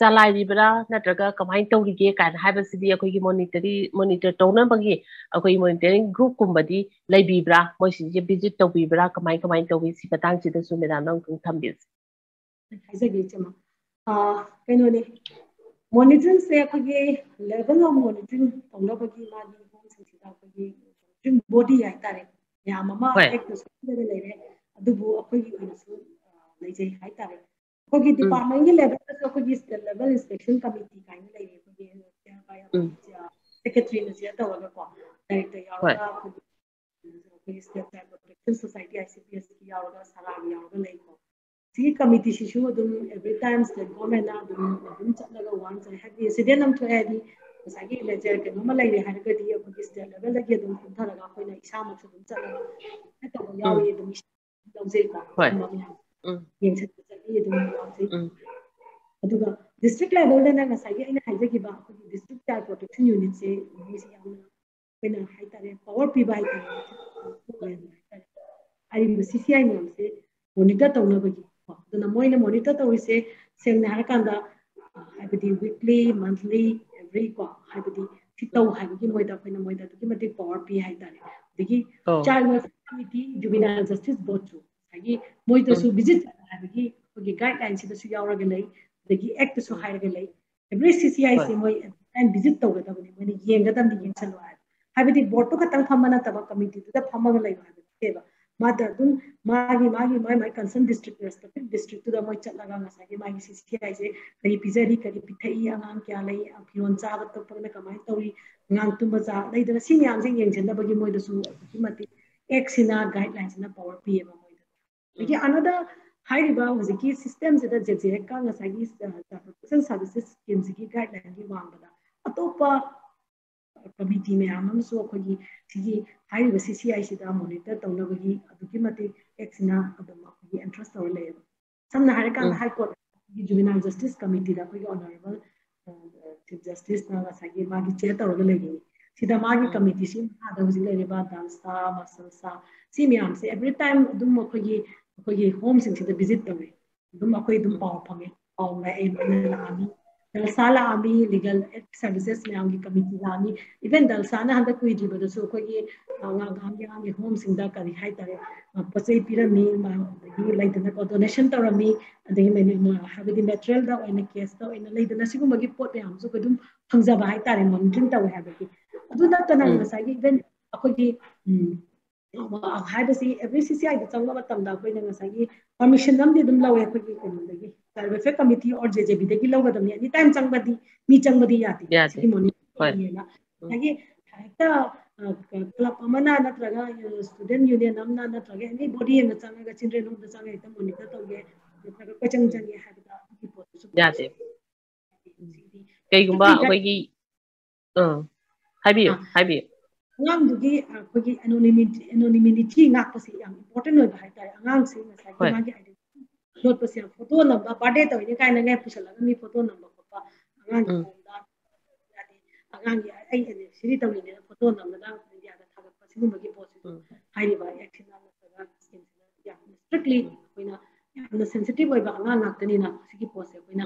ꯆꯂꯥꯏꯔꯤꯕ꯭ꯔꯥ ꯅꯠꯇ꯭ꯔꯒ ꯀꯃꯥꯏꯅ ꯇꯧꯔꯤꯒꯦ ꯀꯥꯏꯅ ꯍꯥꯏꯕꯁꯤꯗꯤ ꯑꯩꯈꯣꯏꯒꯤ monetary monitor ꯇꯧꯅꯕꯒꯤ ꯑꯩꯈꯣꯏꯒꯤ monitoring ꯒ꯭ꯔꯨꯞꯀꯨꯝꯕꯗꯤ ꯂꯩꯕꯤꯕ꯭ꯔꯥ ꯃꯣꯏꯁꯤꯡꯁꯦ visit ꯇꯧꯕꯤꯕ꯭ꯔꯥ ꯀꯃꯥꯏ ꯀꯃꯥꯏꯅ ꯇꯧꯋꯤ ꯁꯤ ꯃꯇꯥꯡꯁꯤꯗꯁꯨ ꯃꯦꯗꯥꯝꯅ ꯑꯃꯨꯛꯇꯪ ꯊꯝꯕꯤꯌꯨꯁꯦ ꯍꯥꯏꯖꯒꯦ ꯏꯆꯦꯃ ꯀꯩꯅꯣꯅꯦ ꯃꯣꯅꯤꯇꯔꯤꯡꯁꯦ ꯑꯩꯈꯣꯏꯒꯤ ꯂꯦꯚꯦꯜ ꯑꯣꯐ ꯃꯣꯅꯤꯇꯔꯤꯡ ꯇꯧꯅꯕꯒꯤ ꯃꯥꯒꯤ ꯃꯐꯝꯁꯤꯡꯁꯤꯗ ꯑꯩꯈꯣꯏꯒꯤ ꯃꯣꯅꯤꯇꯔꯤꯡ ꯕꯣꯗꯤ ꯍꯥꯏꯇꯥꯔꯦ ꯃꯌꯥꯝ ꯑꯃ ꯍꯣꯏ ꯑꯦꯛꯇꯁꯨ ꯂꯩꯔꯦ ꯑꯗꯨꯕꯨ ꯑꯩꯈꯣꯏꯒꯤ ꯑꯣꯏꯅꯁꯨ ꯂꯩꯖꯩ ꯍꯥꯏꯇꯥꯔꯦ ꯑꯩꯈꯣꯏꯒꯤ ꯎꯝ ꯗꯤꯄꯥꯔꯠꯃꯦꯟꯒꯤ ꯂꯦꯚꯦꯜꯗꯁꯨ ꯑꯩꯈꯣꯏꯒꯤ ꯁ꯭ꯇꯦꯠ ꯂꯦꯚꯦꯜ ꯏꯟꯁꯄꯦꯛꯁꯟ ꯀꯃꯤꯇꯤ ꯀꯥꯏꯅ ꯂꯩꯔꯤ ꯎꯝ ꯑꯩꯈꯣꯏꯒꯤ ꯁꯦꯀ꯭ꯔꯦꯇ꯭ꯔꯤꯅ ꯆꯤꯌꯔ ꯇꯧꯔꯒꯀꯣ ꯗꯥꯏꯔꯦꯛꯇꯔ ꯍꯣꯏ ꯌꯥꯎꯔꯒ ꯑꯩꯈꯣꯏꯒꯤ state child protection society I C P ꯑꯦꯁꯀꯤ ꯌꯥꯎꯔꯒ ꯁꯔꯥꯒꯤ ꯌꯥꯎꯔꯒ ꯂꯩꯀꯣ ꯁꯤꯒꯤ ꯀꯃꯤꯇꯤꯁꯤꯁꯨ ꯑꯗꯨꯝ ꯑꯦꯕ꯭ꯔꯤ ꯇꯥꯏꯝ ꯁ꯭ꯇꯦꯠ ꯒꯣꯔꯃꯦꯟꯅ ꯑꯗꯨꯝ ꯑꯗꯨꯝ ꯆꯠꯂꯒ ꯋꯥꯟꯁ ꯍꯥꯏꯗꯤ ꯏꯟꯁꯤꯗꯦꯟ ꯑꯃ ꯊꯣꯛꯑꯦ ꯍꯥꯏꯗꯤ ꯉꯁꯥꯏꯒꯤ ꯂꯦꯖꯔ ꯀꯩꯅꯣꯝꯃ ꯂꯩꯔꯦ ꯍꯥꯏꯔꯒꯗꯤ ꯑꯩꯈꯣꯏꯒꯤ ꯁ꯭ꯇꯦꯠ ꯂꯦꯚꯦꯜꯗꯒꯤ ꯑꯗꯨꯝ ꯀꯨꯝꯊꯔꯒ ꯑꯩꯈꯣꯏꯅ ꯏꯁꯥꯃꯛꯁꯨ ꯑꯗꯨꯝ ꯆꯠꯂꯒ ꯇꯧꯕ ꯎꯝ ꯌꯥꯎꯏ ꯑꯗꯨꯝ ꯂꯧꯖꯩꯀꯣ ꯍꯣꯏ ꯑꯗꯨꯝꯕ ꯃꯌꯥꯝ ꯎꯝ ꯌꯦꯡꯁꯤꯟꯕ ꯆꯠꯂꯤ ꯑꯗꯨꯝ ꯌꯥꯎꯖꯩ ꯎꯝ ꯑꯗꯨꯒ ꯗꯤꯁꯇ꯭ꯔꯤꯛ ꯂꯦꯚꯦꯜꯗꯅ ꯉꯁꯥꯏꯒꯤ ꯑꯩꯅ ꯍꯥꯏꯖꯈꯤꯕ ꯑꯩꯈꯣꯏꯒꯤ ꯗꯤꯁꯇ꯭ꯔꯤꯛ ꯆꯥꯏꯜ ꯄ꯭ꯔꯣꯇꯦꯛꯁꯟ ꯌꯨꯅꯤꯠꯁꯦ ꯃꯣꯏꯁꯤ ꯌꯥꯝꯅ ꯑꯩꯈꯣꯏꯅ ꯍꯥꯏꯇꯥꯔꯦ ꯄꯋꯥꯔ ꯄꯤꯕ ꯍꯥꯏꯇꯥꯔꯦ ꯍꯥꯏꯇꯥꯔꯦ ꯍꯥꯏꯔꯤꯕ ꯁꯤ ꯁꯤ ꯑꯥꯏ ꯃꯌꯥꯝꯁꯦ ꯃꯣꯅꯤꯇꯔ ꯇꯧꯅꯕꯒꯤ ꯀꯣ ꯑꯗꯨꯅ ꯃꯣꯏꯅ ꯃꯣꯅꯤꯇꯔ ꯇꯧꯔꯤꯁꯦ ꯁꯦꯡꯅ ꯍꯥꯏꯔꯀꯥꯟꯗ ꯍꯥꯏꯕꯗꯤ ꯋꯤꯛꯂꯤ ꯃꯟꯊꯂꯤ ꯑꯦꯕ꯭ꯔꯤ ꯀꯣ ꯍꯥꯏꯕꯗꯤ ꯁꯤ ꯇꯧ ꯍꯥꯏꯕꯒꯤ ꯃꯣꯏꯗ ꯑꯩꯈꯣꯏꯅ ꯃꯣꯏꯗ ꯑꯗꯨꯛꯀꯤ ꯃꯇꯤꯛ ꯄꯋꯥꯔ ꯄꯤ ꯍꯥꯏꯇꯥꯔꯦ ꯑꯗꯒꯤ ꯑꯣ child welfare committee juvenile justice ꯕꯣꯔꯗꯁꯨ ꯉꯁꯥꯏꯒꯤ ꯎꯝ ꯃꯣꯏꯗꯁꯨ ꯚꯤꯖꯤꯠ ꯍꯥꯏꯕꯒꯤ ꯑꯩꯈꯣꯏꯒꯤ ꯒꯥꯏꯗꯂꯥꯏꯟꯁꯤꯗꯁꯨ ꯌꯥꯎꯔꯒ ꯂꯩ ꯑꯗꯒꯤ ꯑꯦꯛꯇꯁꯨ ꯎꯝ ꯍꯥꯏꯔꯒ ꯂꯩ ꯑꯦꯕ꯭ꯔꯤ ꯁꯤ ꯁꯤ ꯍꯣꯏ ꯑꯥꯏꯁꯦ ꯃꯣꯏ ꯚꯤꯖꯤꯠ ꯇꯧꯒꯗꯕꯅꯤ ꯃꯣꯏꯅ ꯌꯦꯡꯒꯗꯕꯅꯤ ꯌꯦꯡꯁꯜꯂꯨ ꯍꯥꯏꯕ ꯍꯥꯏꯕꯗꯤ ꯕꯣꯔꯗꯠꯇꯨ ꯈꯛꯇꯪ ꯐꯝꯕ ꯅꯠꯇꯕ ꯀꯃꯤꯇꯤꯗꯨꯗ ꯐꯝꯃꯒ ꯂꯩꯕ ꯍꯥꯏꯕ ꯅꯠꯇꯦꯕ ꯃꯥꯗ ꯑꯗꯨꯝ ꯃꯥꯒꯤ ꯃꯥꯒꯤ ꯃꯥꯒꯤ ꯃꯥꯒꯤ ꯀꯟꯁꯔꯟ ꯗꯤꯁꯇ꯭ꯔꯤꯛ ꯔꯦꯁꯄꯦꯛꯇꯤꯞ ꯗꯤꯁꯇ꯭ꯔꯤꯛꯇꯨꯗ ꯃꯣꯏ ꯆꯠꯂꯒ ꯉꯁꯥꯏꯒꯤ ꯃꯥꯒꯤ ꯁꯤ ꯁꯤ ꯑꯥꯏꯁꯦ ꯀꯔꯤ ꯄꯤꯖꯔꯤ ꯀꯔꯤ ꯄꯤꯊꯛꯏ ꯑꯉꯥꯡ ꯀꯌꯥ ꯂꯩ ꯐꯤꯔꯣꯜ ꯆꯥꯕ ꯊꯛꯄꯅ ꯀꯃꯥꯏꯅ ꯇꯧꯔꯤ ꯑꯉꯥꯡ ꯇꯨꯝꯕ ꯆꯥꯕ ꯂꯩꯗꯅ ꯁꯤ ꯃꯌꯥꯝꯁꯦ ꯌꯦꯡꯁꯤꯟꯅꯕꯒꯤ ꯃꯣꯏꯗꯁꯨ ꯑꯗꯨꯛꯀꯤ ꯃꯇꯤꯛ ꯑꯦꯛꯁꯤꯅ ꯒꯥꯏꯗꯂꯥꯏꯟꯁꯤꯅ ꯄꯋꯥꯔ ꯄꯤꯌꯦꯕ ꯃꯣꯏꯗ ꯎꯝ ꯑꯗꯒꯤ ꯑꯅꯗꯔ ꯍꯥꯏꯔꯤꯕ ꯍꯧꯖꯤꯛꯀꯤ ꯁꯤꯁꯇꯦꯝꯁꯤꯗ ꯖꯦ ꯖꯦ ꯍꯦꯛꯀ ꯉꯁꯥꯏꯒꯤ ꯄ꯭ꯔꯣꯇꯦꯛꯁꯟ ꯁꯥꯔꯚꯤꯁꯦꯁ ꯁ꯭ꯀꯤꯝꯁꯤꯒꯤ ꯒꯥꯏꯗꯂꯥꯏꯟꯒꯤ ꯋꯥꯡꯃꯗ ꯑꯇꯣꯞꯄ ꯀꯃꯤꯇꯤ ꯃꯌꯥꯝ ꯑꯃꯁꯨ ꯑꯩꯈꯣꯏꯒꯤ ꯁꯤꯒꯤ ꯍꯥꯏꯔꯤꯕ ꯁꯤ ꯁꯤ ꯑꯥꯏꯁꯤꯗ ꯃꯣꯅꯤꯇꯔ ꯇꯧꯅꯕꯒꯤ ꯑꯗꯨꯛꯀꯤ ꯃꯇꯤꯛ ꯑꯦꯛꯁꯤꯅ ꯑꯗꯨꯝ ꯑꯩꯈꯣꯏꯒꯤ ꯑꯦꯟꯇ꯭ꯔꯁ ꯇꯧꯔ ꯂꯩꯌꯦꯕ ꯁꯝꯅ ꯍꯥꯏꯔꯀꯥꯟꯗ ꯎꯝ ꯍꯥꯏ ꯀꯣꯔꯠ ꯖꯨꯕꯤꯅꯥꯏꯜ ꯖꯁꯇꯤꯁ ꯀꯃꯤꯇꯤꯗ ꯑꯩꯈꯣꯏꯒꯤ ꯑꯣꯅꯔꯦꯕꯜ ꯆꯤꯐ ꯖꯁꯇꯤꯁꯅ ꯉꯁꯥꯏꯒꯤ ꯃꯥꯒꯤ ꯆꯤꯌꯔ ꯇꯧꯔꯒ ꯂꯩꯔꯤꯅꯤ ꯁꯤꯗ ꯃꯥꯒꯤ ꯎꯝ ꯀꯃꯤꯇꯤꯁꯤ ꯃꯈꯥꯗ ꯍꯧꯖꯤꯛ ꯂꯩꯔꯤꯕ ꯗꯥꯟꯁꯇꯥ ꯃꯁꯜꯁꯥ ꯁꯤ ꯃꯌꯥꯝꯁꯦ ꯑꯦꯕ꯭ꯔꯤ ꯇꯥꯏꯝ ꯑꯗꯨꯝ ꯑꯩꯈꯣꯏꯒꯤ ꯑꯩꯈꯣꯏꯒꯤ ꯍꯣꯝꯁꯤꯡꯁꯤꯗ ꯚꯤꯖꯤꯠ ꯇꯧꯋꯤ ꯑꯗꯨꯝ ꯑꯩꯈꯣꯏ ꯑꯗꯨꯝ ꯄꯥꯎ ꯐꯪꯉꯦ ꯄꯥꯎ ꯂꯥꯛꯑꯦ ꯂꯣꯏꯅ ꯂꯥꯛꯑꯝꯃꯤ ꯗꯜꯁꯥ ꯂꯥꯛꯑꯝꯃꯤ ꯂꯤꯒꯦꯜ ꯑꯦꯗ ꯁꯥꯔꯚꯤꯁꯦꯁ ꯃꯌꯥꯝꯒꯤ ꯀꯃꯤꯇꯤ ꯂꯥꯛꯑꯝꯃꯤ ꯏꯚꯦꯟ ꯗꯜꯁꯥꯅ ꯍꯟꯗꯛ ꯀꯨꯏꯗ꯭ꯔꯤꯕꯗꯁꯨ ꯑꯩꯈꯣꯏꯒꯤ ꯑꯉꯥꯡꯒꯤ ꯑꯉꯥꯡꯒꯤ ꯍꯣꯝꯁꯤꯡꯗ ꯀꯔꯤ ꯍꯥꯏꯇꯥꯔꯦ ꯄꯣꯠ ꯆꯩ ꯄꯤꯔꯝꯃꯤ ꯑꯗꯒꯤ ꯂꯩꯗꯅꯀꯣ ꯗꯣꯅꯦꯁꯟ ꯇꯧꯔꯝꯃꯤ ꯑꯗꯒꯤ ꯍꯥꯏꯕꯗꯤ ꯃꯦꯇꯔꯤꯌꯦꯜꯗ ꯑꯣꯏꯅ ꯀꯦꯁꯇ ꯑꯣꯏꯅ ꯂꯩꯗꯅ ꯁꯤꯒꯨꯝꯕꯒꯤ ꯄꯣꯠ ꯃꯌꯥꯝꯁꯨ ꯑꯩꯈꯣꯏ ꯑꯗꯨꯝ ꯐꯪꯖꯕ ꯍꯥꯏꯇꯥꯔꯦ ꯃꯣꯅꯤꯇꯔꯤꯡ ꯇꯧꯋꯦ ꯍꯥꯏꯕꯒꯤ ꯑꯗꯨ ꯅꯠꯇꯅ ꯎꯝ ꯉꯁꯥꯏꯒꯤ ꯏꯚꯦꯟ ꯑꯩꯈꯣꯏꯒꯤ ꯍꯥꯏꯕꯁꯤ ꯑꯦꯕ꯭ꯔꯤ ꯁꯤ ꯁꯤ ꯑꯥꯏꯗ ꯆꯪꯕ ꯃꯇꯝꯗ ꯑꯩꯈꯣꯏꯅ ꯉꯁꯥꯏꯒꯤ ꯄꯔꯃꯤꯁꯟ ꯑꯃꯗꯤ ꯑꯗꯨꯝ ꯂꯧꯋꯦ ꯑꯩꯈꯣꯏꯒꯤ ꯀꯩꯅꯣꯗꯒꯤ ꯆꯥꯏꯜ ꯋꯦꯜꯐꯤꯌꯔ ꯀꯃꯤꯇꯤ ꯑꯣꯔ ꯖꯦ ꯖꯦ ꯕꯤꯗꯒꯤ ꯂꯧꯒꯗꯕꯅꯤ ꯑꯦꯅꯤ ꯇꯥꯏꯝ ꯆꯪꯕꯗꯤ ꯃꯤ ꯆꯪꯕꯗꯤ ꯌꯥꯗꯦ ꯁꯤꯒꯤ ꯍꯣꯏ ꯃꯣꯅꯤꯇꯔꯤꯡꯅꯦꯅ ꯎꯝ ꯉꯁꯥꯏꯒꯤ ꯍꯦꯛꯇ ꯀ꯭ꯂꯕ ꯑꯃꯅ ꯅꯠꯇ꯭ꯔꯒ ꯏꯁꯇꯨꯗꯦꯟ ꯌꯨꯅꯤꯌꯟ ꯑꯃꯅ ꯅꯠꯇ꯭ꯔꯒ ꯑꯦꯅꯤ ꯕꯣꯗꯤ ꯑꯃꯅ ꯆꯪꯉꯒ ꯆꯤꯜꯗ꯭ꯔꯦꯟ ꯍꯣꯝꯗ ꯆꯪꯉꯒ ꯍꯦꯛꯇ ꯃꯣꯅꯤꯇꯔ ꯇꯧꯒꯦ ꯅꯠꯇ꯭ꯔꯒ ꯀꯣꯏꯆꯪ ꯎꯝ ꯆꯪꯒꯦ ꯍꯥꯏꯕꯗ ꯑꯗꯨꯒꯤ ꯄꯣꯠꯇꯨꯁꯨ ꯌꯥꯗꯦ ꯎꯝ ꯀꯩꯒꯨꯝꯕ ꯑꯩꯈꯣꯏꯒꯤ ꯑꯥ ꯍꯥꯏꯕꯤꯌꯨ ꯍꯥꯏꯕꯤꯌꯨ angang dugi akogi anonymity anonymity nga pa si yang important noi bahai tar angang se na sai ma gi identity not pa si yang photo number birthday to ni kai na ngai pusala ga mi photo number ko pa angang gi da yani angang gi ai ai siri to ni ne photo number da ni ya da thaga pa si ma gi pose hai ni ba action na na skin ya strictly ko na ya na sensitive oi ba angang ngak ni na si gi pose ko na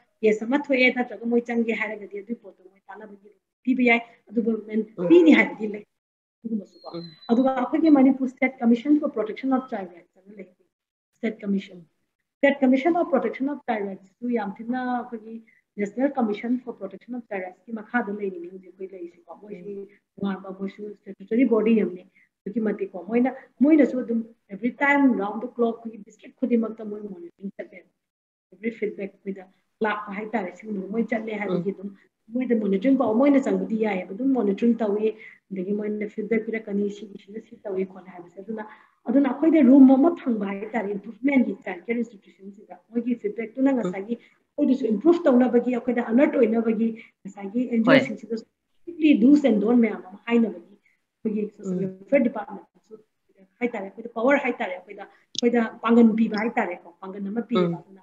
case अमा थोए ना तो मोई चंगे है रगदी अदु पोतो मोई ताला बगी अदु पी है दी ले अदु आपके state commission for protection of child rights ले state commission state commission of protection of child rights तो याम थिना national commission for protection of child rights की मखा दो लेनी मुझे कोई ले इसी को मोई सी वहाँ पर बॉडी हमने क्योंकि मते को मोई every time round the clock की डिस्ट्रिक्ट खुद ही मत मोई मॉनिटरिंग करते एवरी फीडबैक विद ꯂꯥꯛꯄ ꯍꯥꯏꯇꯥꯔꯦ ꯁꯤꯒꯨꯝꯕ ꯃꯣꯏ ꯆꯠꯂꯦ ꯍꯥꯏꯕꯒꯤ ꯑꯗꯨꯝ ꯃꯣꯏꯗ ꯃꯣꯅꯤꯇꯔꯤꯡ ꯄꯥꯎ ꯃꯣꯏꯅ ꯆꯪꯕꯗꯤ ꯌꯥꯏꯑꯕ ꯑꯗꯨꯝ ꯃꯣꯅꯤꯇꯔꯤꯡ ꯇꯧꯏ ꯑꯗꯒꯤ ꯃꯣꯏꯅ ꯐꯤꯗꯕꯦꯛ ꯄꯤꯔꯛꯀꯅꯤ ꯁꯤꯒꯤꯁꯤꯅ ꯁꯤ ꯇꯧꯏ ꯈꯣꯠꯂꯦ ꯍꯥꯏꯕꯁꯦ ꯑꯗꯨꯅ ꯑꯗꯨꯅ ꯑꯩꯈꯣꯏꯗ ꯔꯨꯝ ꯑꯃ ꯐꯪꯕ ꯍꯥꯏꯇꯥꯔꯦ ꯏꯝꯄ꯭ꯔꯨꯚꯃꯦꯟꯒꯤ ꯆꯥꯏꯜ ꯀꯦꯌꯔ ꯏꯟꯁꯇꯤꯇ꯭ꯌꯨꯁꯟꯁꯤꯗ ꯃꯣꯏꯒꯤ ꯐꯤꯗꯕꯦꯛꯇꯨꯅ ꯉꯁꯥꯏꯒꯤ ꯑꯩꯈꯣꯏꯗꯁꯨ ꯏꯝꯄ꯭ꯔꯨꯚ ꯇꯧꯅꯕꯒꯤ ꯑꯩꯈꯣꯏꯗ ꯑꯂꯔꯠ ꯑꯣꯏꯅꯕꯒꯤ ꯉꯁꯥꯏꯒꯤ ꯑꯦꯟ ꯖꯤ ꯑꯣꯁꯤꯡꯁꯤꯗꯁꯨ ꯗꯨꯁ ꯑꯦꯟ ꯗꯣꯟ ꯃꯌꯥꯝ ꯑꯃ ꯍꯥꯏꯅꯕꯒꯤ ꯑꯩꯈꯣꯏꯒꯤ ꯁꯣꯁꯤꯌꯦꯜ ꯋꯦꯜꯐꯤꯌꯔ ꯗꯤꯄꯥꯔꯠꯃꯦꯟꯇꯁꯨ ꯍꯥꯏꯇꯥꯔꯦ ꯑꯩꯈꯣꯏꯗ ꯄꯋꯥꯔ ꯍꯥꯏꯇꯥꯔꯦ ꯑꯩꯈꯣꯏꯗ ꯑꯩꯈꯣꯏꯗ ꯄꯥꯡꯒꯟ ꯄꯤꯕ ꯍꯥꯏꯇꯥꯔꯦꯀꯣ ꯄꯥꯡꯒꯟ ꯑꯃ ꯄꯤꯌꯦꯕ ꯑꯗꯨꯅ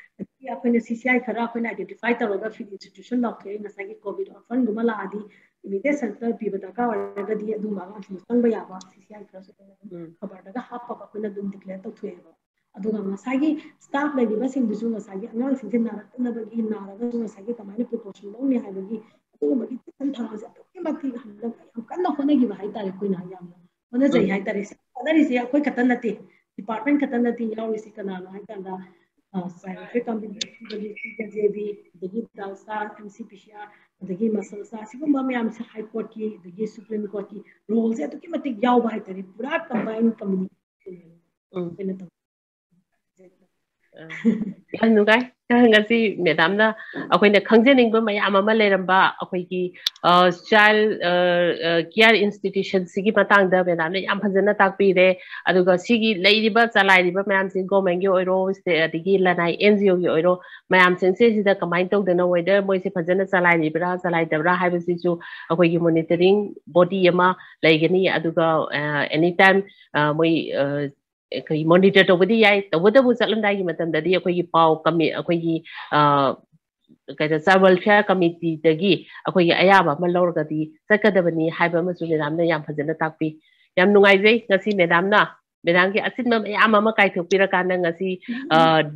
ꯑꯩꯈꯣꯏꯅ ꯁꯤ ꯁꯤ ꯑꯥꯏ ꯈꯔ ꯑꯩꯈꯣꯏꯅ ꯑꯥꯏꯗꯦꯟꯇꯤꯐꯥꯏ ꯇꯧꯔꯒ ꯐꯤꯜ ꯏꯟꯁꯇꯤꯇ꯭ꯌꯨꯁꯟ ꯂꯥꯎꯊꯣꯛꯑꯦ ꯉꯁꯥꯏꯒꯤ ꯀꯣꯚꯤꯗ ꯑꯣꯔꯐꯟꯒꯨꯝꯕ ꯂꯥꯛꯑꯗꯤ ꯏꯃꯤꯗꯦꯠ ꯁꯦꯟꯇꯔ ꯄꯤꯕ ꯗꯔꯀꯥꯔ ꯑꯣꯏꯔꯒꯗꯤ ꯑꯗꯨꯝꯕ ꯑꯉꯥꯡꯁꯤꯡꯗꯣ ꯆꯪꯕ ꯌꯥꯕ ꯁꯤ ꯁꯤ ꯑꯥꯏ ꯈꯔꯁꯨ ꯑꯩꯈꯣꯏꯅ ꯑꯗꯨꯝ ꯈꯕꯔꯗꯒ ꯍꯥꯞꯄꯒ ꯑꯩꯈꯣꯏꯅ ꯑꯗꯨꯝ ꯗꯤꯀ꯭ꯂꯦꯌꯔ ꯇꯧꯊꯣꯛꯑꯦꯕ ꯑꯗꯨꯒ ꯉꯁꯥꯏꯒꯤ ꯁ꯭ꯇꯥꯐ ꯂꯩꯔꯤꯕꯁꯤꯡꯗꯨꯁꯨ ꯉꯁꯥꯏꯒꯤ ꯑꯉꯥꯡꯁꯤꯡꯁꯦ ꯅꯥꯔꯛꯇꯅꯕꯒꯤ ꯅꯥꯔꯒꯁꯨ ꯉꯁꯥꯏꯒꯤ ꯀꯃꯥꯏꯅ ꯄ꯭ꯔꯤꯀꯣꯁꯟ ꯂꯧꯅꯤ ꯍꯥꯏꯕꯒꯤ ꯑꯗꯨꯒꯨꯝꯕꯒꯤ ꯆꯦꯛꯁꯤꯟ ꯊꯧꯔꯥꯡꯁꯦ ꯑꯗꯨꯛꯀꯤ ꯃꯇꯤꯛ ꯍꯟꯗꯛ ꯌꯥꯝ ꯀꯟꯅ ꯍꯣꯠꯅꯈꯤꯕ ꯍꯥꯏꯇꯥꯔꯦ ꯑꯩꯈꯣꯏꯅ ꯌꯥꯝꯅ ꯍꯣꯠꯅꯖꯩ ꯍꯥꯏꯇꯥꯔꯦ ꯍꯣꯠꯅꯔꯤꯁꯦ ꯑꯩꯈꯣꯏ ꯈꯛꯇ ꯅꯠꯇꯦ ꯗꯤꯄꯥꯔꯠꯃꯦꯟ ꯈꯛꯇ ꯅꯠꯇꯦ ꯌꯥꯎꯔꯤꯁꯤ ꯀꯅꯥꯅꯣ ꯍꯥꯏ ꯀꯥꯟꯗ ꯖꯦꯕꯤ ꯑꯗꯒꯤ ꯗꯥꯜꯁꯥ ꯑꯦꯝ ꯁꯤ ꯄꯤ ꯁꯤ ꯑꯥꯔ ꯑꯗꯒꯤ ꯃꯁꯜꯁꯥ ꯁꯤꯒꯨꯝꯕ ꯃꯌꯥꯝꯁꯦ ꯍꯥꯏ ꯀꯣꯔꯠꯀꯤ ꯑꯗꯒꯤ ꯁꯨꯄ꯭ꯔꯤꯝ ꯀꯣꯔꯠꯀꯤ ꯔꯣꯜꯁꯦ ꯑꯗꯨꯛꯀꯤ ꯃꯇꯤꯛ ꯌꯥꯎꯕ ꯍꯥꯏꯇꯥꯔꯦ ꯄꯨꯔꯥ ꯀꯝꯕꯥꯏꯟ ꯀꯝꯃꯨꯅꯤꯇꯤ ꯌꯥꯝ ꯅꯨꯡꯉꯥꯏ ꯉꯁꯤ ꯃꯦꯗꯥꯝꯅ ꯑꯩꯈꯣꯏꯅ ꯈꯪꯖꯅꯤꯡꯕ ꯃꯌꯥꯝ ꯑꯃ ꯂꯩꯔꯝꯕ ꯑꯩꯈꯣꯏꯒꯤ ꯆꯥꯏꯜ ꯀꯤꯌꯔ ꯏꯟꯁꯇꯤꯇ꯭ꯌꯨꯁꯟꯁꯤꯒꯤ ꯃꯇꯥꯡꯗ ꯃꯦꯗꯥꯝꯅ ꯌꯥꯝ ꯐꯖꯅ ꯇꯥꯛꯄꯤꯔꯦ ꯑꯗꯨꯒ ꯁꯤꯒꯤ ꯂꯩꯔꯤꯕ ꯆꯂꯥꯏꯔꯤꯕ ꯃꯌꯥꯝꯁꯤ ꯒꯣꯔꯃꯦꯟꯒꯤ ꯑꯣꯏꯔꯣ ꯑꯗꯒꯤ ꯂꯅꯥꯏ ꯑꯦꯟ ꯖꯤ ꯑꯣꯒꯤ ꯑꯣꯏꯔꯣ ꯃꯌꯥꯝꯁꯤꯡꯁꯦ ꯁꯤꯗ ꯀꯃꯥꯏꯅ ꯇꯧꯗꯅ ꯋꯦꯗꯔ ꯃꯣꯏꯁꯦ ꯐꯖꯅ ꯆꯂꯥꯏꯔꯤꯕ꯭ꯔꯥ ꯆꯂꯥꯏꯗꯕ꯭ꯔꯥ ꯍꯥꯏꯕꯁꯤꯁꯨ ꯑꯩꯈꯣꯏꯒꯤ ꯃꯣꯅꯤꯇꯔꯤꯡ ꯕꯣꯗꯤ ꯑꯃ ꯂꯩꯒꯅꯤ ꯑꯗꯨꯒ ꯑꯦꯅꯤ ꯇꯥꯏꯝ ꯃꯣꯏ ꯑꯩꯈꯣꯏ ꯃꯣꯅꯤꯇꯔ ꯇꯧꯕꯗꯤ ꯌꯥꯏ ꯇꯧꯕꯇꯕꯨ ꯆꯠꯂꯝꯗꯥꯏꯒꯤ ꯃꯇꯝꯗꯗꯤ ꯑꯩꯈꯣꯏꯒꯤ ꯄꯥꯎ ꯀꯃꯤ ꯑꯩꯈꯣꯏꯒꯤ ꯀꯩꯅꯣ ꯆꯥꯏꯜ ꯋꯦꯜꯐꯤꯌꯔ ꯀꯃꯤꯇꯤꯗꯒꯤ ꯑꯩꯈꯣꯏꯒꯤ ꯑꯌꯥꯕ ꯑꯃ ꯂꯧꯔꯒꯗꯤ ꯆꯠꯀꯗꯕꯅꯤ ꯍꯥꯏꯕ ꯑꯃꯁꯨ ꯃꯦꯗꯥꯝꯅ ꯌꯥꯝ ꯐꯖꯅ ꯇꯥꯛꯄꯤ ꯌꯥꯝ ꯅꯨꯡꯉꯥꯏꯖꯩ ꯉꯁꯤ ꯃꯦꯗꯥꯝꯅ ꯃꯦꯗꯥꯝꯒꯤ ꯑꯆꯤꯟꯕ ꯃꯌꯥꯝ ꯑꯃ ꯀꯥꯏꯊꯣꯛꯄꯤꯔꯀꯥꯟꯗ ꯉꯁꯤ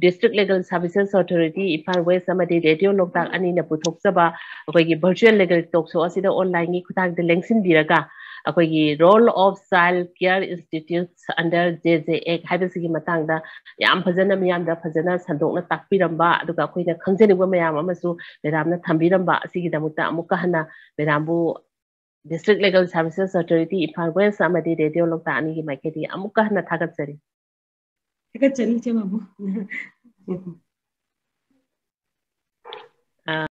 district legal services authority Imphal west ꯑꯃꯗꯤ ꯔꯦꯗꯤꯑꯣ ꯂꯣꯛꯇꯥꯛ ꯑꯅꯤꯅ ꯄꯨꯊꯣꯛꯆꯕ ꯑꯩꯈꯣꯏꯒꯤ ꯚꯔꯆꯨꯋꯦꯜ ꯂꯤꯒꯦꯜ ꯇꯣꯛ ꯁꯣ ꯑꯁꯤꯗ ꯑꯣꯟꯂꯥꯏꯟꯒꯤ ꯈꯨꯊꯥꯡꯗ ꯂꯦꯡꯁꯤꯟꯕꯤꯔꯒ ꯑꯩꯈꯣꯏꯒꯤ role of child care institutes under J J ꯑꯦꯛ ꯍꯥꯏꯕꯁꯤꯒꯤ ꯃꯇꯥꯡꯗ ꯌꯥꯝ ꯐꯖꯅ ꯃꯤꯌꯥꯝꯗ ꯐꯖꯅ ꯁꯟꯗꯣꯛꯅ ꯇꯥꯛꯄꯤꯔꯝꯕ ꯑꯗꯨꯒ ꯑꯩꯈꯣꯏꯅ ꯈꯪꯖꯅꯤꯡꯕ ꯃꯌꯥꯝ ꯑꯃꯁꯨ ꯃꯦꯗꯥꯝꯅ ꯊꯝꯕꯤꯔꯝꯕ ꯑꯁꯤꯒꯤꯗꯃꯛꯇ ꯑꯃꯨꯛꯀ ꯍꯟꯅ ꯃꯦꯗꯥꯝꯕꯨ district legal services authority Imphal west ꯑꯃꯗꯤ ꯔꯦꯗꯤꯑꯣ ꯂꯣꯛꯇꯥꯛ ꯑꯅꯤꯒꯤ ꯃꯥꯏꯀꯩꯗꯒꯤ ꯑꯃꯨꯛꯀ ꯍꯟꯅ ꯊꯥꯒꯠꯆꯔꯤ ꯊꯥꯒꯠꯆꯔꯤ ꯏꯆꯦ ꯃꯥꯕꯨ